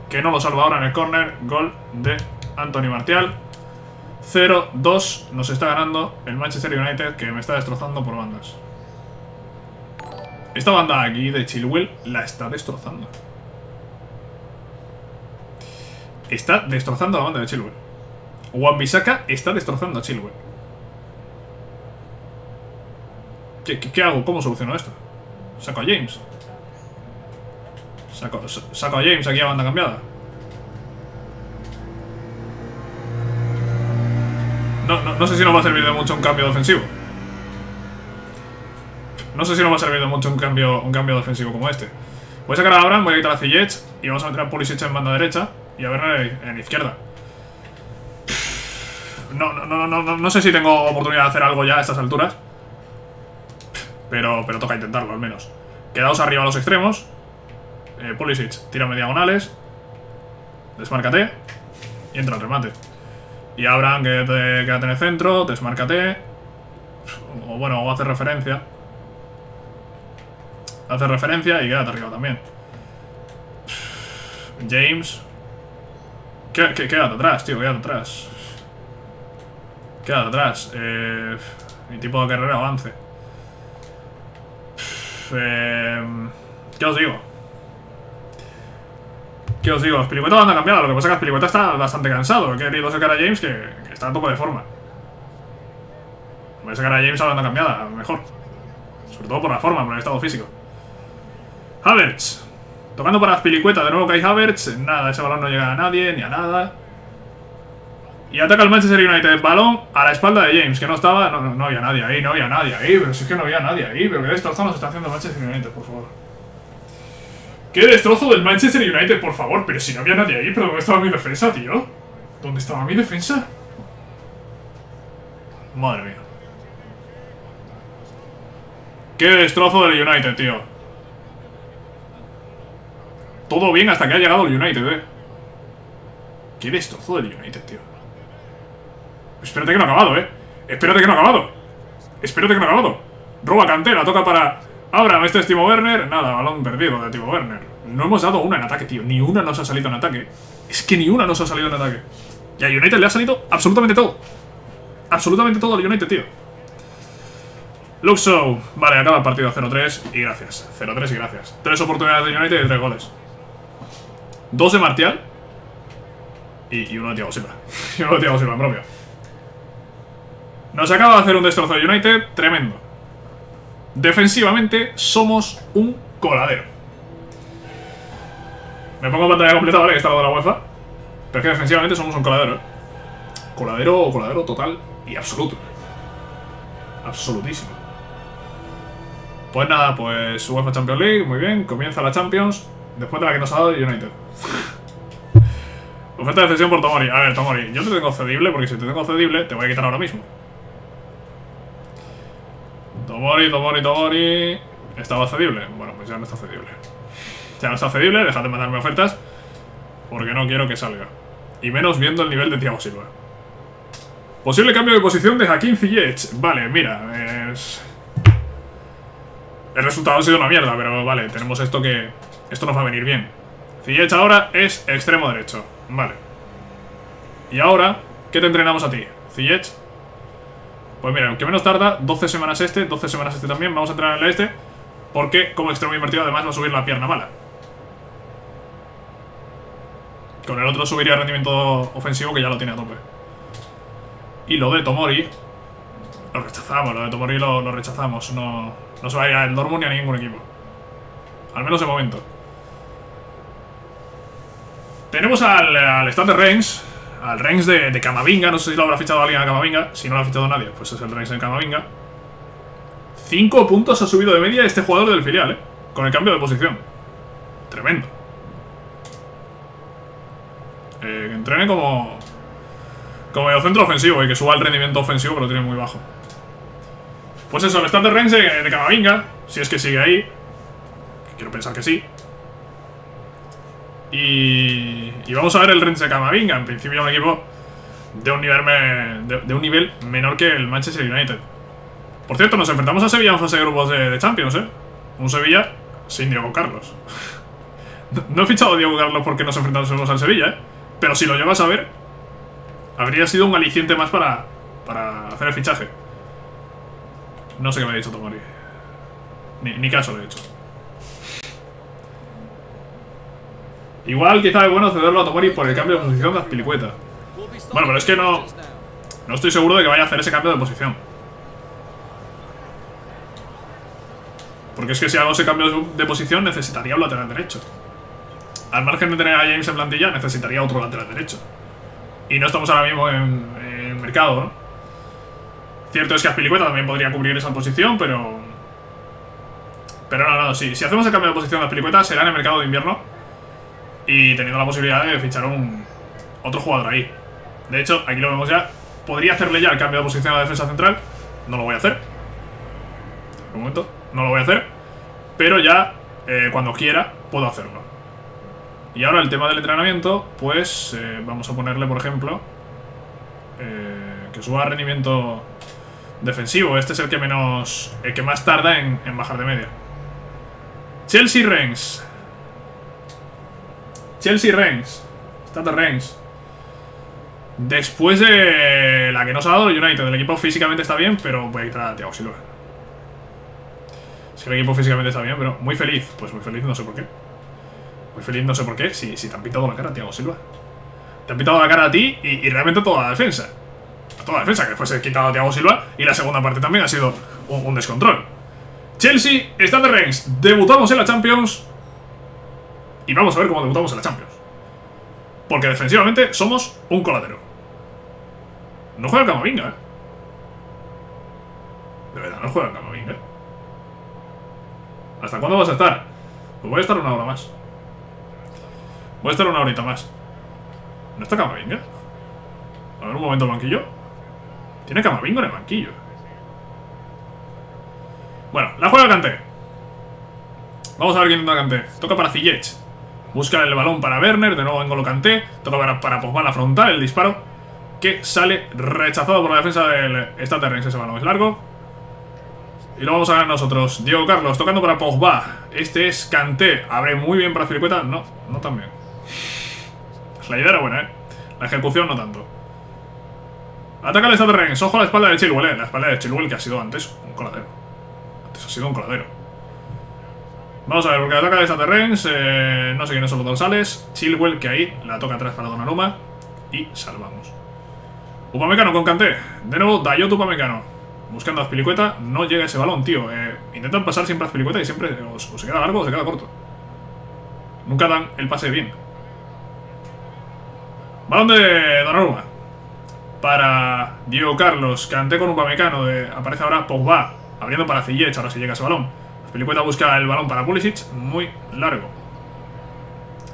Que no lo salva ahora en el corner. Gol de Anthony Martial. 0-2 nos está ganando el Manchester United que me está destrozando por bandas. Esta banda aquí de Chilwell la está destrozando. Está destrozando a la banda de Chilwell. Juan Bisaka está destrozando a Chilwell. ¿Qué, hago? ¿Cómo soluciono esto? Saco a James. Saco, sa- saco a James aquí a banda cambiada. No, no, no sé si nos va a servir de mucho un cambio defensivo. No sé si nos va a servir de mucho un cambio, un cambio defensivo como este. Voy a sacar a Abraham, voy a quitar a Ziyech y vamos a meter a Pulisic en banda derecha y a Werner en izquierda. No, no, no, no, no sé si tengo oportunidad de hacer algo ya a estas alturas. Pero, pero toca intentarlo al menos. Quedaos arriba a los extremos. Eh, Pulisic, tírame diagonales. Desmárcate. Y entra el remate. Y Abraham, que quédate en el centro, desmárcate. O bueno, o hace referencia. Hace referencia y quédate arriba también. James. Qué- qué- Quédate atrás, tío, quédate atrás. Quédate atrás. Eh, mi tipo de carrera avance. Eh, ¿Qué os digo? ¿Qué os digo? Spilicueta anda cambiado. Lo que pasa es que Spilicueta está bastante cansado. He querido sacar a James que, está a tope de forma. Voy a sacar a James a la banda cambiada, mejor. Sobre todo por la forma, por el estado físico. Havertz. Tocando para Spilicueta, de nuevo Kai Havertz. Nada, ese balón no llega a nadie, ni a nada. Y ataca el Manchester United. Balón a la espalda de James, que no estaba. No, no, no había nadie ahí, no había nadie ahí. Pero si es que no había nadie ahí. Pero qué destrozo nos está haciendo el Manchester United, por favor. ¡Qué destrozo del Manchester United, por favor! Pero si no había nadie ahí, ¿pero dónde estaba mi defensa, tío? ¿Dónde estaba mi defensa? Madre mía. ¡Qué destrozo del United, tío! Todo bien hasta que ha llegado el United, eh. ¡Qué destrozo del United, tío! Espérate que no ha acabado, eh. Espérate que no ha acabado. Espérate que no ha acabado. Roba cantera, toca para Abraham, este es Timo Werner. Nada, balón perdido de Timo Werner. No hemos dado una en ataque, tío. Ni una nos ha salido en ataque. Es que ni una nos ha salido en ataque. Y a United le ha salido absolutamente todo. Absolutamente todo al United, tío. Luxo. Vale, acaba el partido 0-3 y gracias. 0-3 y gracias. Tres oportunidades de United y tres goles. Dos de Martial. Y, y uno de Thiago Silva. y uno de Thiago Silva, propio. Nos acaba de hacer un destrozo de United tremendo. Defensivamente somos un coladero. Me pongo pantalla completa, ¿vale? Que está lo de la UEFA. Pero es que defensivamente somos un coladero, ¿eh? Coladero, coladero total y absoluto. Absolutísimo. Pues nada, pues UEFA Champions League, muy bien. Comienza la Champions. Después de la que nos ha dado United. Oferta de cesión por Tomori. A ver, Tomori, yo te tengo cedible porque si te tengo cedible te voy a quitar ahora mismo. Tomori, Tomori, Tomori. ¿Estaba cedible? Bueno, pues ya no está cedible. Ya no está cedible, dejad de mandarme ofertas. Porque no quiero que salga. Y menos viendo el nivel de Thiago Silva. Posible cambio de posición de Hakim Ziyech. Vale, mira. El resultado ha sido una mierda, pero vale, tenemos esto que... Esto nos va a venir bien. Ziyech ahora es extremo derecho. Vale. Y ahora, ¿qué te entrenamos a ti? Ziyech. Pues mira, aunque menos tarda, 12 semanas este, 12 semanas este también, vamos a entrenar en el este. Porque como extremo invertido además va a subir la pierna mala. Con el otro subiría rendimiento ofensivo que ya lo tiene a tope. Y lo de Tomori Lo rechazamos, lo de Tomori lo, rechazamos No, no se va a ir al Dortmund ni a ningún equipo Al menos de momento Tenemos al, al stand de Reigns Al Reigns de, de Camavinga No sé si lo habrá fichado alguien a Camavinga Si no lo ha fichado nadie, pues es el Reigns de Camavinga 5 puntos ha subido de media este jugador del filial, eh Con el cambio de posición Tremendo eh, que entrene como como centro ofensivo y que suba el rendimiento ofensivo lo tiene muy bajo. Pues eso, el stand de Rense de Camavinga, si es que sigue ahí. Quiero pensar que sí. Y, y vamos a ver el Rense de Camavinga. En principio un equipo de un nivel de, de, un nivel menor que el Manchester United. Por cierto, nos enfrentamos a Sevilla en fase de grupos de, de Champions, ¿eh? Un Sevilla sin Diego Carlos. no he fichado a Diego Carlos porque nos enfrentamos al Sevilla, ¿eh? Pero si lo llevas a ver, Habría sido un aliciente más para, para hacer el fichaje. No sé qué me ha dicho Tomori. Ni, caso le he hecho. Igual quizá es bueno cederlo a Tomori por el cambio de posición de Azpilicueta. Bueno, pero es que no... No estoy seguro de que vaya a hacer ese cambio de posición. Porque es que si hago ese cambio de posición necesitaría un lateral derecho. Al margen de tener a James en plantilla, necesitaría otro lateral derecho. Y no estamos ahora mismo en, en mercado, ¿no? Cierto es que Aspilicueta también podría cubrir esa posición, pero... Pero no, no, sí. Si hacemos el cambio de posición de Aspilicueta será en el mercado de invierno y teniendo la posibilidad de fichar un otro jugador ahí. De hecho, aquí lo vemos ya. Podría hacerle ya el cambio de posición a la defensa central. No lo voy a hacer. Un momento. No lo voy a hacer. Pero ya, eh, cuando quiera, puedo hacerlo. Y ahora el tema del entrenamiento, pues eh, vamos a ponerle, por ejemplo, eh, que suba rendimiento defensivo. Este es el que menos, el que más tarda en, bajar de media. Chelsea Reims. Chelsea Reims. Stade Reims. Después de la que nos ha dado el United, el equipo físicamente está bien, pero voy a quitar a Thiago Silva. Si el equipo físicamente está bien, pero muy feliz. Pues muy feliz, no sé por qué. Muy feliz, no sé por qué, si, si te han pintado la cara, Thiago Silva. Te han pintado la cara a ti y, y realmente toda la defensa. Toda la defensa, que después he quitado a Thiago Silva y la segunda parte también ha sido un, un descontrol. Chelsea, está de Reims. Debutamos en la Champions. Y vamos a ver cómo debutamos en la Champions. Porque defensivamente somos un coladero. No juega Camavinga, eh. De verdad, no juega Camavinga. ¿Hasta cuándo vas a estar? Pues voy a estar una hora más. Voy a estar una horita más. ¿No está Camavinga? A ver un momento el banquillo. Tiene Camavinga en el banquillo. Bueno, la juega Kanté. Vamos a ver quién intenta Kanté. Toca para Ziyech. Busca el balón para Werner. De nuevo N'Golo Kanté. Toca para, para Pogba la frontal. El disparo que sale rechazado por la defensa del Stade Reims. Ese balón es largo. Y lo vamos a ganar nosotros. Diego Carlos tocando para Pogba. Este es Kanté. Abre muy bien para Filicueta. No, no tan bien. La idea era buena, ¿eh? La ejecución no tanto. Ataca el Stade Reims. Ojo a la espalda de Chilwell, ¿eh? La espalda de Chilwell que ha sido antes un coladero. Antes ha sido un coladero. Vamos a ver, porque ataca el Stade Reims. Eh, no sé quiénes son los dorsales. Chilwell que ahí la toca atrás para Donnarumma. Y salvamos. Upamecano con Kanté. De nuevo, Dayot Upamecano. Buscando a Azpilicueta. No llega ese balón, tío. Eh, intentan pasar siempre a Azpilicueta y siempre o, o se queda largo o se queda corto. Nunca dan el pase bien. Balón de Donnarumma. Para Diego Carlos. Kanté con Upamecano. De, aparece ahora Pogba. Abriendo para Ziyech. Ahora si llega ese balón. Azpilicueta busca el balón para Pulisic. Muy largo.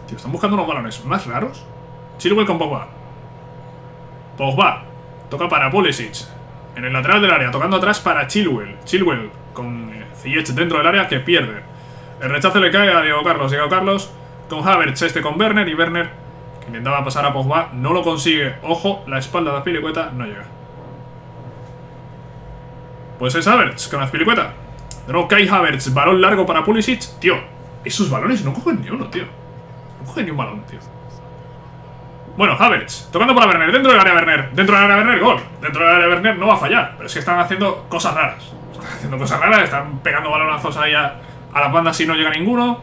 Tío, están buscando unos balones más raros. Chilwell con Pogba. Pogba. Toca para Pulisic. En el lateral del área. Tocando atrás para Chilwell. Chilwell. con eh, Ziyech dentro del área que pierde. El rechazo le cae a Diego Carlos. Diego Carlos con Havertz, este con Werner y Werner que intentaba pasar a Pogba, no lo consigue. Ojo, la espalda de Azpilicueta no llega. Pues es Havertz con Azpilicueta. De nuevo Kai Havertz, balón largo para Pulisic. Tío, esos balones no cogen ni uno, tío. No cogen ni un balón, tío. Bueno, Havertz, tocando para Werner, dentro del área Werner, dentro del área Werner, gol. Dentro del área Werner no va a fallar, pero es que están haciendo cosas raras. Están haciendo cosas raras, están pegando balonazos ahí a, a las bandas y no llega ninguno.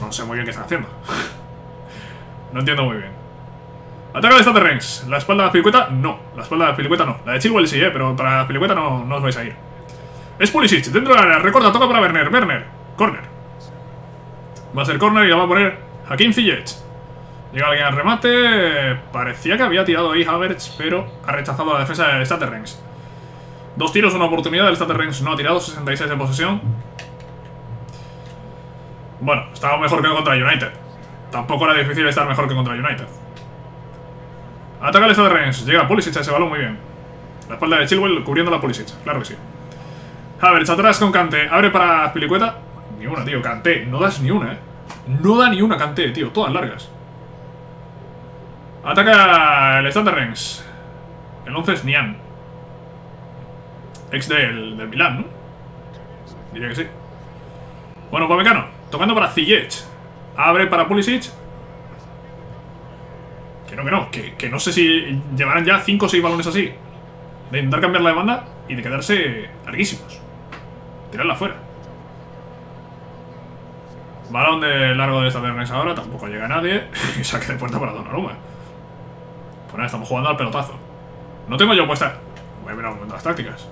No, no sé muy bien qué están haciendo. No entiendo muy bien. Ataca Stade Reims. La espalda de la pilicueta, no. La espalda de la pilicueta no. La de Chilwell sí, eh, pero para la pilicueta no, no os vais a ir. Es Pulisic, dentro del área. Recorta, toca para Werner. Werner, corner. Va a ser corner y la va a poner Hakim Ziyech. Llega alguien al remate. Parecía que había tirado ahí Havertz, pero ha rechazado la defensa del Stade Reims. Dos tiros, una oportunidad. El Stade Reims no ha tirado, 66 de posesión. Bueno, estaba mejor que contra United. Tampoco era difícil estar mejor que contra United. Ataca el Stade Reims. Llega Pulisic a ese balón muy bien. La espalda de Chilwell cubriendo la Pulisic. Claro que sí. Havertz atrás con Kante. Abre para Pilicueta. Ni una, tío. Kante. No das ni una, eh. No da ni una Kante, tío. Todas largas. Ataca el Stade Reims. El 11 es Nian. Ex del, del Milan, ¿no? Diría que sí. Bueno, Pamecano. Tocando para Ziyech. Abre para Pulisic. Que no, que no. Que, que no sé si llevarán ya 5 o 6 balones así. De intentar cambiarla de banda y de quedarse larguísimos. Tirarla afuera. Balón de largo de esta Reims ahora. Tampoco llega nadie. y saque de puerta para Donnarumma. Pues nada, estamos jugando al pelotazo. No tengo yo puesta... Voy a ver un momento las tácticas.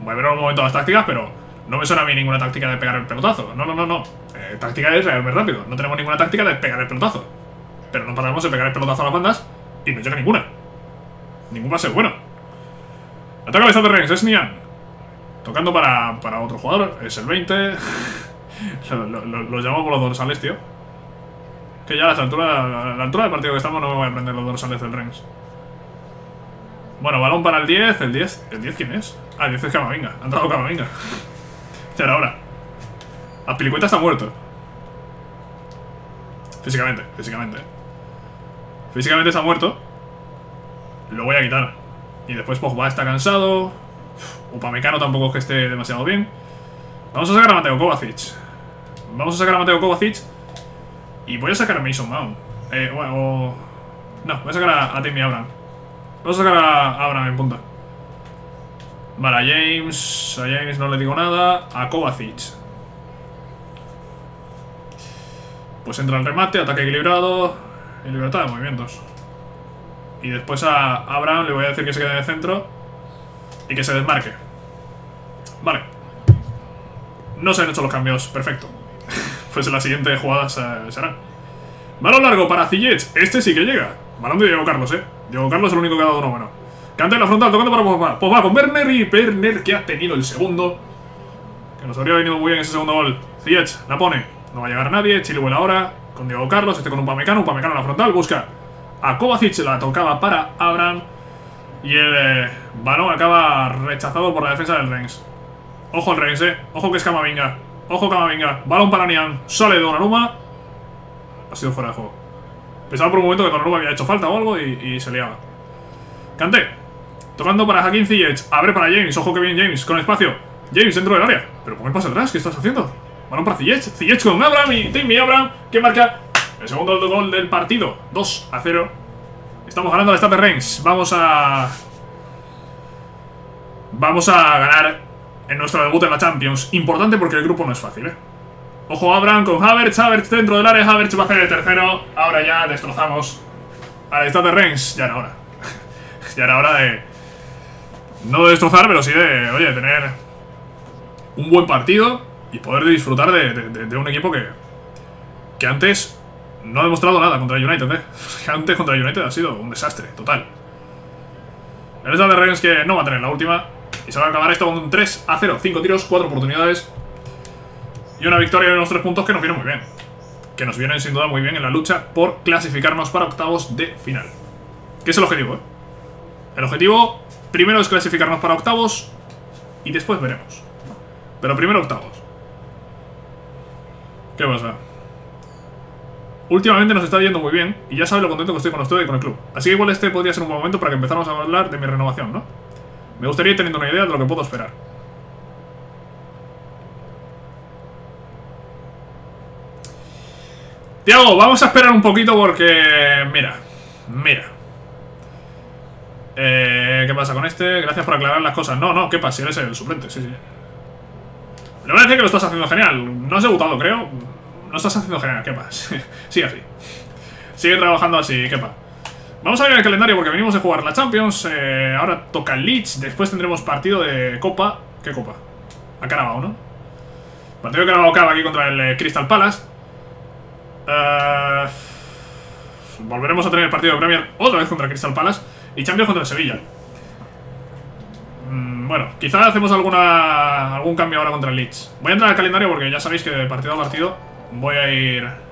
Voy a ver un momento las tácticas, pero no me suena a mí ninguna táctica de pegar el pelotazo. No, no, no, no. Eh, táctica es realmente rápido. No tenemos ninguna táctica de pegar el pelotazo. Pero no paramos de pegar el pelotazo a las bandas y no llega ninguna. Ningún ser bueno. Ataca el Stade Reims, es Nian. Tocando para, para otro jugador, es el 20. lo, lo, llamo los dorsales, tío. Que ya a la altura, a la altura del partido que estamos no me voy a aprender los dorsales del Reims. Bueno, balón para el 10. ¿El 10? ¿El 10 quién es? Ah, el 10 es Camavinga. Ha entrado Camavinga. Ya era hora. Apilicueta está muerto. Físicamente, físicamente. Físicamente está muerto. Lo voy a quitar. Y después Pogba está cansado. Upamecano tampoco es que esté demasiado bien. Vamos a sacar a Mateo Kovacic. Vamos a sacar a Mateo Kovacic. Y voy a sacar a Mason Mount. Eh, bueno, o... No, voy a sacar a, a Timmy Abraham. Vamos a sacar a Abraham en punta. Vale, a James. A James no le digo nada. A Kovacic. Pues entra el remate, ataque equilibrado y libertad de movimientos. Y después a Abraham le voy a decir que se quede en el centro y que se desmarque. Vale. No se han hecho los cambios, perfecto. pues en la siguiente jugada serán. Balón largo para Ziyech. Este sí que llega. Balón de Diego Carlos, eh. Diego Carlos es el único que ha dado uno bueno. Canta en la frontal, tocando para Pogba. Pogba con Werner y Werner que ha tenido el segundo. Que nos habría venido muy bien ese segundo gol. Ziyech la pone. No va a llegar a nadie. Chilwell ahora con Diego Carlos. Este con un Pamecano. Un Pamecano en la frontal. Busca a Kovacic. La tocaba para Abraham. Y el eh, balón acaba rechazado por la defensa del Reims. Ojo el Reims, eh. Ojo que es Camavinga. Ojo Camavinga. Balón para Nian. Sale Donnarumma. Ha sido fuera de juego. Pensaba por un momento que Donnarumma había hecho falta o algo y, se liaba. Kanté. Tocando para Hakim Ziyech. Abre para James. Ojo que viene James. Con espacio. James dentro del área. Pero pon el paso atrás. ¿Qué estás haciendo? Balón para Ziyech. Ziyech con Abraham y Timmy Abraham. Que marca el segundo gol del partido. 2 a 0. Estamos ganando al Stade Reims. Vamos a... Vamos a ganar en nuestro debut en la Champions. Importante porque el grupo no es fácil, ¿eh? Ojo Abraham con Havertz. Havertz dentro del área. Havertz va a hacer el tercero. Ahora ya destrozamos al Stade Reims. Ya era hora. ya era hora de... No de destrozar, pero sí de, oye, tener un buen partido y poder disfrutar de, de un equipo que, que antes no ha demostrado nada contra United, ¿eh? Antes contra United ha sido un desastre, total. El Stade Reims que no va a tener la última y se va a acabar esto con un 3 a 0. 5 tiros, 4 oportunidades y una victoria de unos 3 puntos que nos viene muy bien. Que nos vienen sin duda muy bien en la lucha por clasificarnos para octavos de final. Que es el objetivo, ¿eh? El objetivo Primero es clasificarnos para octavos y después veremos. Pero primero octavos. ¿Qué pasa? Últimamente nos está yendo muy bien y ya sabes lo contento que estoy con ustedes y con el club. Así que igual este podría ser un buen momento para que empezáramos a hablar de mi renovación, ¿no? Me gustaría ir teniendo una idea de lo que puedo esperar. Tiago, vamos a esperar un poquito porque... Mira, mira. Eh, ¿Qué pasa con este? Gracias por aclarar las cosas. No, no, ¿qué pasa? Si eres el suplente, sí, sí. Le voy a decir que lo estás haciendo genial. No has debutado, creo. No estás haciendo genial, ¿qué pasa? Sigue así. Sigue trabajando así, ¿qué pasa? Vamos a ver el calendario porque venimos de jugar la Champions. eh, ahora toca el Leeds. Después tendremos partido de Copa. ¿Qué Copa? A Carabao, ¿no? Partido de Carabao Cup aquí contra el eh, Crystal Palace. Eh, volveremos a tener el partido de Premier otra vez contra Crystal Palace. Y Champions contra el Sevilla. Mm, bueno, quizá hacemos alguna algún cambio ahora contra el Leeds. Voy a entrar al calendario porque ya sabéis que de partido a partido voy a ir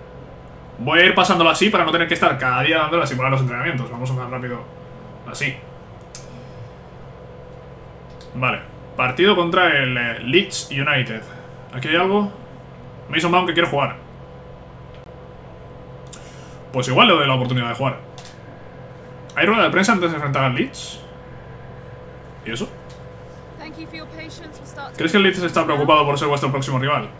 Voy a ir pasándolo así para no tener que estar cada día dándole a simular los entrenamientos. Vamos a más rápido así. Vale. Partido contra el eh, Leeds United. ¿Aquí hay algo? Mason Mount que quiere jugar. Pues igual le doy la oportunidad de jugar. ¿Hay rueda de prensa antes de enfrentar al Leeds? ¿Y eso? ¿Crees que el Leeds está preocupado por ser vuestro próximo rival?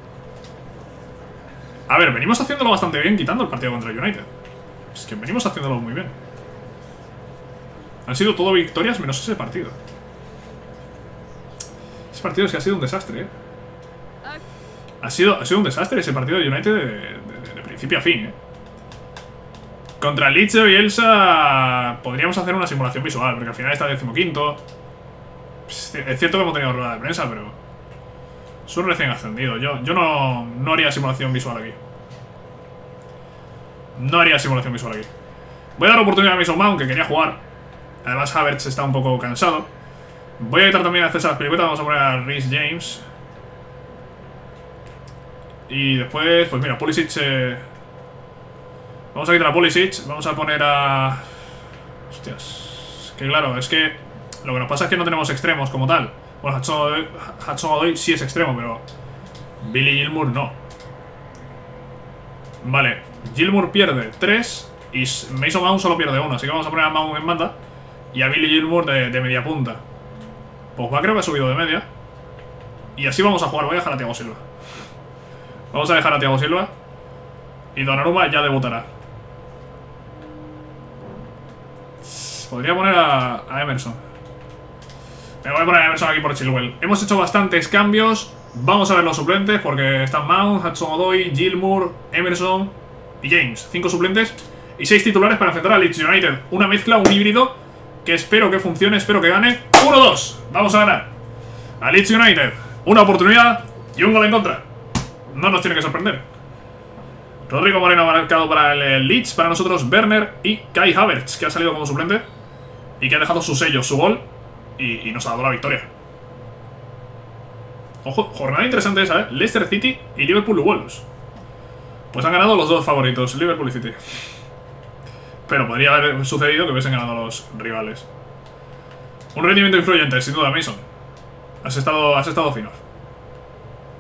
A ver, venimos haciéndolo bastante bien quitando el partido contra United. Es que venimos haciéndolo muy bien. Han sido todo victorias menos ese partido. Ese partido es ha sido un desastre, ¿eh? Ha sido, ha sido un desastre ese partido de United de, principio a fin, ¿eh? Contra el Leeds de Bielsa podríamos hacer una simulación visual, porque al final está decimoquinto. Es cierto que hemos tenido rueda de prensa, pero... Es un recién ascendido. Yo, yo no, no haría simulación visual aquí. No haría simulación visual aquí. Voy a dar oportunidad a Mason Mount, que quería jugar. Además, Havertz está un poco cansado. Voy a quitar también a César Pilicueta. Vamos a poner a Rhys James. Y después, pues mira, Pulisic... eh, Vamos a quitar a Pulisic. Vamos a poner a... Hostias. Que claro, es que... Lo que nos pasa es que no tenemos extremos como tal. Bueno, Hudson sí es extremo, pero... Billy Gilmour no. Vale, Gilmour pierde 3 y Mason Mount solo pierde 1, así que vamos a poner a Mount en banda y a Billy Gilmour de, media punta. Pogba creo que ha subido de media. Y así vamos a jugar, voy a dejar a Thiago Silva. Vamos a dejar a Thiago Silva y Donnarumma ya debutará. Podría poner a Emerson. Me voy a poner a Emerson aquí por Chilwell. Hemos hecho bastantes cambios. Vamos a ver los suplentes porque están Mount, Hudson Odoi, Gilmour, Emerson y James. Cinco suplentes y seis titulares para enfrentar a Leeds United. Una mezcla, un híbrido que espero que funcione, espero que gane. 1-2. Vamos a ganar. A Leeds United. Una oportunidad y un gol en contra. No nos tiene que sorprender. Rodrigo Moreno ha marcado para el, Leeds, para nosotros Werner y Kai Havertz, que ha salido como suplente y que ha dejado su sello, su gol y, nos ha dado la victoria. Ojo, jornada interesante esa, ¿eh? Leicester City y Liverpool Wolves. Pues han ganado los dos favoritos, Liverpool y City. Pero podría haber sucedido que hubiesen ganado los rivales. Un rendimiento influyente, sin duda, Mason. Has estado, has estado fino.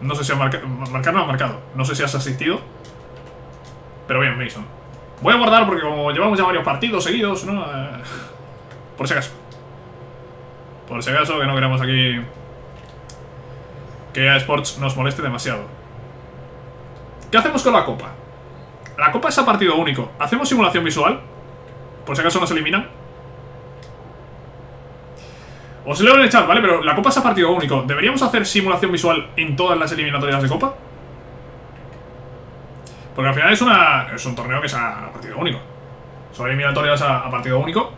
No sé si has marcado. Marcar no has marcado. No sé si has asistido. Pero bien, Mason. Voy a guardar porque como llevamos ya varios partidos seguidos, ¿no? Eh, por si acaso. Por si acaso que no queremos aquí que EA Sports nos moleste demasiado. ¿Qué hacemos con la copa? La copa es a partido único. ¿Hacemos simulación visual? Por si acaso nos eliminan. Os leo en el chat, ¿vale? Pero la copa es a partido único. ¿Deberíamos hacer simulación visual en todas las eliminatorias de copa? Porque al final es una es un torneo que es a, a partido único. Son eliminatorias a, a partido único.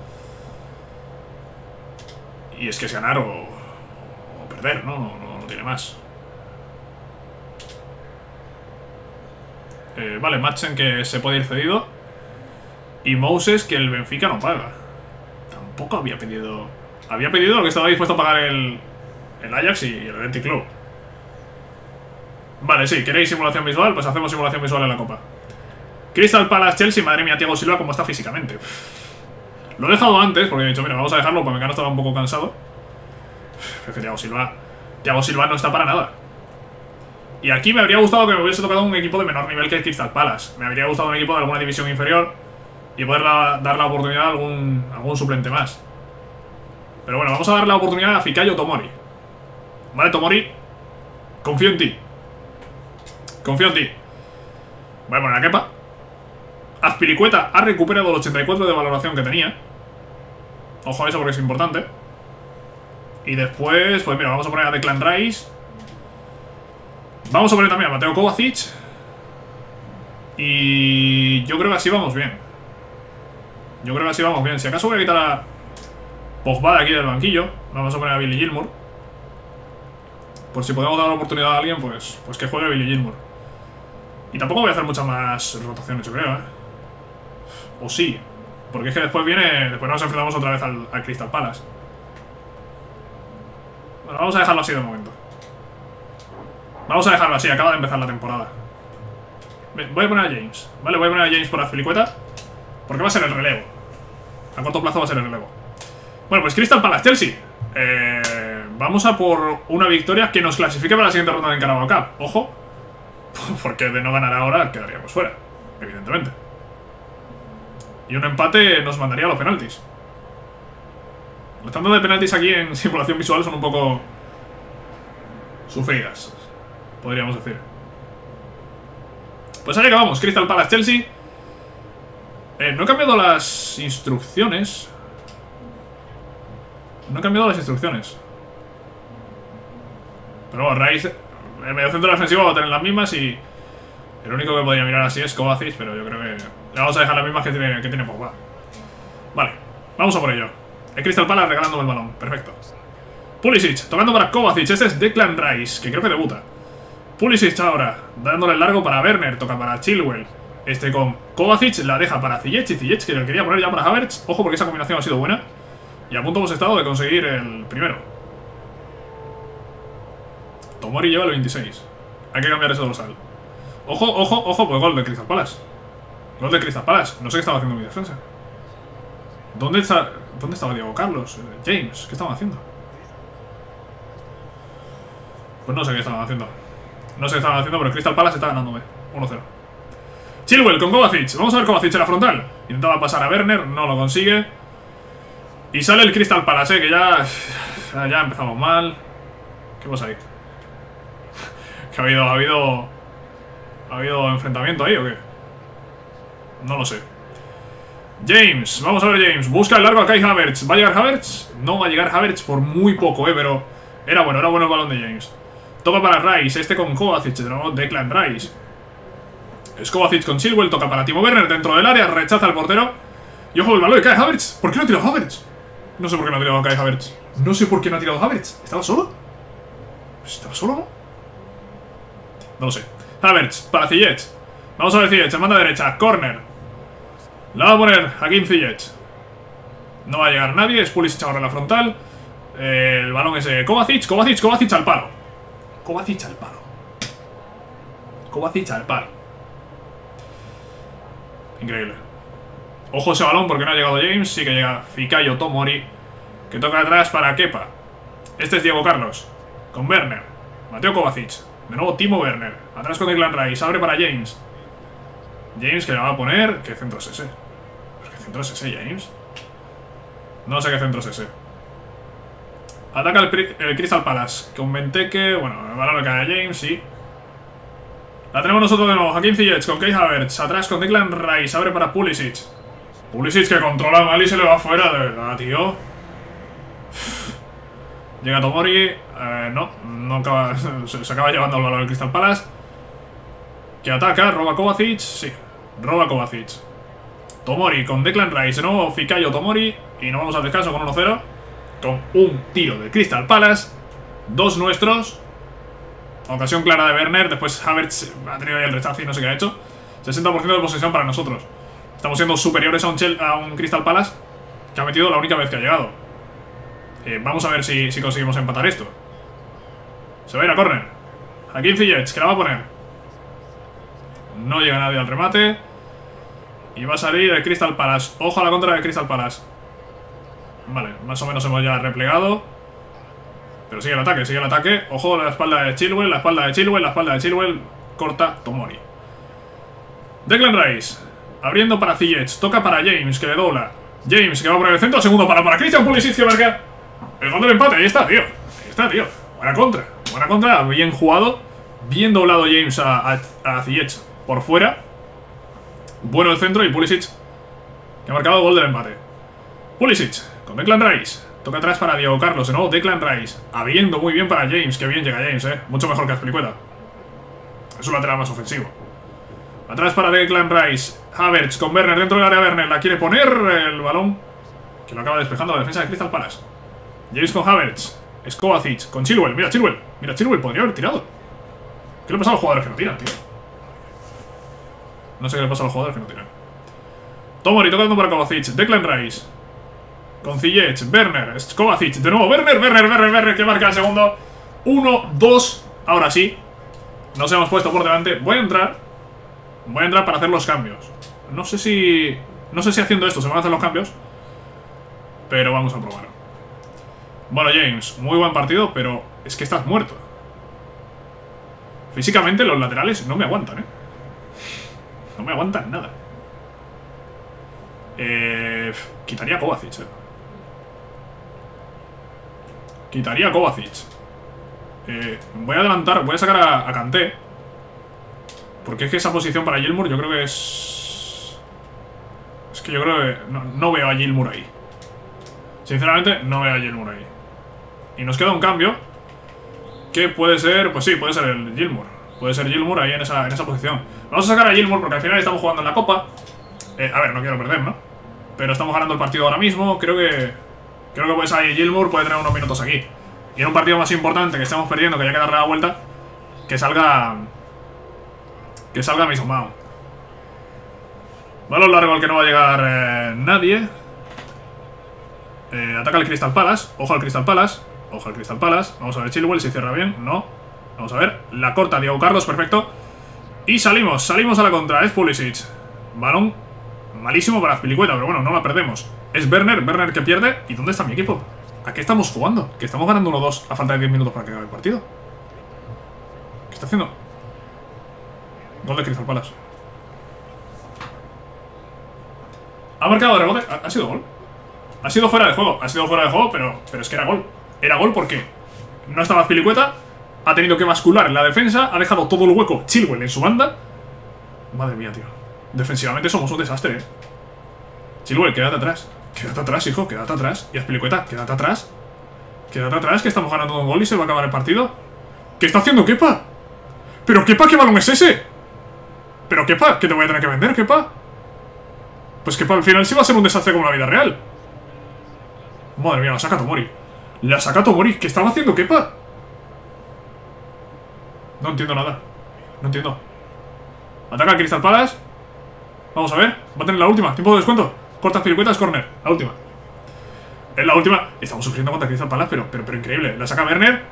Y es que es ganar o, o perder, ¿no? No, no- no tiene más. Eh, vale, Matchen que se puede ir cedido. Y Moses que el Benfica no paga. Tampoco había pedido... Había pedido lo que estaba dispuesto a pagar el, el Ajax y el Athletic Club. Vale, sí, ¿queréis simulación visual? Pues hacemos simulación visual en la Copa. Crystal Palace Chelsea, madre mía, Thiago Silva, cómo está físicamente. Lo he dejado antes porque he dicho, mira, vamos a dejarlo porque Mecano estaba un poco cansado. Es que Thiago Silva. Thiago Silva no está para nada. Y aquí me habría gustado que me hubiese tocado un equipo de menor nivel que el Crystal Palace. Me habría gustado un equipo de alguna división inferior y poder la- dar la oportunidad a algún, algún suplente más. Pero bueno, vamos a dar la oportunidad a Fikayo Tomori. Vale, Tomori. Confío en ti. Confío en ti. Voy a poner a Kepa. Azpilicueta ha recuperado el 84 de valoración que tenía. Ojo a eso porque es importante. Y después, pues mira, vamos a poner a Declan Rice. Vamos a poner también a Mateo Kovacic. Y yo creo que así vamos bien. Yo creo que así vamos bien. Si acaso voy a quitar a Pogba de aquí del banquillo. Vamos a poner a Billy Gilmour. Por si podemos dar la oportunidad a alguien, pues, pues que juegue Billy Gilmour. Y tampoco voy a hacer muchas más rotaciones, yo creo, ¿eh? O sí. Porque es que después viene... Después nos enfrentamos otra vez al, al Crystal Palace. Bueno, vamos a dejarlo así de momento. Vamos a dejarlo así, acaba de empezar la temporada. Voy a poner a James, ¿vale? Voy a poner a James por Azpilicueta. Porque va a ser el relevo. A corto plazo va a ser el relevo. Bueno, pues Crystal Palace, Chelsea. Eh, vamos a por una victoria que nos clasifique para la siguiente ronda del Carabao Cup. Ojo. Porque de no ganar ahora quedaríamos fuera, evidentemente. Y un empate nos mandaría los penaltis. Los tantos de penaltis aquí en simulación visual son un poco sufridas, podríamos decir. Pues allá que vamos, Crystal Palace Chelsea. Eh, no he cambiado las instrucciones. No he cambiado las instrucciones. Pero bueno, Rice, el mediocentro defensivo va a tener las mismas y el único que podría mirar así es Kovacic, pero yo creo que le vamos a dejar las mismas que tiene, que tiene Pogba. Vale, vamos a por ello. El Crystal Palace regalándome el balón, perfecto. Pulisic, tocando para Kovacic, este es Declan Rice, que creo que debuta. Pulisic ahora, dándole el largo para Werner, toca para Chilwell. Este con Kovacic la deja para Ziyech y Ziyech que le quería poner ya para Havertz. Ojo porque esa combinación ha sido buena. Y a punto hemos estado de conseguir el primero. Tomori lleva el 26. Hay que cambiar ese dorsal. Ojo, ojo, ojo, pues gol de Crystal Palace. Gol de Crystal Palace. No sé qué estaba haciendo mi defensa. ¿Dónde está, dónde estaba Diego Carlos? Eh, James, ¿qué estaban haciendo? Pues no sé qué estaban haciendo. No sé qué estaban haciendo, pero el Crystal Palace está ganándome. 1-0. Chilwell con Kovacic. Vamos a ver Kovacic en la frontal. Intentaba pasar a Werner, no lo consigue. Y sale el Crystal Palace, eh, que ya. Ya empezamos mal. ¿Qué pasa ahí? ¿Que ha habido, ha habido. ¿Ha habido enfrentamiento ahí o qué? No lo sé. James, vamos a ver James. Busca el largo a Kai Havertz. ¿Va a llegar Havertz? No va a llegar Havertz por muy poco, eh, pero. Era bueno, era bueno el balón de James. Toca para Rice, este con Kovacic, nuevo Declan Rice. Es Kovacic con Chilwell, toca para Timo Werner dentro del área, rechaza al portero. Y ojo el balón de Kai Havertz. ¿Por qué no ha tirado Havertz? No sé por qué no ha tirado Kai Havertz. No sé por qué no ha tirado Havertz. ¿Estaba solo? ¿Estaba solo, no? No lo sé. Havertz, para Ziyech. Vamos a ver Ziyech, en banda derecha, corner. La va a poner aquí en Ziyech. No va a llegar nadie, es Pulisic ahora en la frontal. El balón es eh, Kovacic, Kovacic, Kovacic al palo. Kovacic al palo. Kovacic al palo. Increíble. Ojo ese balón porque no ha llegado James. Sí que llega Fikayo Tomori. Que toca atrás para Kepa. Este es Diego Carlos. Con Werner. Mateo Kovacic. De nuevo Timo Werner. Atrás con Declan Rice. Abre para James. James que le va a poner. ¿Qué centro es ese? ¿Pero ¿Qué centro es ese, James? No sé qué centro es ese. Ataca el, Crystal Palace. Con Benteke. Bueno, le cae a James, sí. La tenemos nosotros de nuevo. Joaquín Ziyech con Kai Havertz. Atrás con Declan Rice. Abre para Pulisic. Pulisic que controla mal y se le va fuera. De verdad, tío. Llega Tomori. eh, no, no acaba, se, se acaba llevando el balón el Crystal Palace. Que ataca. Roba Kovacic. Sí, roba Kovacic. Tomori con Declan Rice. De nuevo Fikayo Tomori. Y nos vamos al descanso con 1-0. Con un tiro del Crystal Palace. Dos nuestros. Ocasión clara de Werner. Después Havertz ha tenido ahí el rechazo y no sé qué ha hecho. 60% de posesión para nosotros. Estamos siendo superiores a un, a un Crystal Palace que ha metido la única vez que ha llegado. Eh, vamos a ver si, si conseguimos empatar esto. Se va a ir a córner. Aquí Ziyech, que la va a poner. No llega nadie al remate. Y va a salir el Crystal Palace. Ojo a la contra del Crystal Palace. Vale, más o menos hemos ya replegado. Pero sigue el ataque, sigue el ataque. Ojo, la espalda de Chilwell, la espalda de Chilwell, la espalda de Chilwell. Corta Tomori. Declan Rice. Abriendo para Ziyech. Toca para James, que le dobla. James, que va por el centro. Segundo para, para Christian Pulisic, que marca el gol del empate. Ahí está, tío. Ahí está, tío. Buena contra. Buena contra. Bien jugado. Bien doblado James a, a, a por fuera. Bueno el centro y Pulisic, que ha marcado gol del empate. Pulisic, con Declan Rice. Toca atrás para Diego Carlos, de nuevo Declan Rice. Abriendo muy bien para James, que bien llega James, eh. Mucho mejor que Azpilicueta. Es un lateral más ofensivo. Atrás para Declan Rice. Havertz con Werner dentro del área. Werner la quiere poner el balón. Que lo acaba despejando la defensa de Crystal Palace. James con Havertz. Skovacic con Chilwell. Mira, Chilwell. Mira, Chilwell podría haber tirado. ¿Qué le pasa a los jugadores que no tiran, tío? No sé qué le pasa a los jugadores que no tiran. Tomori tocando para Kovacic. Declan Rice. Con Ziyech. Werner. Kovacic. De nuevo. Werner, Werner, Werner, Werner. Que marca el segundo. 1, 2. Ahora sí. Nos hemos puesto por delante. Voy a entrar. Voy a entrar para hacer los cambios. No sé si... No sé si haciendo esto se van a hacer los cambios. Pero vamos a probar. Bueno, James, muy buen partido, pero es que estás muerto. Físicamente los laterales no me aguantan, ¿eh? No me aguantan nada. Eh, quitaría a Kovacic, eh. Quitaría a Kovacic. Eh, voy a adelantar, voy a sacar a, a Kanté. Porque es que esa posición para Gilmour yo creo que es... Es que yo creo que no, no veo a Gilmour ahí. Sinceramente, no veo a Gilmour ahí. Y nos queda un cambio. Que puede ser, pues sí, puede ser el Gilmour. Puede ser Gilmour ahí en esa, en esa posición. Vamos a sacar a Gilmour porque al final estamos jugando en la Copa. Eh, a ver, no quiero perder, ¿no? Pero estamos ganando el partido ahora mismo. Creo que... Creo que pues ahí Gilmour puede tener unos minutos aquí. Y en un partido más importante que estamos perdiendo, que ya que darle la vuelta, que salga... Que salga Mason Mount. Balón largo al que no va a llegar eh, nadie. Eh, ataca el Crystal Palace. Ojo al Crystal Palace. Ojo al Crystal Palace. Vamos a ver Chilwell si cierra bien. No. Vamos a ver. La corta Diego Carlos. Perfecto. Y salimos. Salimos a la contra. Es Pulisic. Balón malísimo para Azpilicueta, pero bueno, no la perdemos. Es Werner. Werner que pierde. ¿Y dónde está mi equipo? ¿A qué estamos jugando? Que estamos ganando 1-2 a falta de 10 minutos para que acabe el partido. ¿Qué está haciendo? Gol de Crystal Palace. Ha marcado de rebote. ¿Ha, sido gol? Ha sido fuera de juego. Ha sido fuera de juego, pero, pero es que era gol. Era gol porque no estaba Pilicueta. Ha tenido que bascular en la defensa. Ha dejado todo el hueco Chilwell en su banda. Madre mía, tío. Defensivamente somos un desastre, eh. Chilwell, quédate atrás. Quédate atrás, hijo, quédate atrás. Y Azpilicueta, quédate atrás. Quédate atrás, que estamos ganando un gol y se va a acabar el partido. ¿Qué está haciendo Kepa? ¿Pero Kepa qué balón es ese? ¿Pero Kepa? ¿Qué te voy a tener que vender, Kepa? Pues Kepa al final sí va a ser un desastre como la vida real. Madre mía, la saca Tomori. La saca Tomori. ¿Qué estaba haciendo Kepa? No entiendo nada. No entiendo. Ataca a Crystal Palace. Vamos a ver. Va a tener la última. Tiempo de descuento. Cortas piricuetas, corner. La última. Es la última. Estamos sufriendo contra Crystal Palace, pero, pero, pero increíble. La saca Werner.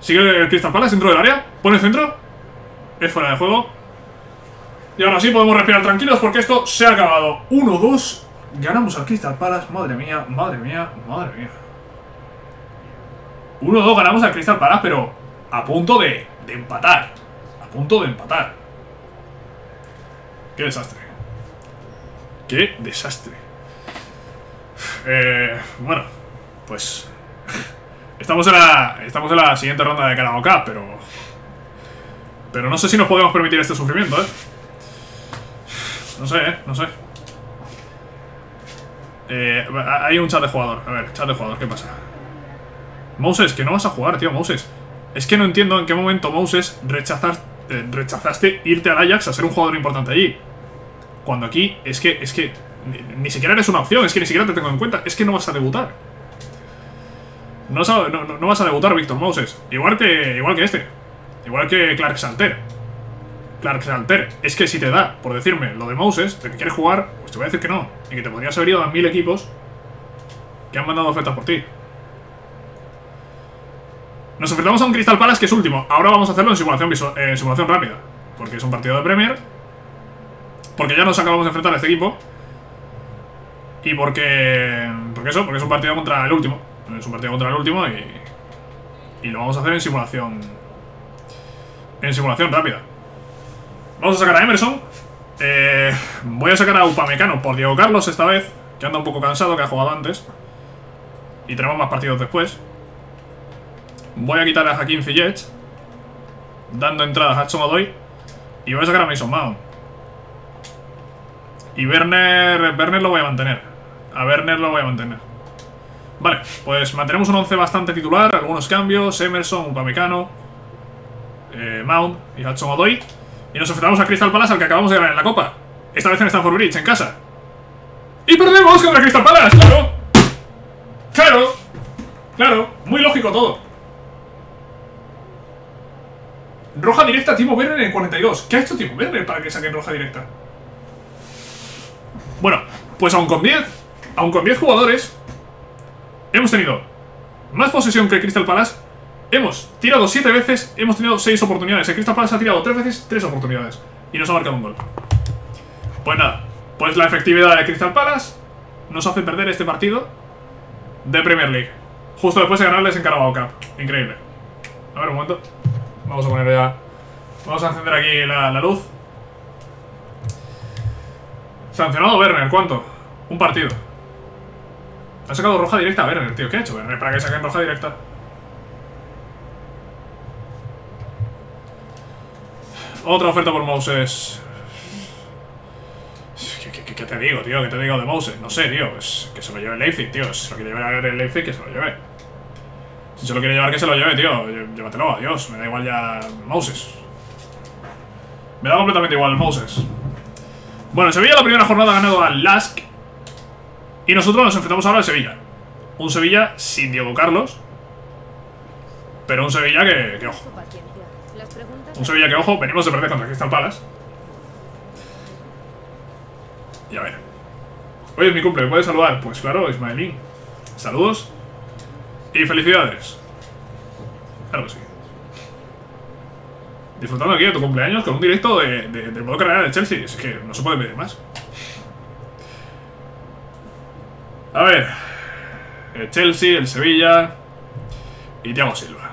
Sigue el Crystal Palace dentro del área. Pone el centro. Es fuera de juego. Y ahora sí podemos respirar tranquilos porque esto se ha acabado. 1-2. Ganamos al Crystal Palace. Madre mía, madre mía, madre mía. 1-2 ganamos al Crystal Palace, pero a punto de, de empatar. A punto de empatar. Qué desastre. Qué desastre. Eh, bueno, pues... Estamos en, la, estamos en la siguiente ronda de Carabao pero... Pero no sé si nos podemos permitir este sufrimiento, ¿eh? No sé, ¿eh? No sé. Eh, hay un chat de jugador. A ver, chat de jugador, ¿qué pasa? Moses, que no vas a jugar, tío, Moses. Es que no entiendo en qué momento, Moses, eh, rechazaste irte al Ajax a ser un jugador importante allí. Cuando aquí es que, es que ni, siquiera eres una opción, es que ni siquiera te tengo en cuenta, es que no vas a debutar. No, vas a- no- no- no vas a debutar, Víctor Moses. Igual que, igual que este. Igual que Clark Salter. Clark Salter. Es que si te da, por decirme, lo de Moses, de que quieres jugar, pues te voy a decir que no. Y que te podrías haber ido a mil equipos que han mandado ofertas por ti. Nos enfrentamos a un Crystal Palace que es último. Ahora vamos a hacerlo en simulación, eh, simulación rápida. Porque es un partido de Premier. Porque ya nos acabamos de enfrentar a este equipo. Y porque... Porque eso, porque es un partido contra el último. Es un partido contra el último y... Y lo vamos a hacer en simulación. En simulación rápida. Vamos a sacar a Emerson. Eh, voy a sacar a Upamecano por Diego Carlos esta vez. Que anda un poco cansado, que ha jugado antes. Y tenemos más partidos después. Voy a quitar a Hakim Ziyech. Dando entrada a Hudson. Y voy a sacar a Mason Mount. Y Werner, Werner lo voy a mantener. A Werner lo voy a mantener. Vale, pues mantenemos un 11 bastante titular. Algunos cambios. Emerson, Upamecano. Eh, Mount y Hudson. Y nos enfrentamos a Crystal Palace al que acabamos de ganar en la Copa. Esta vez en Stanford Bridge, en casa. ¡Y perdemos contra Crystal Palace! ¡Claro! ¡Claro! Claro, muy lógico todo. Roja directa a Timo Werner en 42. ¿Qué ha hecho Timo Werner para que saquen roja directa? Bueno, pues aún con 10, aún con 10 jugadores, hemos tenido más posesión que Crystal Palace. Hemos tirado 7 veces, hemos tenido 6 oportunidades. El Crystal Palace ha tirado 3 veces, 3 oportunidades. Y nos ha marcado un gol. Pues nada, pues la efectividad de Crystal Palace nos hace perder este partido de Premier League. Justo después de ganarles en Carabao Cup. Increíble. A ver, un momento. Vamos a poner ya... Vamos a encender aquí la, luz. Sancionado Werner, ¿cuánto? Un partido. Ha sacado roja directa a Werner, tío. ¿Qué ha hecho Werner para que saquen roja directa? Otra oferta por Moses. ¿Qué, te digo, tío? ¿Qué te digo de Moses? No sé, tío. Es que se lo lleve el Leipzig, tío. Se lo quiere llevar el Leipzig, que se lo lleve. Si se lo quiere llevar, que se lo lleve, tío. Llévatelo, adiós. Me da igual ya Moses. Me da completamente igual Moses. Bueno, Sevilla la primera jornada ha ganado al Lask. Y nosotros nos enfrentamos ahora al Sevilla. Un Sevilla sin Diego Carlos. Pero un Sevilla que, que ojo. Un Sevilla que, ojo, venimos de perder contra Crystal Palace. Y a ver. Hoy es mi cumple, ¿me puedes saludar? Pues claro, Ismaelín. Saludos. Y felicidades. Claro que sí. Disfrutando aquí de tu cumpleaños con un directo de, de- del modo carrera de Chelsea. Es que no se puede pedir más. A ver. El Chelsea, el Sevilla. Y Thiago Silva.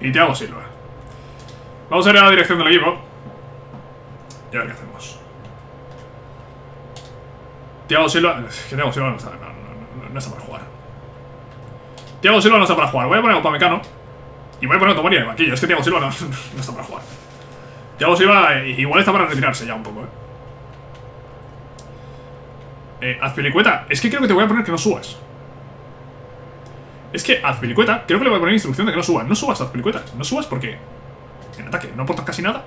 Y Thiago Silva. Vamos a ir a la dirección del equipo. Y a ver qué hacemos. Thiago Silva. es que Thiago Silva no está, no- no- está para jugar. Thiago Silva no está para jugar. Voy a poner a Upamecano. Y voy a poner a Tomori en el banquillo. Es que Thiago Silva no, no está para jugar. Thiago Silva eh, igual está para retirarse ya un poco, eh. Eh, Azpilicueta, es que creo que te voy a poner que no subas. Es que Azpilicueta, creo que le voy a poner instrucción de que no subas. No subas, Azpilicueta. No subas porque en ataque no aportas casi nada.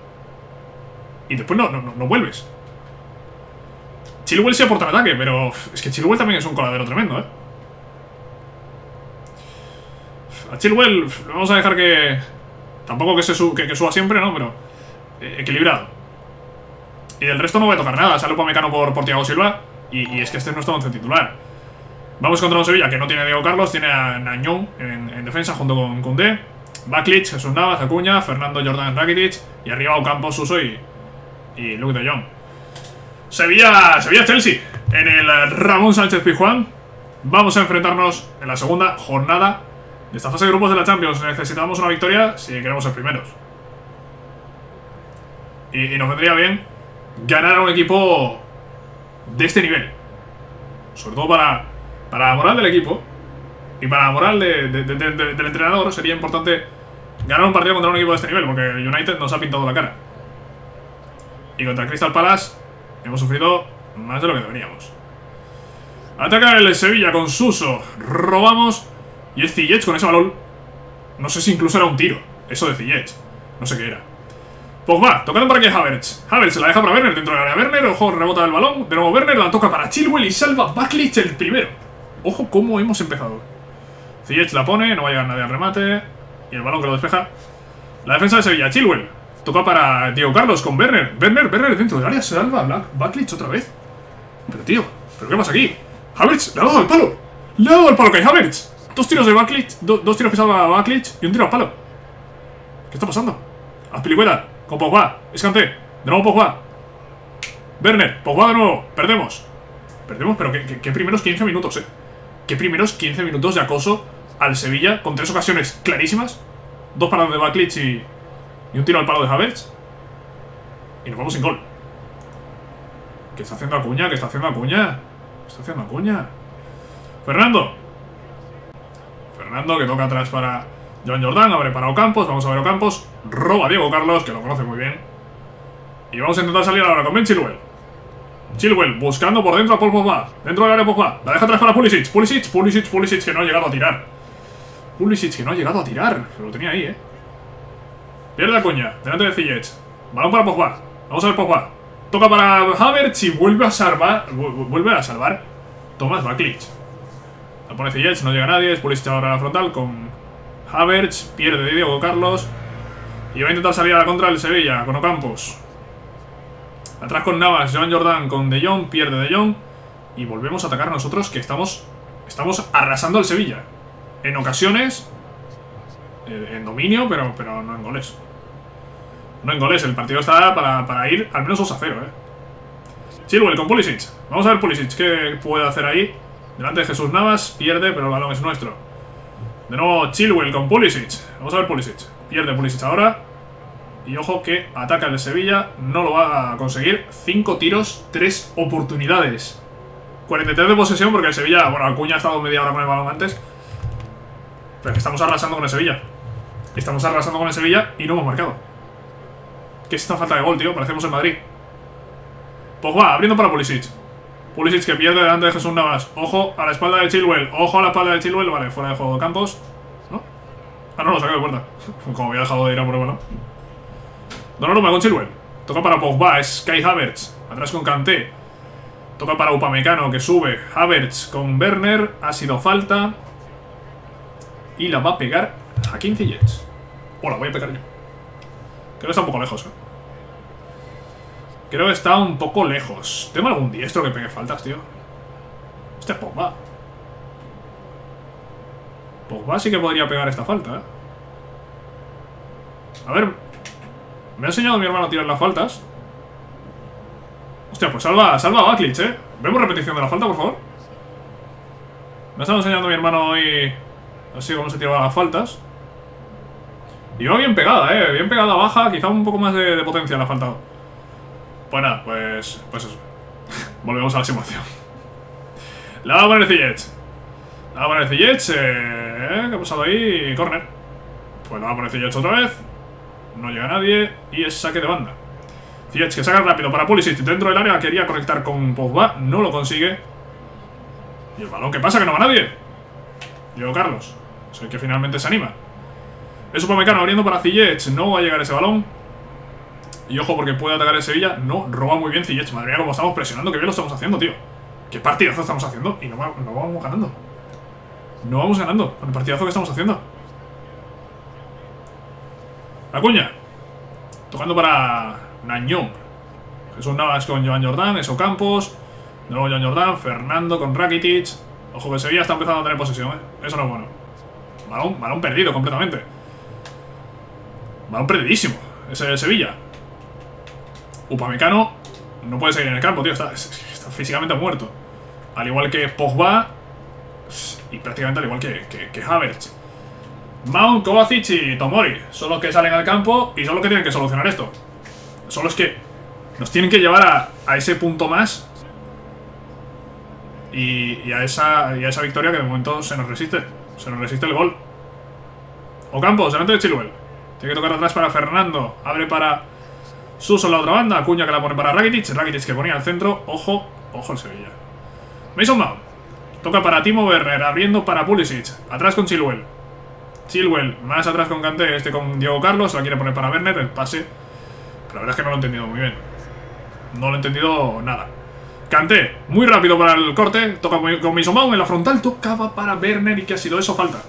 Y después no, no, no, no vuelves. Chilwell sí aporta en ataque, pero es que Chilwell también es un coladero tremendo, ¿eh? A Chilwell vamos a dejar que... Tampoco que, se su- que, que suba siempre, ¿no? Pero eh, equilibrado. Y del resto no voy a tocar nada. Sale Upamecano por, por Thiago Silva. Y, y es que este es nuestro once titular. Vamos contra un Sevilla que no tiene Diego Carlos, tiene a Nañón en, en defensa junto con Koundé. Baklich, Jesús Navas, Acuña, Fernando Jordan Rakitic y arriba Ocampos, Suso y, y Luke de Jong. Sevilla, Sevilla Chelsea en el Ramón Sánchez Pizjuán. Vamos a enfrentarnos en la segunda jornada de esta fase de grupos de la Champions. Necesitamos una victoria si queremos ser primeros. Y, nos vendría bien ganar a un equipo de este nivel. Sobre todo para, para la moral del equipo y para la moral de- de- de- de- del entrenador sería importante ganar un partido contra un equipo de este nivel, porque el United nos ha pintado la cara. Y contra Crystal Palace hemos sufrido más de lo que deberíamos. Ataca el Sevilla con Suso. Robamos. Y es Ziyech con ese balón. No sé si incluso era un tiro. Eso de Ziyech. No sé qué era. Pogba, tocando para que Havertz. Havertz se la deja para Werner dentro del área. Werner, ojo, rebota el balón. De nuevo Werner, la toca para Chilwell y salva Baklich el primero. Ojo cómo hemos empezado. Ziyech la pone, no va a llegar nadie al remate. Y el balón que lo despeja. La defensa de Sevilla, Chilwell. Toca para Diego Carlos con Werner. Werner, Werner dentro del área, salva a Black- Baklich otra vez. Pero tío, ¿pero qué pasa aquí? Havertz, le ha dado al palo. Le ha dado al palo que hay Havertz. Dos tiros de Baklich, do- dos tiros que salva a Baklich y un tiro al palo. ¿Qué está pasando? Azpilicueta, con Pogba, Escante, de nuevo Pogba. Werner, Pogba de nuevo, perdemos. Perdemos, pero qué, primeros 15 minutos, eh. Qué primeros 15 minutos de acoso al Sevilla con tres ocasiones clarísimas. Dos paradas de Backlich y, y un tiro al palo de Havertz. Y nos vamos sin gol. ¿Qué está haciendo Acuña? ¿Qué está haciendo Acuña? ¿Qué está haciendo Acuña? Fernando. Fernando que toca atrás para John Jordan. Abre para Ocampos. Vamos a ver Ocampos. Roba a Diego Carlos, que lo conoce muy bien. Y vamos a intentar salir ahora con Ben Chilwell. Chilwell buscando por dentro a Paul Pogba. Dentro del área Pogba. La deja atrás para Pulisic. Pulisic, Pulisic, Pulisic que no ha llegado a tirar. Pulisic que no ha llegado a tirar. Lo tenía ahí, eh. Pierde Acuña. Delante de Ziyech. Balón para Pogba. Vamos a ver Pogba. Toca para Havertz y vuelve a salvar. vu- Vuelve a salvar Thomas Backlich. La pone Ziyech, no llega nadie. Es Pulisic ahora a la frontal con Havertz. Pierde de Diego Carlos. Y va a intentar salir a la contra del Sevilla con Ocampos. Atrás con Navas, Joan Jordan con De Jong, pierde De Jong. Y volvemos a atacar nosotros que estamos, estamos arrasando al Sevilla. En ocasiones, en dominio, pero, pero no en goles. No en goles, el partido está para, para ir al menos 2 a 0, eh. Chilwell con Pulisic. Vamos a ver Pulisic qué puede hacer ahí. Delante de Jesús Navas, pierde, pero el balón es nuestro. De nuevo Chilwell con Pulisic. Vamos a ver Pulisic. Pierde Pulisic ahora. Y ojo que ataca el de Sevilla, no lo va a conseguir. 5 tiros, 3 oportunidades. 43 de posesión porque el Sevilla, bueno, Acuña ha estado media hora con el balón antes. Pero que estamos arrasando con el Sevilla. Estamos arrasando con el Sevilla y no hemos marcado. ¿Qué es esta falta de gol, tío? Parecemos en Madrid. Pogba, abriendo para Pulisic. Pulisic que pierde delante de Jesús Navas. Ojo a la espalda de Chilwell. Ojo a la espalda de Chilwell. Vale, fuera de juego de Campos. ¿No? Ah, no, lo saqué de puerta. Como había dejado de ir a el balón. Donnarumma con Chilwell. Toca para Pogba, es Kai Havertz. Atrás con Kanté. Toca para Upamecano que sube. Havertz con Werner. Ha sido falta. Y la va a pegar a 15 Jets. O la voy a pegar yo. Creo que está un poco lejos. eh. Creo que está un poco lejos. ¿Tengo algún diestro que pegue faltas, tío? Este es Pogba. Pogba sí que podría pegar esta falta, eh. A ver, me ha enseñado mi hermano a tirar las faltas. Hostia, pues salva, salva a Backlich, ¿eh? ¿Vemos repetición de la falta, por favor? Me ha estado enseñando mi hermano hoy así cómo se tiraban las faltas. Y va bien pegada, ¿eh? Bien pegada baja, quizá un poco más de, potencia le ha faltado. Pues nada, pues, pues eso. Volvemos a la simulación. La va a poner. La va a poner. Eh, ¿Qué ha pasado ahí? Corner. Pues la va a poner Ziyech otra vez. No llega nadie. Y es saque de banda. Ziyech que saca rápido para Pulisic dentro del área. Quería conectar con Pogba. No lo consigue. Y el balón, ¿qué pasa? Que no va nadie. Diego Carlos. El que finalmente se anima. Es Upamecano abriendo para Ziyech. No va a llegar ese balón. Y ojo porque puede atacar el Sevilla. No, roba muy bien Ziyech. Madre mía, cómo estamos presionando. Qué bien lo estamos haciendo, tío. Qué partidazo estamos haciendo. Y no, no vamos ganando. No vamos ganando con el partidazo que estamos haciendo. Acuña. Tocando para Nañón. Jesús Navas con Joan Jordán. Eso Campos. De nuevo Joan Jordán. Fernando con Rakitic. Ojo que Sevilla está empezando a tener posesión, ¿eh? Eso no es bueno. Balón, perdido completamente. Balón perdidísimo. Ese de Sevilla. Upamecano no puede seguir en el campo, tío. Está, físicamente muerto. Al igual que Pogba. Y prácticamente al igual que, que, que Havertz. Mount, Kovacic y Tomori son los que salen al campo y son los que tienen que solucionar esto. Son los que nos tienen que llevar a, a ese punto más y a esa, y a esa victoria que de momento se nos resiste. Se nos resiste el gol. Ocampos, delante de Chilwell. Tiene que tocar atrás para Fernando. Abre para Suso la otra banda. Acuña que la pone para Rakitic. Rakitic que ponía al centro. Ojo, ojo el Sevilla. Mason Mount. Toca para Timo Werner. Abriendo para Pulisic. Atrás con Chilwell. Chilwell más atrás con Kanté. Este con Diego Carlos. La quiere poner para Werner. El pase. Pero la verdad es que no lo he entendido muy bien. No lo he entendido nada. Kanté, muy rápido para el corte. Toca con Mason Mount en la frontal. Tocaba para Werner. ¿Y qué ha sido eso? Falta.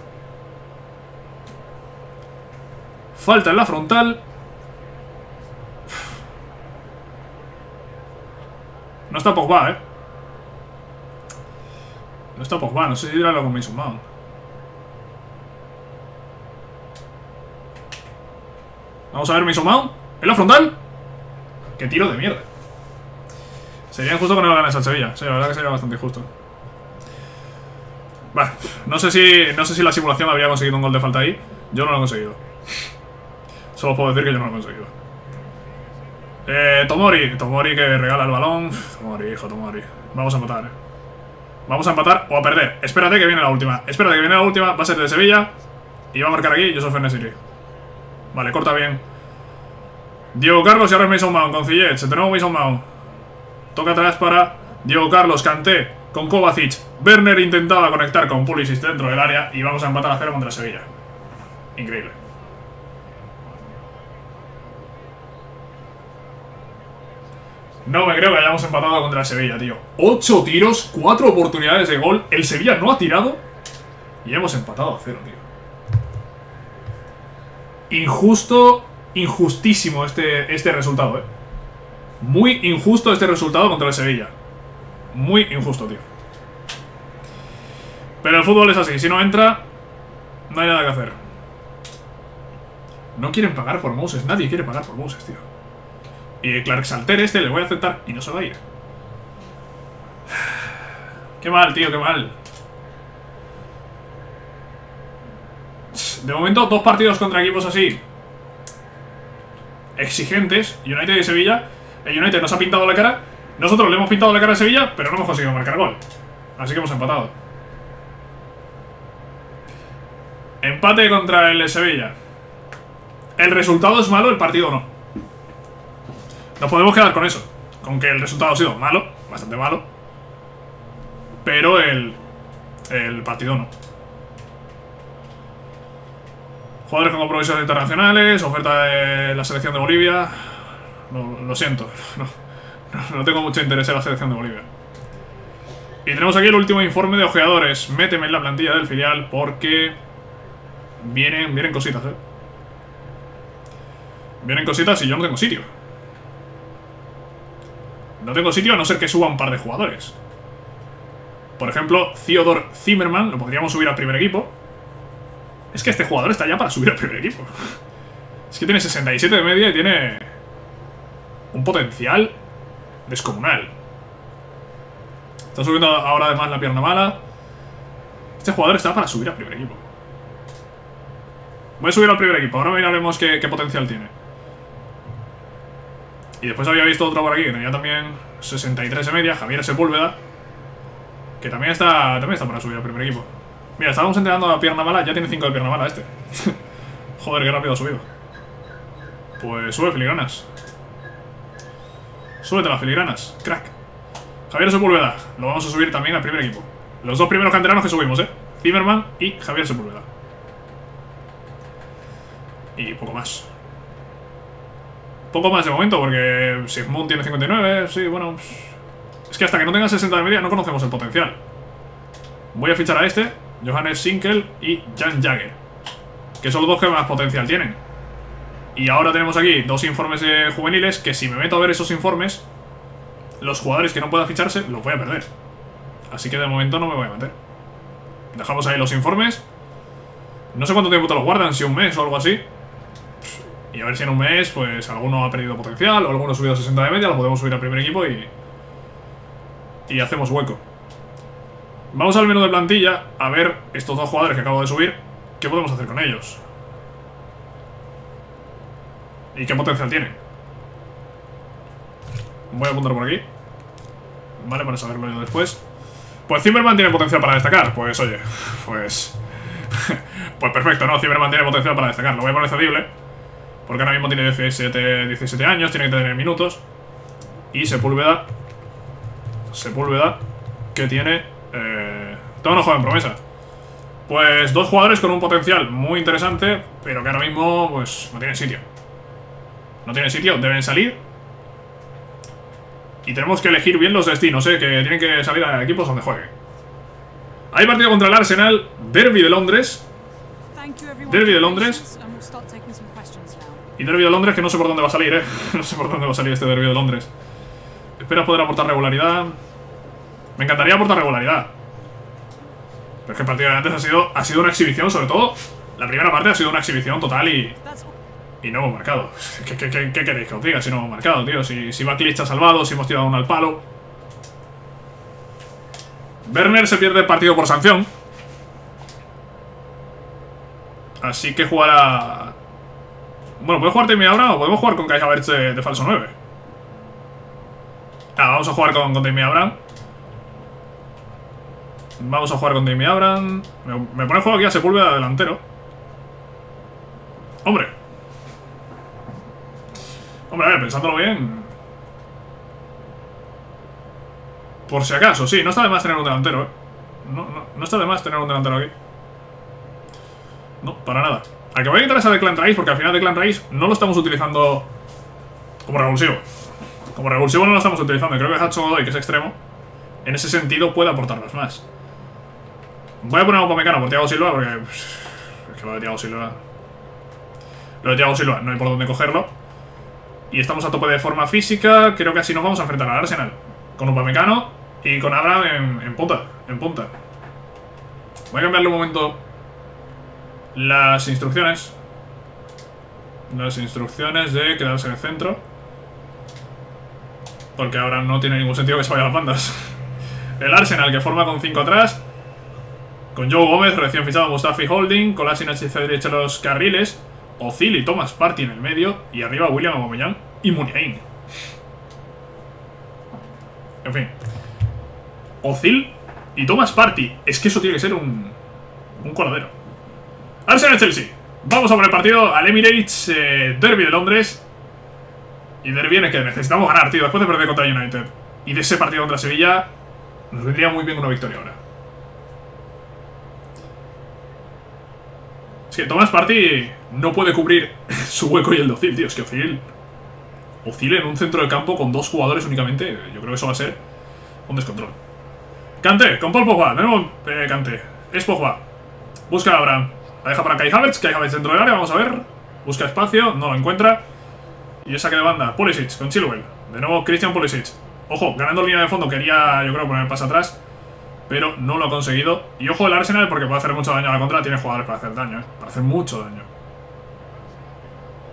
Falta en la frontal. No está Pogba, eh. No está Pogba, no sé si tirarlo con Mason Mount. Vamos a ver Mason Mount. ¿En la frontal? ¡Qué tiro de mierda! Sería injusto que no lo ganes al Sevilla. Sí, la verdad que sería bastante injusto. Va, no sé si no sé si la simulación habría conseguido un gol de falta ahí. Yo no lo he conseguido. Solo puedo decir que yo no lo he conseguido. Eh, Tomori. Tomori que regala el balón. Tomori, hijo, Tomori. Vamos a empatar, eh. Vamos a empatar o a perder. Espérate que viene la última. Espérate que viene la última. Va a ser de Sevilla. Y va a marcar aquí Joseph Nesiri. Vale, corta bien. Diego Carlos y ahora es Mason Mount con Ziyech. Tenemos Mason Mount. Toca atrás para Diego Carlos. Canté con Kovacic. Werner intentaba conectar con Pulisic dentro del área. Y vamos a empatar a cero contra Sevilla. Increíble. No me creo que hayamos empatado contra Sevilla, tío. 8 tiros, 4 oportunidades de gol. El Sevilla no ha tirado. Y hemos empatado a cero, tío. Injusto, injustísimo este, este resultado, eh. Muy injusto este resultado contra el Sevilla. Muy injusto, tío. Pero el fútbol es así. Si no entra, no hay nada que hacer. No quieren pagar por Moses. Nadie quiere pagar por Moses, tío. Y Clark Salter este le voy a aceptar y no se va a ir. Qué mal, tío, qué mal. De momento, dos partidos contra equipos así. Exigentes. United y Sevilla. El United nos ha pintado la cara. Nosotros le hemos pintado la cara a Sevilla, pero no hemos conseguido marcar gol. Así que hemos empatado. Empate contra el Sevilla. El resultado es malo, el partido no. Nos podemos quedar con eso. Con que el resultado ha sido malo, bastante malo. Pero el, el partido no. Jugadores con compromisos internacionales, oferta de la selección de Bolivia. Lo siento. No, no tengo mucho interés en la selección de Bolivia. Y tenemos aquí el último informe de ojeadores. Méteme en la plantilla del filial porque vienen, vienen cositas, eh. Vienen cositas y yo no tengo sitio. No tengo sitio a no ser que suba un par de jugadores. Por ejemplo, Theodor Zimmerman lo podríamos subir al primer equipo. Es que este jugador está ya para subir al primer equipo. Es que tiene 67 de media y tiene un potencial descomunal. Está subiendo ahora además la pierna mala. Este jugador está para subir al primer equipo. Voy a subir al primer equipo, ahora miraremos qué, qué potencial tiene. Y después había visto otro por aquí tenía también 63 de media, Javier Sepúlveda. Que también está, también está para subir al primer equipo. Mira, estábamos entrenando a pierna mala, ya tiene 5 de pierna mala este. Joder, qué rápido ha subido. Pues sube filigranas. Súbete las filigranas, crack. Javier Sepúlveda, lo vamos a subir también al primer equipo. Los dos primeros canteranos que subimos, ¿eh? Zimmerman y Javier Sepúlveda. Y poco más. Poco más de momento, porque Sigmund tiene 59, sí, bueno... Es que hasta que no tenga 60 de media no conocemos el potencial. Voy a fichar a este, Johannes Sinkel y Jan Jagger. Que son los dos que más potencial tienen. Y ahora tenemos aquí dos informes de juveniles que si me meto a ver esos informes, los jugadores que no puedan ficharse los voy a perder. Así que de momento no me voy a meter. Dejamos ahí los informes. No sé cuánto tiempo te los guardan, si un mes o algo así. Y a ver si en un mes, pues alguno ha perdido potencial o alguno ha subido a 60 de media, lo podemos subir al primer equipo y. Y hacemos hueco. Vamos al menú de plantilla a ver estos dos jugadores que acabo de subir, qué podemos hacer con ellos. ¿Y qué potencial tienen? Voy a apuntar por aquí. Vale, para saberlo yo después. Pues Zimmerman tiene potencial para destacar. Pues oye, pues... pues perfecto, ¿no? Zimmerman tiene potencial para destacar. Lo voy a poner cedible. Porque ahora mismo tiene 17, 17 años, tiene que tener minutos. Y Sepúlveda. Sepúlveda, que tiene. Eh, todo una joven promesa. Pues dos jugadores con un potencial muy interesante, pero que ahora mismo, pues, no tienen sitio. No tienen sitio, deben salir. Y tenemos que elegir bien los destinos, ¿eh? Que tienen que salir a equipos donde jueguen. Hay partido contra el Arsenal, Derby de Londres. Derby de Londres. Y Derby de Londres que no sé por dónde va a salir, eh. No sé por dónde va a salir este Derby de Londres. Espera poder aportar regularidad. Me encantaría aportar regularidad. Pero es que el partido de antes ha sido, ha sido una exhibición, sobre todo. La primera parte ha sido una exhibición total y. Y no hemos marcado. ¿Qué, queréis que os diga si no hemos marcado, tío? Si, si Backlich ha salvado, si hemos tirado uno al palo. Werner se pierde el partido por sanción. Así que jugará... Bueno, puede jugar Tammy Abraham o podemos jugar con Kai Havertz de, de falso 9. Ah, vamos a jugar con, con Tammy Abraham. Vamos a jugar con Tammy Abraham. Me, pone el juego aquí a Sepúlveda de delantero. Hombre. Hombre, a ver, pensándolo bien. Por si acaso, sí, no está de más tener un delantero, eh. No, no, no está de más tener un delantero aquí. No, para nada. A que voy a quitar esa de Clan Raíz, porque al final de Clan Raíz no lo estamos utilizando como revulsivo. Como revulsivo no lo estamos utilizando. Creo que Hacho Godoy, que es extremo, en ese sentido puede aportarnos más. Voy a poner a Upamecano por Thiago Silva, porque... Es que lo de Thiago Silva... Lo de Thiago Silva no hay por dónde cogerlo. Y estamos a tope de forma física. Creo que así nos vamos a enfrentar al Arsenal. Con Upamecano y con Abraham en, en punta. En punta. Voy a cambiarle un momento las instrucciones. Las instrucciones de quedarse en el centro. Porque ahora no tiene ningún sentido que se vaya a las bandas. El Arsenal que forma con 5 atrás. Con Joe Gómez, recién fichado Mustafi Holding. Kolasinac hacia derecha los carriles. Ozil y Thomas Party en el medio. Y arriba William Aubameyang y Muniain. En fin. Ozil y Thomas Party. Es que eso tiene que ser un... Un coladero. Arsenal-Chelsea. Vamos a por el partido al Emirates eh, Derby de Londres. Y Derby en el que necesitamos ganar, tío. Después de perder contra United. Y de ese partido contra Sevilla... Nos vendría muy bien una victoria ahora. Es que Thomas Party no puede cubrir su hueco y el de Ozil, tío. Es que Ozil... Ozil en un centro del campo con dos jugadores únicamente. Yo creo que eso va a ser un descontrol. Kanté, con Paul Pogba. De nuevo, eh, Kanté. Es Pogba. Busca a Abraham. La deja para Kai Havertz. Kai Havertz dentro del área. Vamos a ver. Busca espacio. No lo encuentra. Y esa que de banda. Pulisic con Chilwell. De nuevo Christian Pulisic. Ojo, ganando línea de fondo. Quería, yo creo, poner el paso atrás. Pero no lo ha conseguido. Y ojo el Arsenal porque puede hacer mucho daño a la contra. Tiene jugadores para hacer daño, ¿eh? Para hacer mucho daño.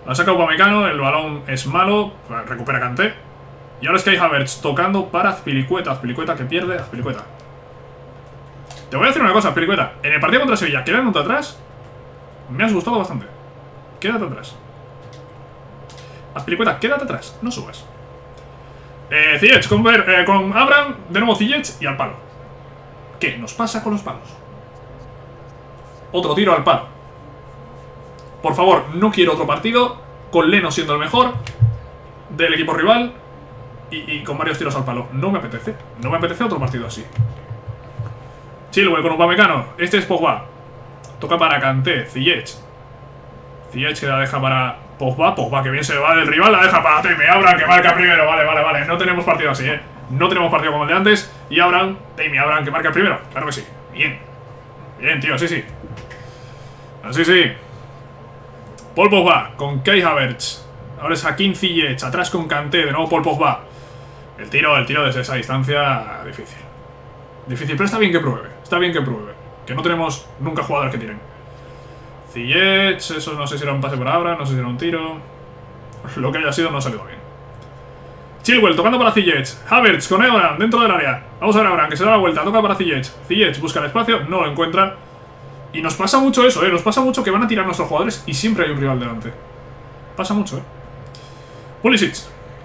La saca Upamecano. El balón es malo. Recupera Kanté. Y ahora es Kai Havertz tocando para Azpilicueta. Azpilicueta que pierde. Azpilicueta. Te voy a decir una cosa, Azpilicueta. En el partido contra Sevilla, quedándote atrás, me has gustado bastante. Quédate atrás. Azpilicueta, quédate atrás. No subas. Eh, Ziyech con, Ver- eh, con Abraham. De nuevo Ziyech y al palo. ¿Qué nos pasa con los palos? Otro tiro al palo. Por favor, no quiero otro partido con Leno siendo el mejor del equipo rival y, con varios tiros al palo. No me apetece. No me apetece otro partido así. Chilwell con Upamecano. Este es Pogba. Toca para Kanté. Ziyech. Ziyech que la deja para Pogba. Pogba que bien se va del rival. La deja para Temi Abraham que marca primero. Vale, vale, vale. No tenemos partido así, eh. No tenemos partido como el de antes. Y Abraham, Temi Abraham que marca primero. Claro que sí. Bien. Bien, tío. Sí, sí. Así sí. Paul Pogba con Kai Havertz. Ahora es Hakim Ziyech. Atrás con Kanté. De nuevo Paul Pogba. El tiro, el tiro desde esa distancia. Difícil. Difícil, pero está bien que pruebe. Está bien que pruebe. Que no tenemos nunca jugadores que tiren. Ziyech, eso no sé si era un pase por Abra, no sé si era un tiro. Lo que haya sido no ha salido bien. Chilwell tocando para Ziyech. Havertz con Abraham dentro del área. Vamos a ver a Abraham que se da la vuelta, toca para Ziyech. Ziyech busca el espacio, no lo encuentra. Y nos pasa mucho eso, eh. Nos pasa mucho que van a tirar nuestros jugadores y siempre hay un rival delante. Pasa mucho, eh. Pulisic.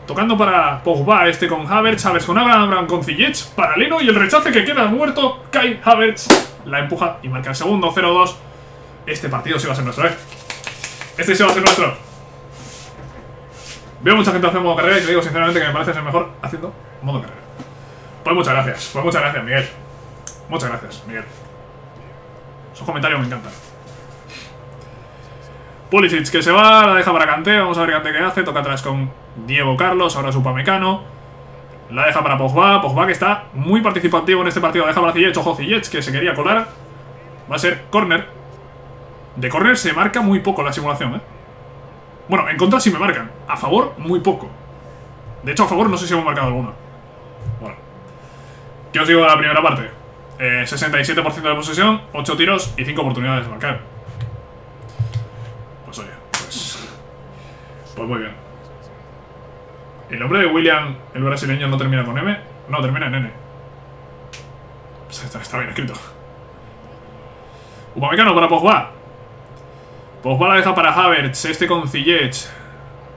Tocando para Pogba, este con Havertz, Havertz con Abraham, Abraham con Ziyech, paralelo y el rechace que queda muerto, Kai Havertz la empuja y marca el segundo, 0-2. Este partido sí va a ser nuestro, eh. Este sí va a ser nuestro. Veo mucha gente haciendo modo carrera y te digo sinceramente que me parece ser mejor haciendo modo carrera. Pues muchas gracias, pues muchas gracias, Miguel. Muchas gracias, Miguel. Esos comentarios me encantan. Pulisic que se va, la deja para Kanté, vamos a ver Kanté qué hace, toca atrás con Diego Carlos, ahora Supamecano. La deja para Pogba, Pogba que está muy participativo en este partido, la deja para Ziyech, ojo que se quería colar. Va a ser corner. De corner se marca muy poco la simulación, ¿eh? Bueno, en contra sí me marcan, a favor muy poco. De hecho a favor no sé si hemos marcado alguno. Bueno. ¿Qué os digo de la primera parte? Eh, 67% de posesión, 8 tiros y 5 oportunidades de marcar. Pues oye, pues. Pues muy bien. ¿El nombre de William, el brasileño, no termina con M? No, termina en N. Pues está, bien escrito. Upamecano para Pogba. Pogba la deja para Havertz, este con Ziyech.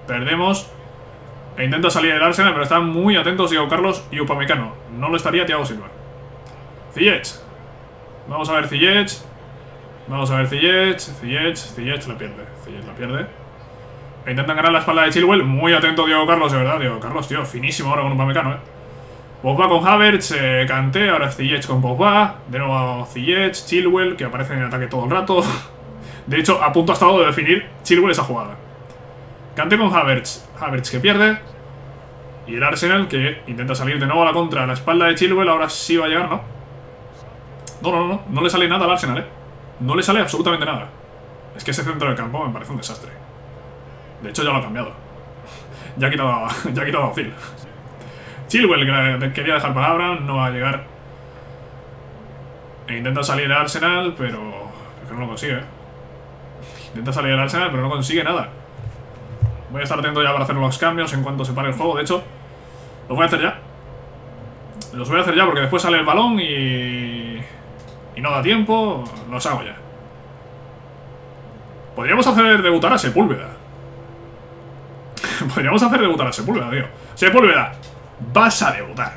Perdemos. E intenta salir el Arsenal, pero están muy atentos Diego Carlos y Upamecano. No lo estaría Thiago Silva. Ziyech. Vamos a ver Ziyech. Vamos a ver Ziyech. Ziyech. Ziyech la pierde. Ziyech la pierde. E intentan ganar la espalda de Chilwell. Muy atento Diego Carlos, de verdad. Diego Carlos, tío. Finísimo ahora con Upamecano, eh. Pogba con Havertz, eh, Kanté, ahora Ziyech con Pogba. De nuevo Ziyech, Chilwell, que aparece en ataque todo el rato. De hecho, a punto ha estado de definir Chilwell esa jugada. Kanté con Havertz. Havertz que pierde. Y el Arsenal que intenta salir de nuevo a la contra. La espalda de Chilwell ahora sí va a llegar, ¿no? No, no, no. No le sale nada al Arsenal, ¿eh? No le sale absolutamente nada. Es que ese centro del campo me parece un desastre. De hecho, ya lo ha cambiado. ya ha quitado, ya ha quitado a Ozil. Chilwell, que quería dejar palabra, no va a llegar. E intenta salir el Arsenal, pero... Que no lo consigue. ¿eh? Intenta salir el Arsenal, pero no consigue nada. Voy a estar atento ya para hacer los cambios en cuanto se pare el juego. De hecho, los voy a hacer ya. Los voy a hacer ya porque después sale el balón y... Y no da tiempo. Los hago ya. Podríamos hacer debutar a Sepúlveda. Podríamos hacer debutar a Sepúlveda, tío. Sepúlveda, vas a debutar.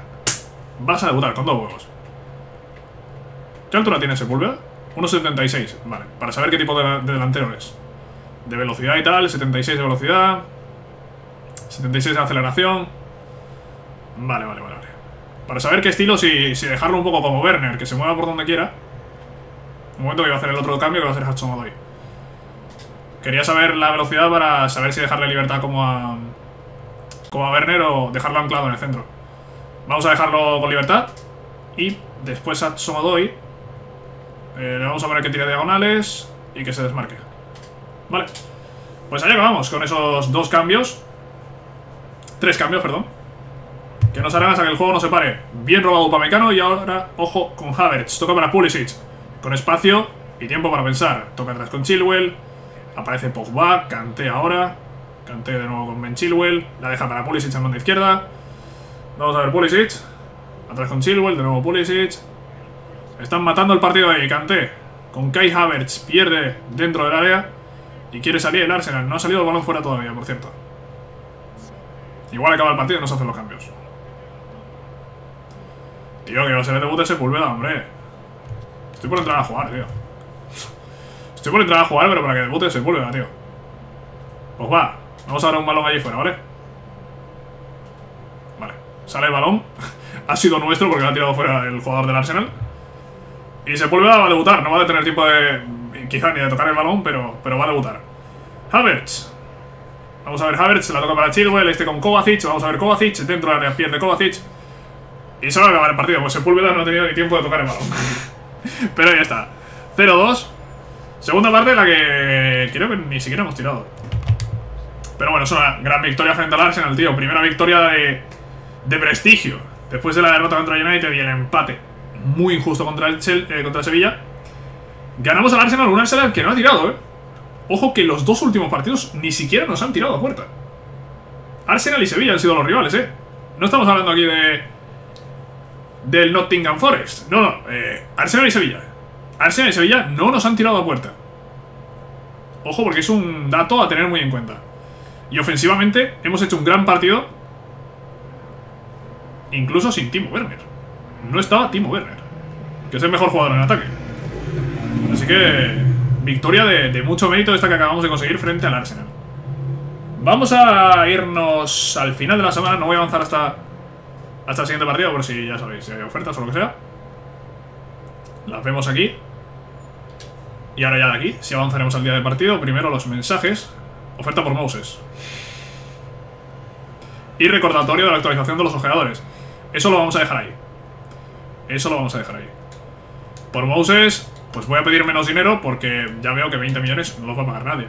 Vas a debutar con dos huevos. ¿Qué altura tiene Sepúlveda? 1,76. Vale, para saber qué tipo de, de delantero es. De velocidad y tal, 76 de velocidad. 76 de aceleración. Vale, vale, vale. Para saber qué estilo, si, si dejarlo un poco como Werner, que se mueva por donde quiera. Un momento que va a hacer el otro cambio, que va a hacer Hudson Odoi. Quería saber la velocidad para saber si dejarle libertad como a... Como a Werner o dejarlo anclado en el centro. Vamos a dejarlo con libertad. Y después Hudson Odoi. Eh, le vamos a poner que tire diagonales y que se desmarque. Vale. Pues allá vamos con esos dos cambios. Tres cambios, perdón. Que nos harán hasta que el juego no se pare. Bien robado Upamecano y ahora, ojo, con Havertz. Toca para Pulisic. Con espacio y tiempo para pensar. Toca atrás con Chilwell. Aparece Pogba. Kanté ahora. Kanté de nuevo con Ben Chilwell. La deja para Pulisic en banda izquierda. Vamos a ver Pulisic. Atrás con Chilwell. De nuevo Pulisic. Están matando el partido ahí. Kanté. Con Kai Havertz. Pierde dentro del área. Y quiere salir el Arsenal. No ha salido el balón fuera todavía, por cierto. Igual acaba el partido y no se hacen los cambios. Tío, que va a ser el debut de Sepúlveda, hombre. Estoy por entrar a jugar, tío. Estoy por entrar a jugar, pero para que debute Sepúlveda, tío. Pues va. Vamos a dar un balón allí fuera, ¿vale? Vale. Sale el balón. ha sido nuestro porque lo ha tirado fuera el jugador del Arsenal. Y Sepúlveda va a debutar. No va a tener tiempo de... Quizá ni de tocar el balón, pero, pero va a debutar. Havertz. Vamos a ver Havertz, la toca para Chilwell, este con Kovacic, vamos a ver Kovacic, dentro de la área pierde Kovacic. Y se va a acabar el partido, pues Sepúlveda no ha tenido ni tiempo de tocar el balón. Pero ya está. 0-2. Segunda parte la que creo que ni siquiera hemos tirado. Pero bueno, es una gran victoria frente al Arsenal, tío. Primera victoria de, de prestigio. Después de la derrota contra United y el empate muy injusto contra el, Chel eh, contra Sevilla. Ganamos al Arsenal, un Arsenal que no ha tirado, eh. Ojo que los dos últimos partidos ni siquiera nos han tirado a puerta. Arsenal y Sevilla han sido los rivales, ¿eh? No estamos hablando aquí de... Del Nottingham Forest. No, no. Eh, Arsenal y Sevilla. Arsenal y Sevilla no nos han tirado a puerta. Ojo, porque es un dato a tener muy en cuenta. Y ofensivamente hemos hecho un gran partido. Incluso sin Timo Werner. No estaba Timo Werner. Que es el mejor jugador en ataque. Así que... Victoria de, de, mucho mérito esta que acabamos de conseguir frente al Arsenal. Vamos a irnos al final de la semana. No voy a avanzar hasta, hasta el siguiente partido, por si ya sabéis, si hay ofertas o lo que sea. Las vemos aquí. Y ahora ya de aquí, si avanzaremos al día del partido, primero los mensajes. Oferta por Moses. Y recordatorio de la actualización de los ojeadores. Eso lo vamos a dejar ahí. Eso lo vamos a dejar ahí. Por Moses, pues voy a pedir menos dinero porque ya veo que 20 millones no los va a pagar nadie.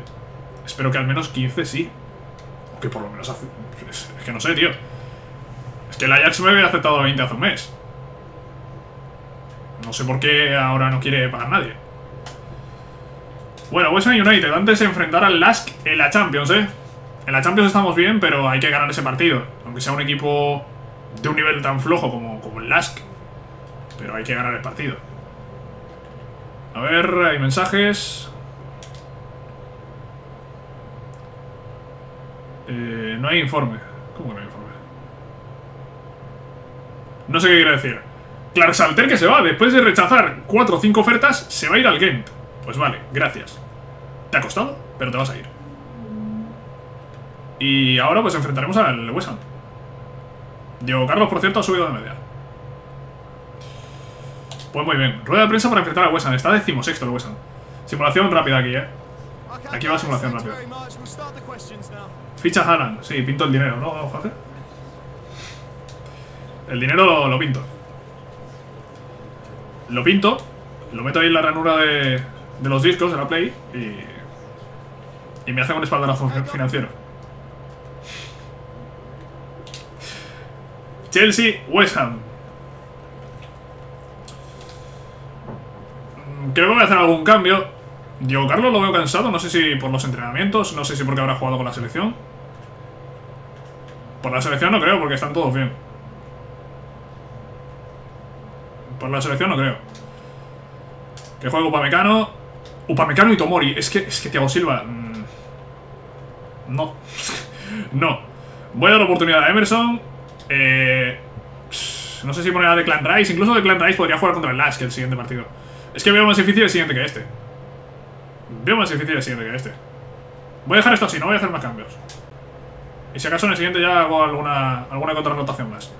Espero que al menos 15 sí. O que por lo menos hace... Es, que no sé, tío. Es que el Ajax me había aceptado 20 hace un mes. No sé por qué ahora no quiere pagar nadie. Bueno, West United. Antes de enfrentar al Lask en la Champions, ¿eh? En la Champions estamos bien, pero hay que ganar ese partido. Aunque sea un equipo de un nivel tan flojo como, como el Lask. Pero hay que ganar el partido. A ver, hay mensajes. Eh, no hay informe. ¿Cómo que no hay informe? No sé qué quiere decir. Clark Salter que se va. Después de rechazar 4 o 5 ofertas, se va a ir al Gent. Pues vale, gracias. Te ha costado, pero te vas a ir. Y ahora pues enfrentaremos al West Ham. Diego Carlos, por cierto, ha subido de media. Pues muy bien. Rueda de prensa para enfrentar al West Ham. Está decimosexto el West Ham. Simulación rápida aquí, eh. Aquí va la simulación rápida. Ficha Haaland. Sí, pinto el dinero, ¿no, Jorge? El dinero lo, pinto. Lo pinto, lo meto ahí en la ranura de, de los discos de la Play y. Y me hace un espaldarazo financiero. Chelsea, West Ham. Mm, Creo que voy a hacer algún cambio. Diego Carlos lo veo cansado, no sé si por los entrenamientos, no sé si porque habrá jugado con la selección. Por la selección no creo, porque están todos bien. Por la selección no creo. Que juegue Upamecano. Upamecano y Tomori. Es que, es que Thiago Silva. mmm, no. no. Voy a dar oportunidad a Emerson. Eh, no sé si poner a Declan Rice. Incluso Declan Rice podría jugar contra el Lask el siguiente partido. Es que veo más difícil el siguiente que este. Veo más difícil el siguiente que este. Voy a dejar esto así, no voy a hacer más cambios. Y si acaso en el siguiente ya hago alguna, alguna contrarrotación más.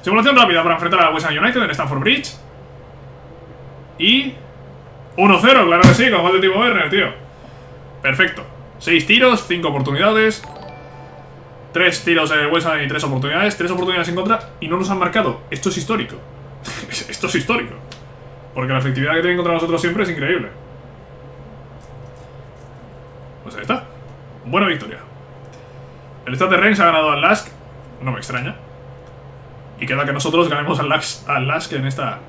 Simulación rápida para enfrentar a West Ham United en Stamford Bridge. Y... 1-0, claro que sí, con gol de Timo Werner, tío. Perfecto. 6 tiros, 5 oportunidades. 3 tiros West Ham y 3 oportunidades. 3 oportunidades en contra y no nos han marcado. Esto es histórico. Esto es histórico. Porque la efectividad que tienen contra nosotros siempre es increíble. Pues ahí está. Buena victoria. El Stade de Reims ha ganado al Lask. No me extraña. Y queda que nosotros ganemos al Lask, al Lask en esta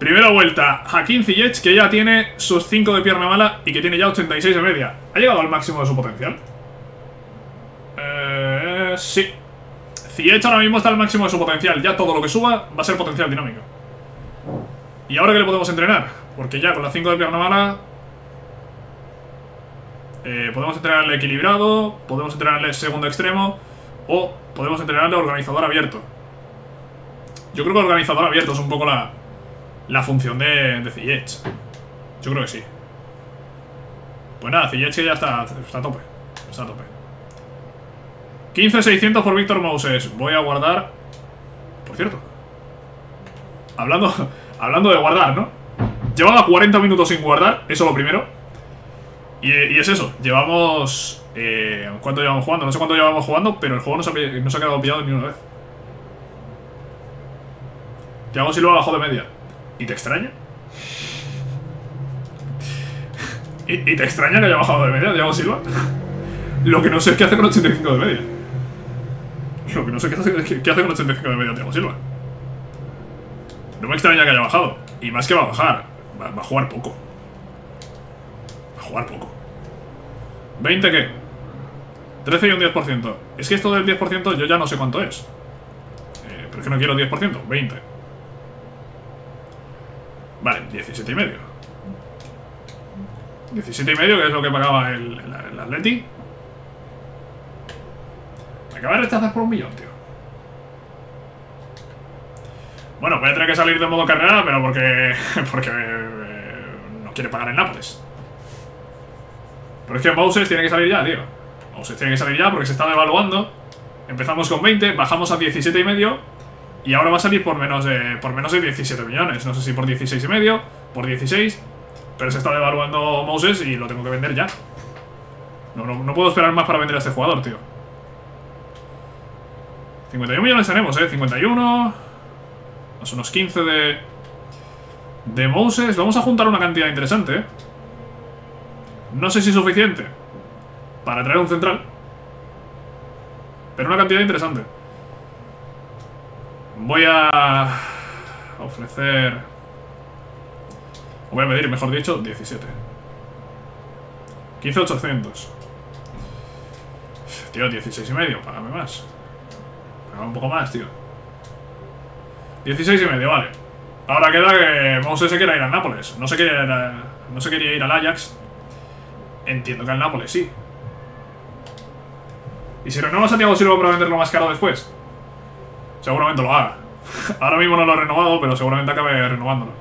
primera vuelta. Hakim Ziyech, que ya tiene sus 5 de pierna mala y que tiene ya 86 de media. ¿Ha llegado al máximo de su potencial? Eh, sí. Ziyech ahora mismo está al máximo de su potencial. Ya todo lo que suba va a ser potencial dinámico. ¿Y ahora qué le podemos entrenar? Porque ya con las 5 de pierna mala eh, podemos entrenarle equilibrado, podemos entrenarle segundo extremo o podemos entrenarle organizador abierto. Yo creo que organizador abierto es un poco la, la función de, de. Yo creo que sí. Pues nada, Ziyech ya está, está a tope. Está a tope. 15.600 por Víctor Moses. Voy a guardar... Por cierto. Hablando, hablando de guardar, ¿no? Llevaba 40 minutos sin guardar, eso lo primero. Y, y es eso, llevamos... Eh, ¿Cuánto llevamos jugando? No sé cuánto llevamos jugando, pero el juego no se ha, quedado pillado ni una vez. Thiago Silva bajó de media. ¿Y te extraña? ¿Y, y te extraña que haya bajado de media Thiago Silva? Lo que no sé es qué hace con 85 de media. Lo que no sé es qué hace, qué- hace con 85 de media Thiago Silva. No me extraña que haya bajado. Y más que va a bajar, va, va a jugar poco. Va a jugar poco. ¿20 qué? 13 y un 10%. Es que esto del 10% yo ya no sé cuánto es. Eh, pero es que no quiero 10%, 20. Vale, 17 y medio. 17 y medio, que es lo que pagaba el, el, el Atleti. Me acaba de rechazar por un millón, tío. Bueno, voy a tener que salir de modo carrera, pero porque. porque. eh, no quiere pagar el Nápoles. Pero es que Moses tiene que salir ya, tío. Moses tiene que salir ya porque se está devaluando. Empezamos con 20, bajamos a 17 y medio. Y ahora va a salir por menos de. por menos de 17 millones. No sé si por 16 y medio, por 16. Pero se está devaluando Moses y lo tengo que vender ya. No, no, no puedo esperar más para vender a este jugador, tío. 51 millones tenemos, eh. 51. Más unos 15 de. De Moses. Vamos a juntar una cantidad interesante, eh. No sé si es suficiente para traer un central. Pero una cantidad interesante. Voy a ofrecer... Voy a medir, mejor dicho, 17. 15.800. Tío, 16 y medio, págame más. Págame un poco más, tío. 16 y medio, vale. Ahora queda que Moses se quiera ir al Nápoles. No se, quiere ir a- no se quería ir al Ajax. Entiendo que al Nápoles sí. Y si renuevas a Thiago Silva para venderlo más caro después, seguramente lo haga. Ahora mismo no lo he renovado, pero seguramente acabe renovándolo.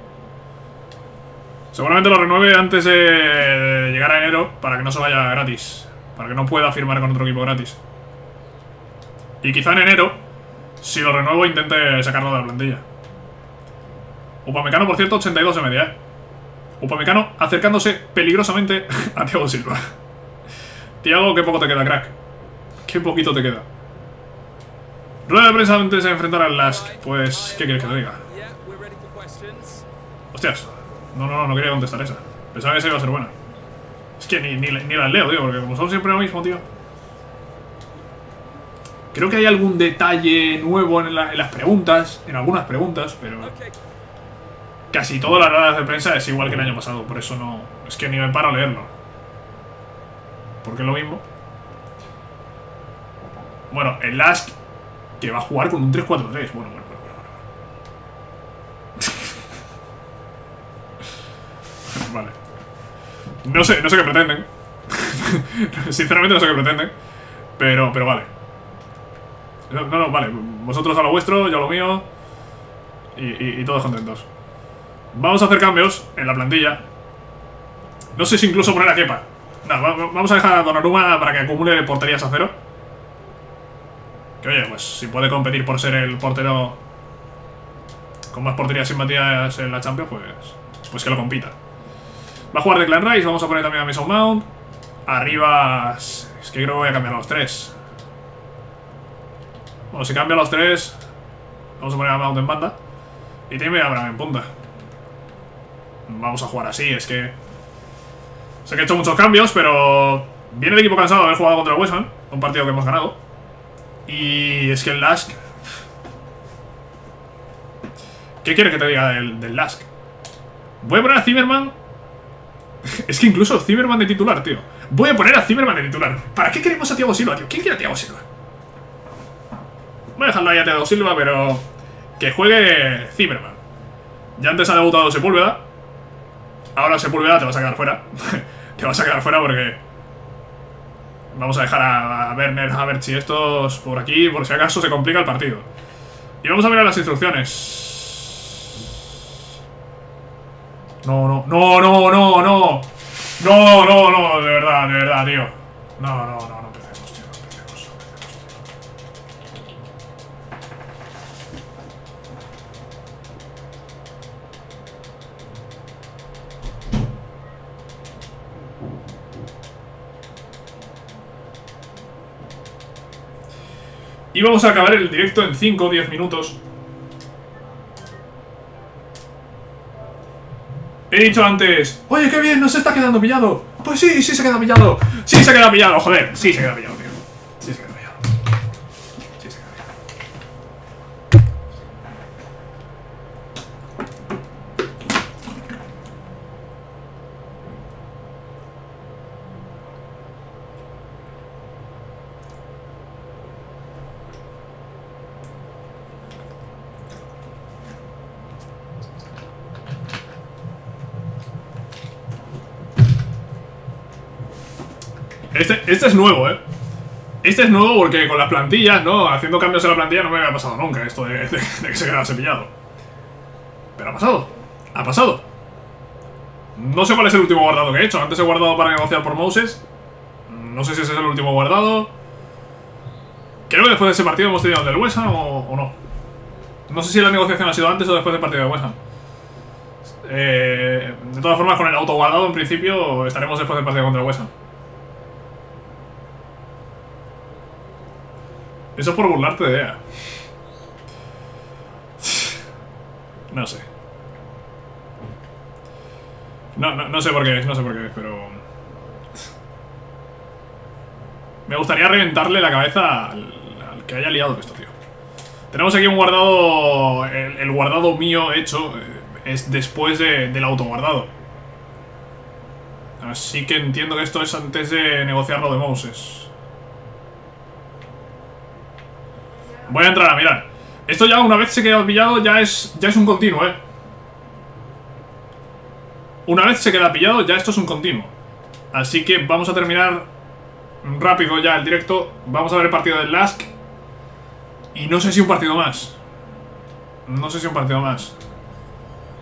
Seguramente lo renueve antes de llegar a enero para que no se vaya gratis. Para que no pueda firmar con otro equipo gratis. Y quizá en enero, si lo renuevo, intente sacarlo de la plantilla. Upamecano, por cierto, 82 de media, ¿eh? Upamecano acercándose peligrosamente a Thiago Silva. Thiago, qué poco te queda, crack. Qué poquito te queda. Rueda de prensa antes de enfrentar al Lask. Pues, ¿qué quieres que te diga? Hostias. No, no, no, no quería contestar esa. Pensaba que esa iba a ser buena. Es que ni, ni, ni las leo, tío, porque como son siempre lo mismo, tío. Creo que hay algún detalle nuevo en, en las preguntas, en algunas preguntas, pero casi todas las ruedas de prensa es igual que el año pasado, por eso no... Es que ni me paro a leerlo. Porque es lo mismo. Bueno, el Lask que va a jugar con un 3-4-3. Bueno, bueno, bueno, bueno. vale. No sé, no sé qué pretenden. Sinceramente no sé qué pretenden. Pero, pero vale. No, no, vale. Vosotros a lo vuestro, yo a lo mío. Y, todos contentos. Vamos a hacer cambios en la plantilla. No sé si incluso poner a Kepa. Vamos a dejar a Donnarumma para que acumule porterías a cero. Que oye, pues si puede competir por ser el portero con más porterías sin Matías en la Champions, pues, pues que lo compita. Va a jugar de Clan Rice, vamos a poner también a Mason Mount. Arriba. Es que creo que voy a cambiar a los tres. Bueno, si cambio a los tres, vamos a poner a Mount en banda. Y tiene a en punta. Vamos a jugar así, es que. Sé que he hecho muchos cambios, pero. Viene el equipo cansado de haber jugado contra el West Ham, un partido que hemos ganado. Y es que el Lask. ¿Qué quiere que te diga del, del Lask? Voy a poner a Zimmerman. es que incluso Zimmerman de titular, tío. Voy a poner a Zimmerman de titular. ¿Para qué queremos a Thiago Silva, tío? ¿Quién quiere a Thiago Silva? Voy a dejarlo ahí a Thiago Silva, pero. Que juegue Zimmerman. Ya antes ha debutado Sepúlveda. Ahora Sepúlveda te vas a quedar fuera. te vas a quedar fuera porque. Vamos a dejar a, Werner, Havertz y estos por aquí, por si acaso se complica el partido. Y vamos a mirar las instrucciones. No, no, no, no, no, no. No, no, no, de verdad, de verdad, tío. No, no, no, no empecemos, tío, no empecemos. no empecemos, tío. Y vamos a acabar el directo en 5 o 10 minutos. He dicho antes, oye, qué bien, no se está quedando pillado. Pues sí, sí se queda pillado. Sí se queda pillado, joder. Sí se queda pillado, tío. Sí se queda pillado. Sí se queda pillado. Este, es nuevo, ¿eh? Este es nuevo porque con las plantillas, ¿no? Haciendo cambios en la plantilla no me había pasado nunca esto de, que se quedase pillado. Pero ha pasado. Ha pasado. No sé cuál es el último guardado que he hecho. Antes he guardado para negociar por Moses. No sé si ese es el último guardado. Creo que después de ese partido hemos tenido el del o, no. No sé si la negociación ha sido antes o después del partido de West. Eh, de todas formas, con el auto guardado en principio estaremos después del partido contra el West. Eso por burlarte de ella. No sé. No, no, no sé por qué es, no sé por qué es, pero... Me gustaría reventarle la cabeza al, que haya liado esto, tío. Tenemos aquí un guardado... El, guardado mío hecho eh, es después de- del autoguardado. Así que entiendo que esto es antes de negociar lo de Moses. Voy a entrar a mirar. Esto ya una vez se queda pillado ya es, ya es un continuo, ¿eh? Una vez se queda pillado ya esto es un continuo. Así que vamos a terminar rápido ya el directo. Vamos a ver el partido del Lask. Y no sé si un partido más. No sé si un partido más.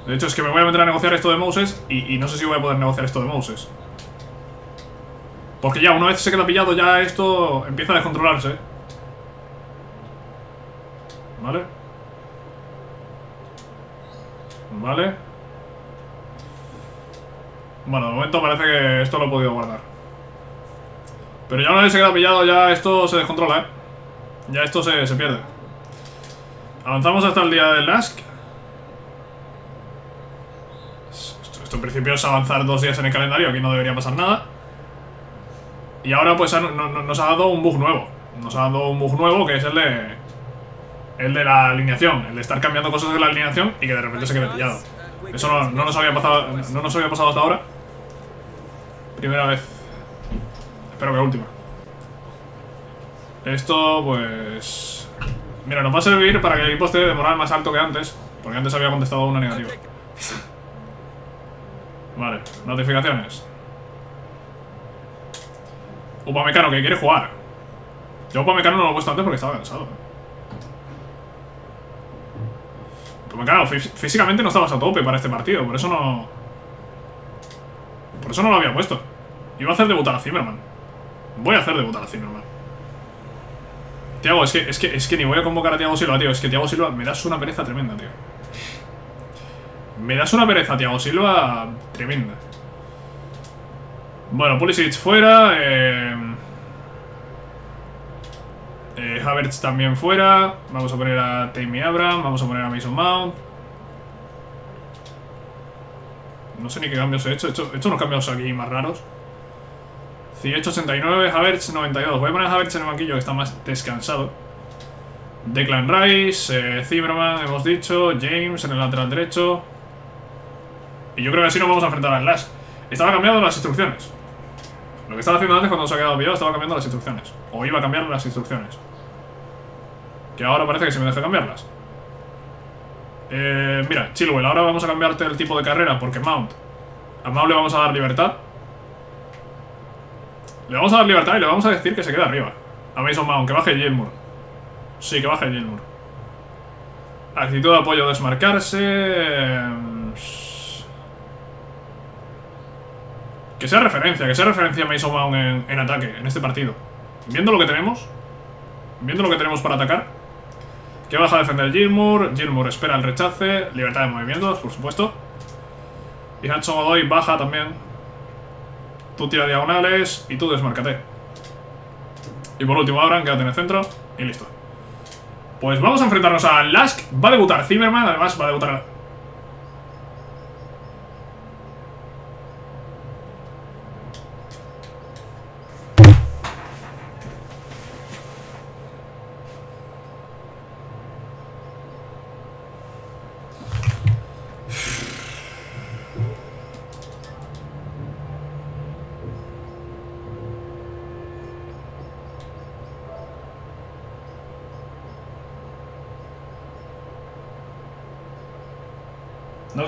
De hecho, es que me voy a meter a negociar esto de Moses y, y no sé si voy a poder negociar esto de Moses. Porque ya, una vez se queda pillado, ya esto empieza a descontrolarse. ¿Vale? Vale. Bueno, de momento parece que esto lo he podido guardar. Pero ya una vez se queda pillado, ya esto se descontrola, ¿eh? Ya esto se, se pierde. Avanzamos hasta el día del Lask. Esto, en principio es avanzar dos días en el calendario, aquí no debería pasar nada. Y ahora pues nos ha dado un bug nuevo. Nos ha dado un bug nuevo que es el de... El de la alineación. El de estar cambiando cosas de la alineación y que de repente se quede pillado. Eso no, no nos había pasado no nos había pasado hasta ahora. Primera vez. Espero que última. Esto pues... Mira, nos va a servir para que el equipo esté de moral más alto que antes. Porque antes había contestado una negativa. Vale, notificaciones. Upamecano, que quiere jugar. Yo Upamecano no lo he puesto antes porque estaba cansado. Fí- físicamente no estabas a tope para este partido, por eso no... Por eso no lo había puesto. Iba a hacer debutar a Zimmerman. Voy a hacer debutar a Zimmerman. Tiago, es que, es que, es que ni voy a convocar a Tiago Silva, tío. Es que Tiago Silva me das una pereza tremenda, tío. Me das una pereza, Tiago Silva, tremenda. Bueno, Pulisic fuera. Eh, eh, Havertz también fuera. Vamos a poner a Tammy Abraham. Vamos a poner a Mason Mount. No sé ni qué cambios he hecho. He hecho, he unos cambios aquí más raros. Ziyech 89, Havertz 92. Voy a poner a Havertz en el banquillo que está más descansado. Declan Rice, eh, Zimmerman, hemos dicho. James en el lateral derecho. Y yo creo que así nos vamos a enfrentar al Lash. Estaba cambiando las instrucciones. Lo que estaba haciendo antes cuando se ha quedado pillado estaba cambiando las instrucciones. O iba a cambiar las instrucciones. Que ahora parece que se me deja cambiarlas. Eh, mira, Chilwell, ahora vamos a cambiarte el tipo de carrera porque Mount. A Mount le vamos a dar libertad. Le vamos a dar libertad y le vamos a decir que se quede arriba. A Mason Mount, que baje Gilmour. Sí, que baje Gilmour. Actitud de apoyo, desmarcarse. em, Que sea referencia, que sea referencia a Mason Mount en, en ataque, en este partido. Viendo lo que tenemos, viendo lo que tenemos para atacar, que baja a defender Gilmour, Gilmour espera el rechace, libertad de movimientos, por supuesto. Y Hanson Godoy baja también. Tú tira diagonales y tú desmárcate. Y por último, Abraham, quédate en el centro y listo. Pues vamos a enfrentarnos a Lask. Va a debutar Zimmerman, además va a debutar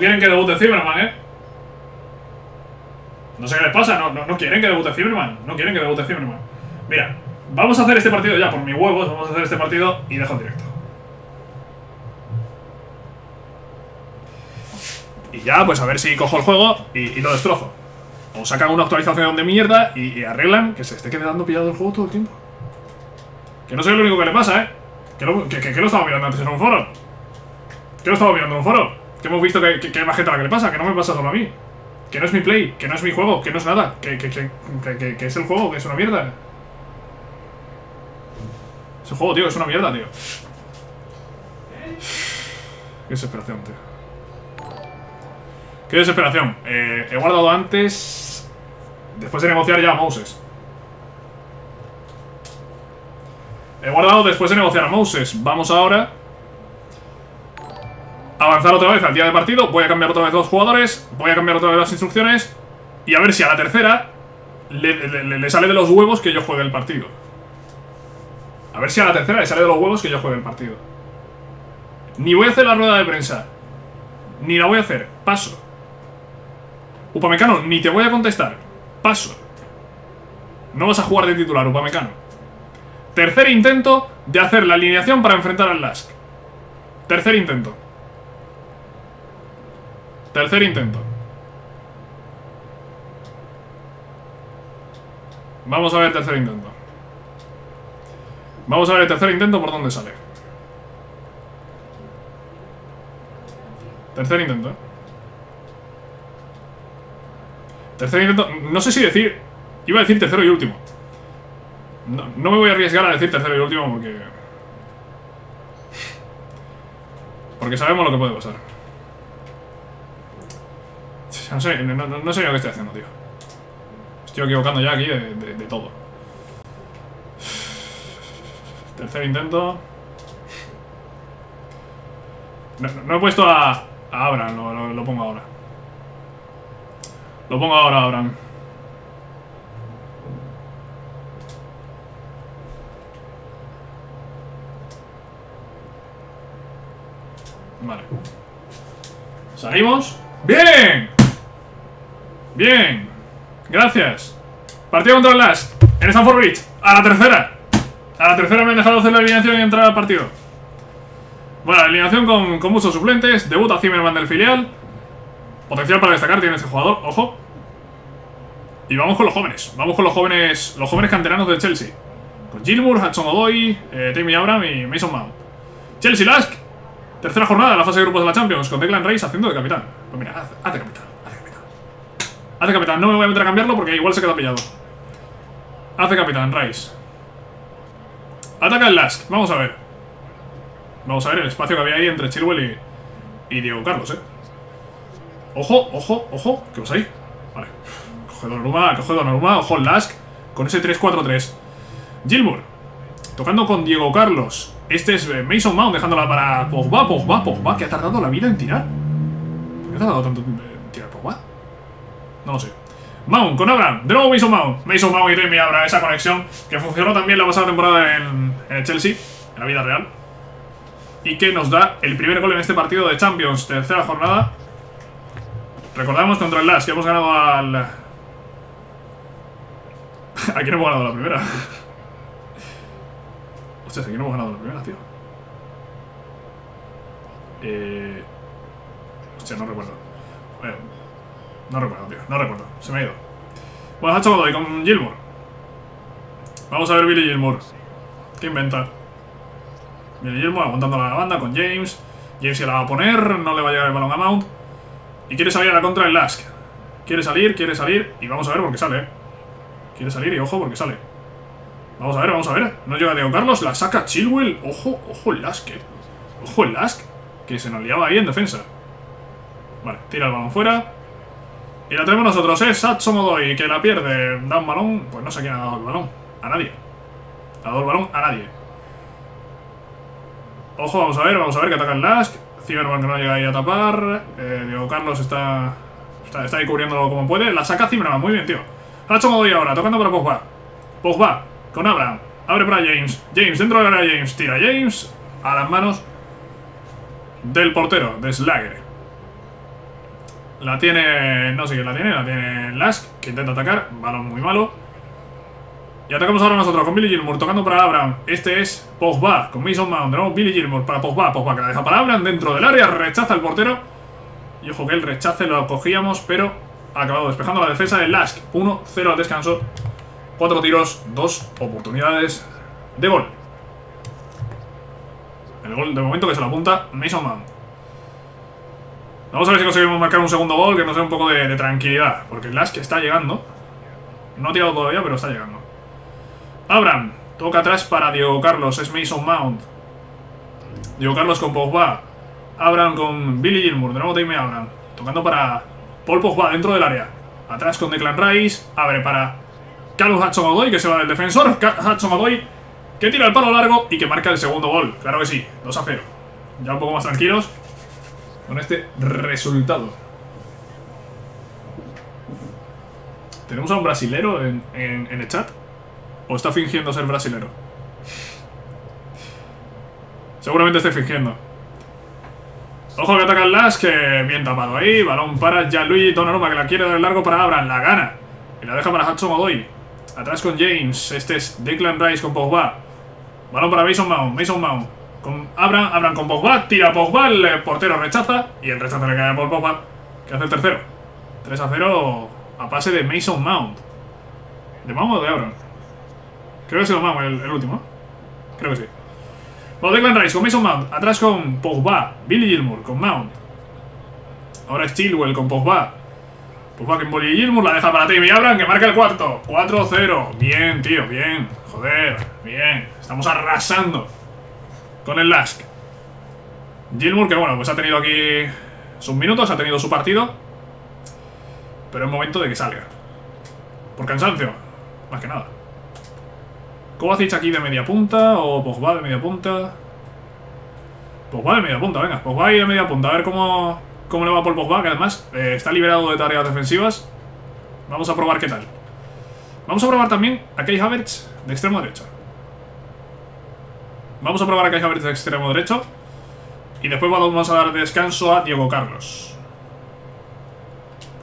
quieren que debute Zimmerman, ¿eh? No sé qué les pasa, no, no, no quieren que debute Zimmerman. No quieren que debute Zimmerman. Mira, vamos a hacer este partido ya, por mis huevos, vamos a hacer este partido y dejo el directo. Y ya, pues a ver si cojo el juego y, lo destrozo. O sacan una actualización de mierda y, arreglan que se esté quedando pillado el juego todo el tiempo. Que no soy el único que le pasa, ¿eh? Que lo, que, que- estaba mirando antes en un foro. Que lo estaba mirando en un foro. Que hemos visto que, que, que hay más gente a la que le pasa, que no me pasa solo a mí. Que no es mi play, que no es mi juego, que no es nada. Que, que, es el juego, que es una mierda. Ese juego, tío, es una mierda, tío. Qué desesperación, tío. Qué desesperación. Eh, he guardado antes. Después de negociar ya a Moses. He guardado después de negociar a Moses. Vamos ahora. Avanzar otra vez al día de partido. Voy a cambiar otra vez los jugadores. Voy a cambiar otra vez las instrucciones. Y a ver si a la tercera le sale de los huevos que yo juegue el partido. A ver si a la tercera le sale de los huevos que yo juegue el partido. Ni voy a hacer la rueda de prensa. Ni la voy a hacer. Paso. Upamecano, ni te voy a contestar. Paso. No vas a jugar de titular, Upamecano. Tercer intento de hacer la alineación para enfrentar al Lask. Tercer intento. Tercer intento. Vamos a ver el tercer intento. Vamos a ver el tercer intento por dónde sale. Tercer intento. Tercer intento. No sé si decir. Iba a decir tercero y último. No, no me voy a arriesgar a decir tercero y último porque. Porque sabemos lo que puede pasar. No sé, no, no- sé lo que estoy haciendo, tío. Estoy equivocando ya aquí de, todo. Tercer intento. No he puesto a, a Abraham, lo, lo- lo pongo ahora. Lo pongo ahora, Abraham. Vale. Salimos. ¡Bien! Bien. Gracias. Partido contra el Last. En Stanford Bridge. A la tercera. A la tercera me han dejado hacer la alineación y entrar al partido. Bueno, alineación con, con muchos suplentes. Debuta Zimmerman del filial. Potencial para destacar tiene este jugador. Ojo. Y vamos con los jóvenes. Vamos con los jóvenes los jóvenes canteranos del Chelsea. Con Gilmour, Hudson Odoi, eh, Tammy Abraham y Mason Mount. Chelsea Lask. Tercera jornada de la fase de grupos de la Champions. Con Declan Rice haciendo de capitán. Pues mira, hace. Hace capitán. Hace capitán. No me voy a meter a cambiarlo porque igual se queda pillado. Hace capitán, Rice. Ataca el Lask. Vamos a ver. Vamos a ver el espacio que había ahí entre Chilwell y, y Diego Carlos, eh. Ojo, ojo, ojo. ¿Qué pasa ahí? Vale. Coge Donnarumma, coge Donnarumma. Ojo el Lask. Con ese 3-4-3. Gilmour. Tocando con Diego Carlos. Este es eh, Mason Mount dejándola para Pogba, Pogba, Pogba, que ha tardado la vida en tirar. ¿Por qué ha tardado tanto Pogba? No lo sé. Mount con Abraham. De nuevo Mason Mount. Mason Mount y Demi Abraham. Esa conexión que funcionó también la pasada temporada en, en el Chelsea. En la vida real. Y que nos da el primer gol en este partido de Champions. Tercera jornada. Recordamos contra el Lask que hemos ganado al... ¿A quién hemos ganado la primera? Hostia, ¿a quién hemos ganado la primera, tío? Eh... Hostia, no recuerdo. Eh, no recuerdo, tío. No recuerdo. Se me ha ido. Bueno, Hacho Godoy con Gilmour. Vamos a ver Billy Gilmour. ¿Qué inventa? Billy Gilmour aguantando la banda con James. James se la va a poner. No le va a llegar el balón a Mount. Y quiere salir a la contra el Lask. Quiere salir, quiere salir. Y vamos a ver por qué sale, eh. Quiere salir y ojo porque sale. Vamos a ver, vamos a ver. No llega Diego Carlos, la saca Chilwell. Ojo, ojo el Lask, eh. Ojo el Lask. Que se nos liaba ahí en defensa. Vale, tira el balón fuera. Y la tenemos nosotros, es Satson Odoi, que la pierde. Da un balón. Pues no sé quién ha dado el balón. A nadie. Ha dado el balón a nadie. Ojo, vamos a ver, vamos a ver que ataca el Lask. Zimmerman que no llega ahí a tapar. Eh, Diego Carlos está, está. Está ahí cubriéndolo como puede. La saca Zimmerman, muy bien, tío. Satson Odoi ahora, tocando para Pogba. Pogba, con Abraham. Abre para James. James, dentro de la área James. Tira James a las manos del portero, de Slager. La tiene. No sé quién la tiene, la tiene Lask, que intenta atacar. Balón muy malo. Y atacamos ahora nosotros con Billy Gilmour tocando para Abraham. Este es Pogba con Mason Mount. Nuevo Billy Gilmour para Pogba. Pogba que la deja para Abraham dentro del área. Rechaza el portero. Y ojo que el rechace lo cogíamos, pero ha acabado despejando la defensa de Lask. 1-0 al descanso. 4 tiros, 2 oportunidades de gol. El gol de momento que se lo apunta Mason Mount. Vamos a ver si conseguimos marcar un segundo gol que nos dé un poco de, tranquilidad. Porque el Lask está llegando. No ha tirado todavía, pero está llegando. Abraham. Toca atrás para Diego Carlos. Es Mason Mount. Diego Carlos con Pogba. Abraham con Billy Gilmour. De nuevo Time Abraham. Tocando para Paul Pogba dentro del área. Atrás con Declan Rice. Abre para Carlos Hudson Odoi, que se va del defensor. Hudson Odoi, que tira el palo largo y que marca el segundo gol. Claro que sí, 2 a 0. Ya un poco más tranquilos con este resultado. ¿Tenemos a un brasilero en, en- el chat? ¿O está fingiendo ser brasilero? Seguramente esté fingiendo. Ojo que ataca el Lash, que bien tapado ahí. Balón para Gianluigi Donnarumma, que la quiere dar largo para Abraham. La gana. Y la deja para Odoi. Atrás con James. Este es Declan Rice con Pogba. Balón para Mason Mount. Mason Mount. Con Abraham. Abraham con Pogba. Tira Pogba. El portero rechaza. Y el rechazo le cae por Pogba. Que hace el tercero. 3 a 0 a pase de Mason Mount. ¿De Mount o de Abraham? Creo que ha sido Mount el, último. Creo que sí. Bueno, Declan Rice con Mason Mount. Atrás con Pogba. Billy Gilmour con Mount. Ahora es Chilwell con Pogba. Pogba que Billy Gilmour la deja para Timmy Abraham que marca el cuarto. 4-0. Bien, tío, bien. Joder, bien. Estamos arrasando con el Lask. Gilmour que bueno, pues ha tenido aquí sus minutos, ha tenido su partido. Pero es momento de que salga. Por cansancio, más que nada. Kovacic aquí de media punta o Pogba de media punta. Pogba de media punta, venga. Pogba ahí de media punta. A ver cómo, cómo le va por Pogba, que además eh, está liberado de tareas defensivas. Vamos a probar qué tal. Vamos a probar también a Kai Havertz de extremo derecho. Vamos a probar a Kai Havertz de extremo derecho. Y después vamos a dar descanso a Diego Carlos.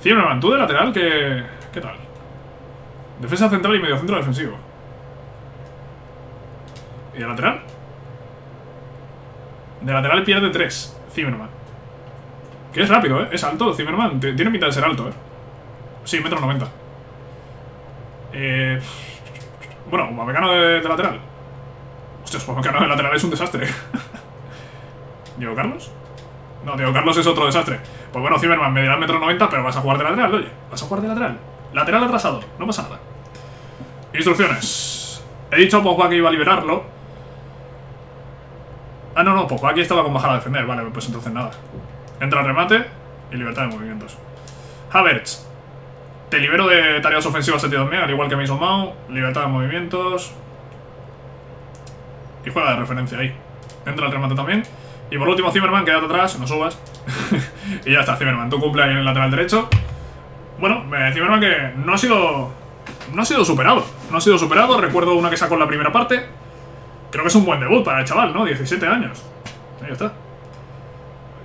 Zimmerman, tú de lateral, ¿qué, qué tal? Defensa central y medio centro defensivo. ¿Y de lateral? De lateral pierde 3, Zimmerman. Que es rápido, ¿eh? Es alto, Zimmerman. Tiene pinta de ser alto, ¿eh? Sí, metro 90. Eh... Bueno, Upamecano de, de lateral. Hostias, Upamecano de lateral es un desastre. ¿Diego Carlos? No, Diego Carlos es otro desastre. Pues bueno, Zimmerman medirá el metro 90, pero vas a jugar de lateral, oye. Vas a jugar de lateral. Lateral atrasado, no pasa nada. Instrucciones. He dicho a Pogba que iba a liberarlo. Ah, no, no, Pogba aquí estaba con bajar a defender. Vale, pues entonces nada. Entra al remate y libertad de movimientos. Havertz. Te libero de tareas ofensivas sentido al igual que Mason Mount. Libertad de movimientos. Y juega de referencia ahí. Entra al remate también. Y por último, Zimmerman, quédate atrás, no subas. y ya está, Zimmerman. Tú cumple ahí en el lateral derecho. Bueno, eh, Zimmerman que no ha sido. No ha sido superado. No ha sido superado. Recuerdo una que sacó en la primera parte. Creo que es un buen debut para el chaval, ¿no? 17 años. Ahí está.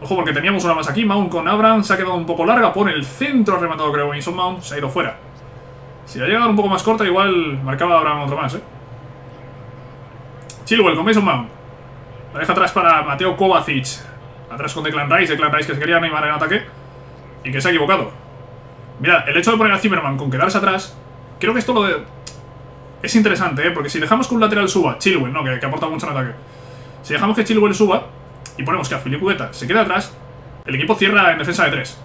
Ojo, porque teníamos una más aquí. Mount con Abraham. Se ha quedado un poco larga. Pone el centro rematado, creo. Mason Mount. Se ha ido fuera. Si la llegado un poco más corta, igual marcaba Abraham otro más, ¿eh? Chilwell con Mason Mount. La deja atrás para Mateo Kovacic. Atrás con Declan Rice. Declan Rice que se quería animar en ataque. Y que se ha equivocado. Mira, el hecho de poner a Zimmerman con quedarse atrás. Creo que esto lo de. Es interesante, ¿eh? Porque si dejamos que un lateral suba, Chilwell, ¿no? Que, que aporta mucho en ataque. Si dejamos que Chilwell suba y ponemos que Azpilicueta se quede atrás, el equipo cierra en defensa de 3.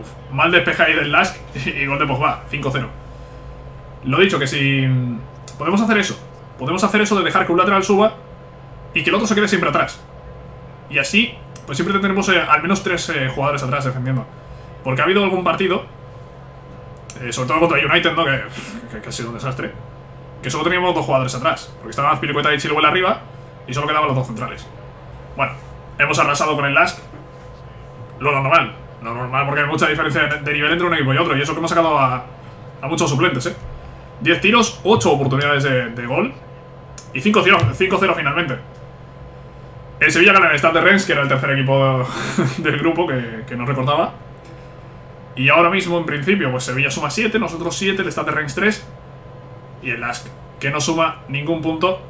Uf, mal despeja ahí del Lask y gol de Pogba, 5-0. Lo dicho, que si podemos hacer eso, podemos hacer eso de dejar que un lateral suba y que el otro se quede siempre atrás. Y así, pues siempre tendremos eh, al menos tres eh, jugadores atrás defendiendo. Porque ha habido algún partido, eh, sobre todo contra United, ¿no? Que, que- ha sido un desastre. Que solo teníamos dos jugadores atrás. Porque estaban Azpilicueta y Chilwell arriba y solo quedaban los dos centrales. Bueno, hemos arrasado con el Lask. Lo normal. Lo normal porque hay mucha diferencia de, nivel entre un equipo y otro. Y eso que hemos sacado a, muchos suplentes, ¿eh? 10 tiros, 8 oportunidades de, de gol. Y 5-0 5-0 finalmente. El Sevilla gana el Stade de Rennes, que era el tercer equipo del grupo que, que nos recordaba. Y ahora mismo, en principio, pues Sevilla suma 7, nosotros 7, el Stade de Rennes 3. Y el Lask, que no suma ningún punto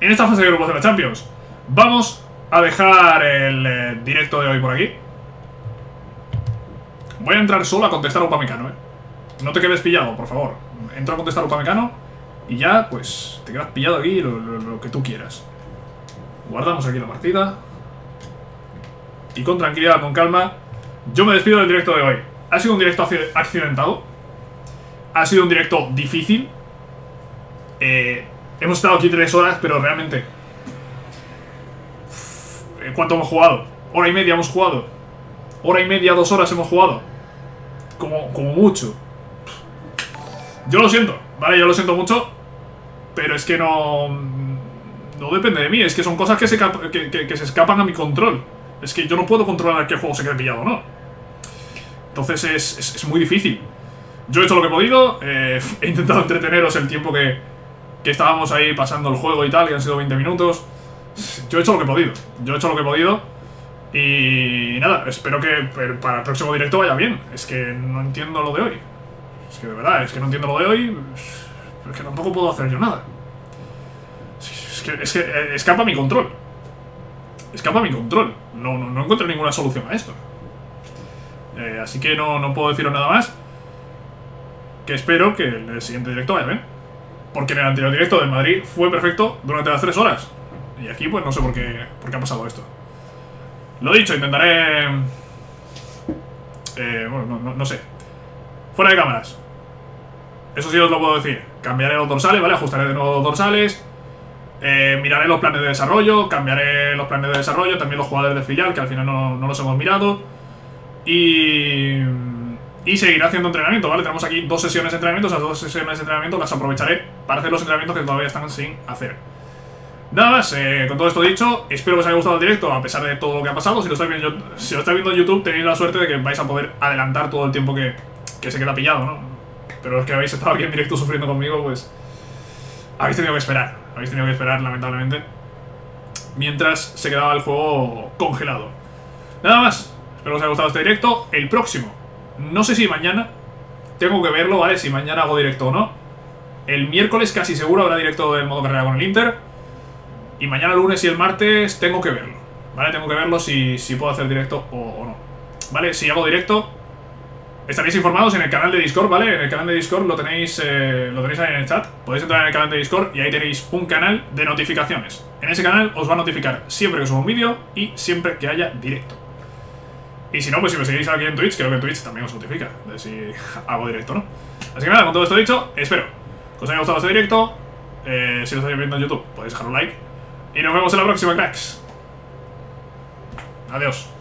en esta fase de grupos de la Champions. Vamos a dejar el eh, directo de hoy por aquí. Voy a entrar solo a contestar a Upamecano, ¿eh? No te quedes pillado, por favor. Entra a contestar a Upamecano y ya, pues, te quedas pillado aquí lo, que tú quieras. Guardamos aquí la partida. Y con tranquilidad, con calma, yo me despido del directo de hoy. Ha sido un directo acci- accidentado. Ha sido un directo difícil. Eh, hemos estado aquí tres horas, pero realmente... ¿Cuánto hemos jugado? Hora y media hemos jugado. Hora y media, dos horas hemos jugado. Como, como mucho. Yo lo siento, ¿vale? Yo lo siento mucho. Pero es que no... No depende de mí, es que son cosas que se, que, se escapan a mi control. Es que yo no puedo controlar qué juego se quede pillado o no. Entonces es, es- muy difícil. Yo he hecho lo que he podido, eh, he intentado entreteneros el tiempo que, que estábamos ahí pasando el juego y tal, que han sido 20 minutos. Yo he hecho lo que he podido, yo he hecho lo que he podido. Y nada, espero que para el próximo directo vaya bien. Es que no entiendo lo de hoy. Es que de verdad, es que no entiendo lo de hoy. Pero es que tampoco puedo hacer yo nada. Es que, es que eh, escapa mi control. Escapa mi control. No, no, no encuentro ninguna solución a esto. Eh, así que no, no puedo deciros nada más. Que espero que el siguiente directo vaya bien. Porque en el anterior directo de Madrid fue perfecto durante las 3 horas. Y aquí pues no sé por qué, por qué ha pasado esto. Lo dicho, intentaré... Eh, bueno, no, no- no sé. Fuera de cámaras. Eso sí os lo puedo decir. Cambiaré los dorsales, ¿vale? Ajustaré de nuevo los dorsales. Eh, miraré los planes de desarrollo. Cambiaré los planes de desarrollo. También los jugadores de filial, que al final no, no los hemos mirado. Y... Y seguiré haciendo entrenamiento, ¿vale? Tenemos aquí dos sesiones de entrenamiento. Esas dos sesiones de entrenamiento las aprovecharé para hacer los entrenamientos que todavía están sin hacer. Nada más, eh, con todo esto dicho, espero que os haya gustado el directo a pesar de todo lo que ha pasado. Si lo estáis viendo, si lo estáis viendo en YouTube, tenéis la suerte de que vais a poder adelantar todo el tiempo que, que se queda pillado, ¿no? Pero los que habéis estado aquí en directo sufriendo conmigo, pues habéis tenido que esperar. Habéis tenido que esperar, lamentablemente, mientras se quedaba el juego congelado. Nada más, espero que os haya gustado este directo. El próximo, no sé si mañana, tengo que verlo, ¿vale? Si mañana hago directo o no. El miércoles casi seguro habrá directo del modo carrera con el Inter. Y mañana lunes y el martes tengo que verlo. ¿Vale? Tengo que verlo si, si puedo hacer directo o, o no. ¿Vale? Si hago directo, estaréis informados en el canal de Discord, ¿vale? En el canal de Discord lo tenéis, eh, lo tenéis ahí en el chat. Podéis entrar en el canal de Discord y ahí tenéis un canal de notificaciones. En ese canal os va a notificar siempre que suba un vídeo y siempre que haya directo. Y si no, pues si me seguís aquí en Twitch, creo que en Twitch también os notifica de si hago directo no. Así que nada, con todo esto dicho, espero que os haya gustado este directo. Eh, si lo estáis viendo en YouTube, podéis dejar un like. Y nos vemos en la próxima, cracks. Adiós.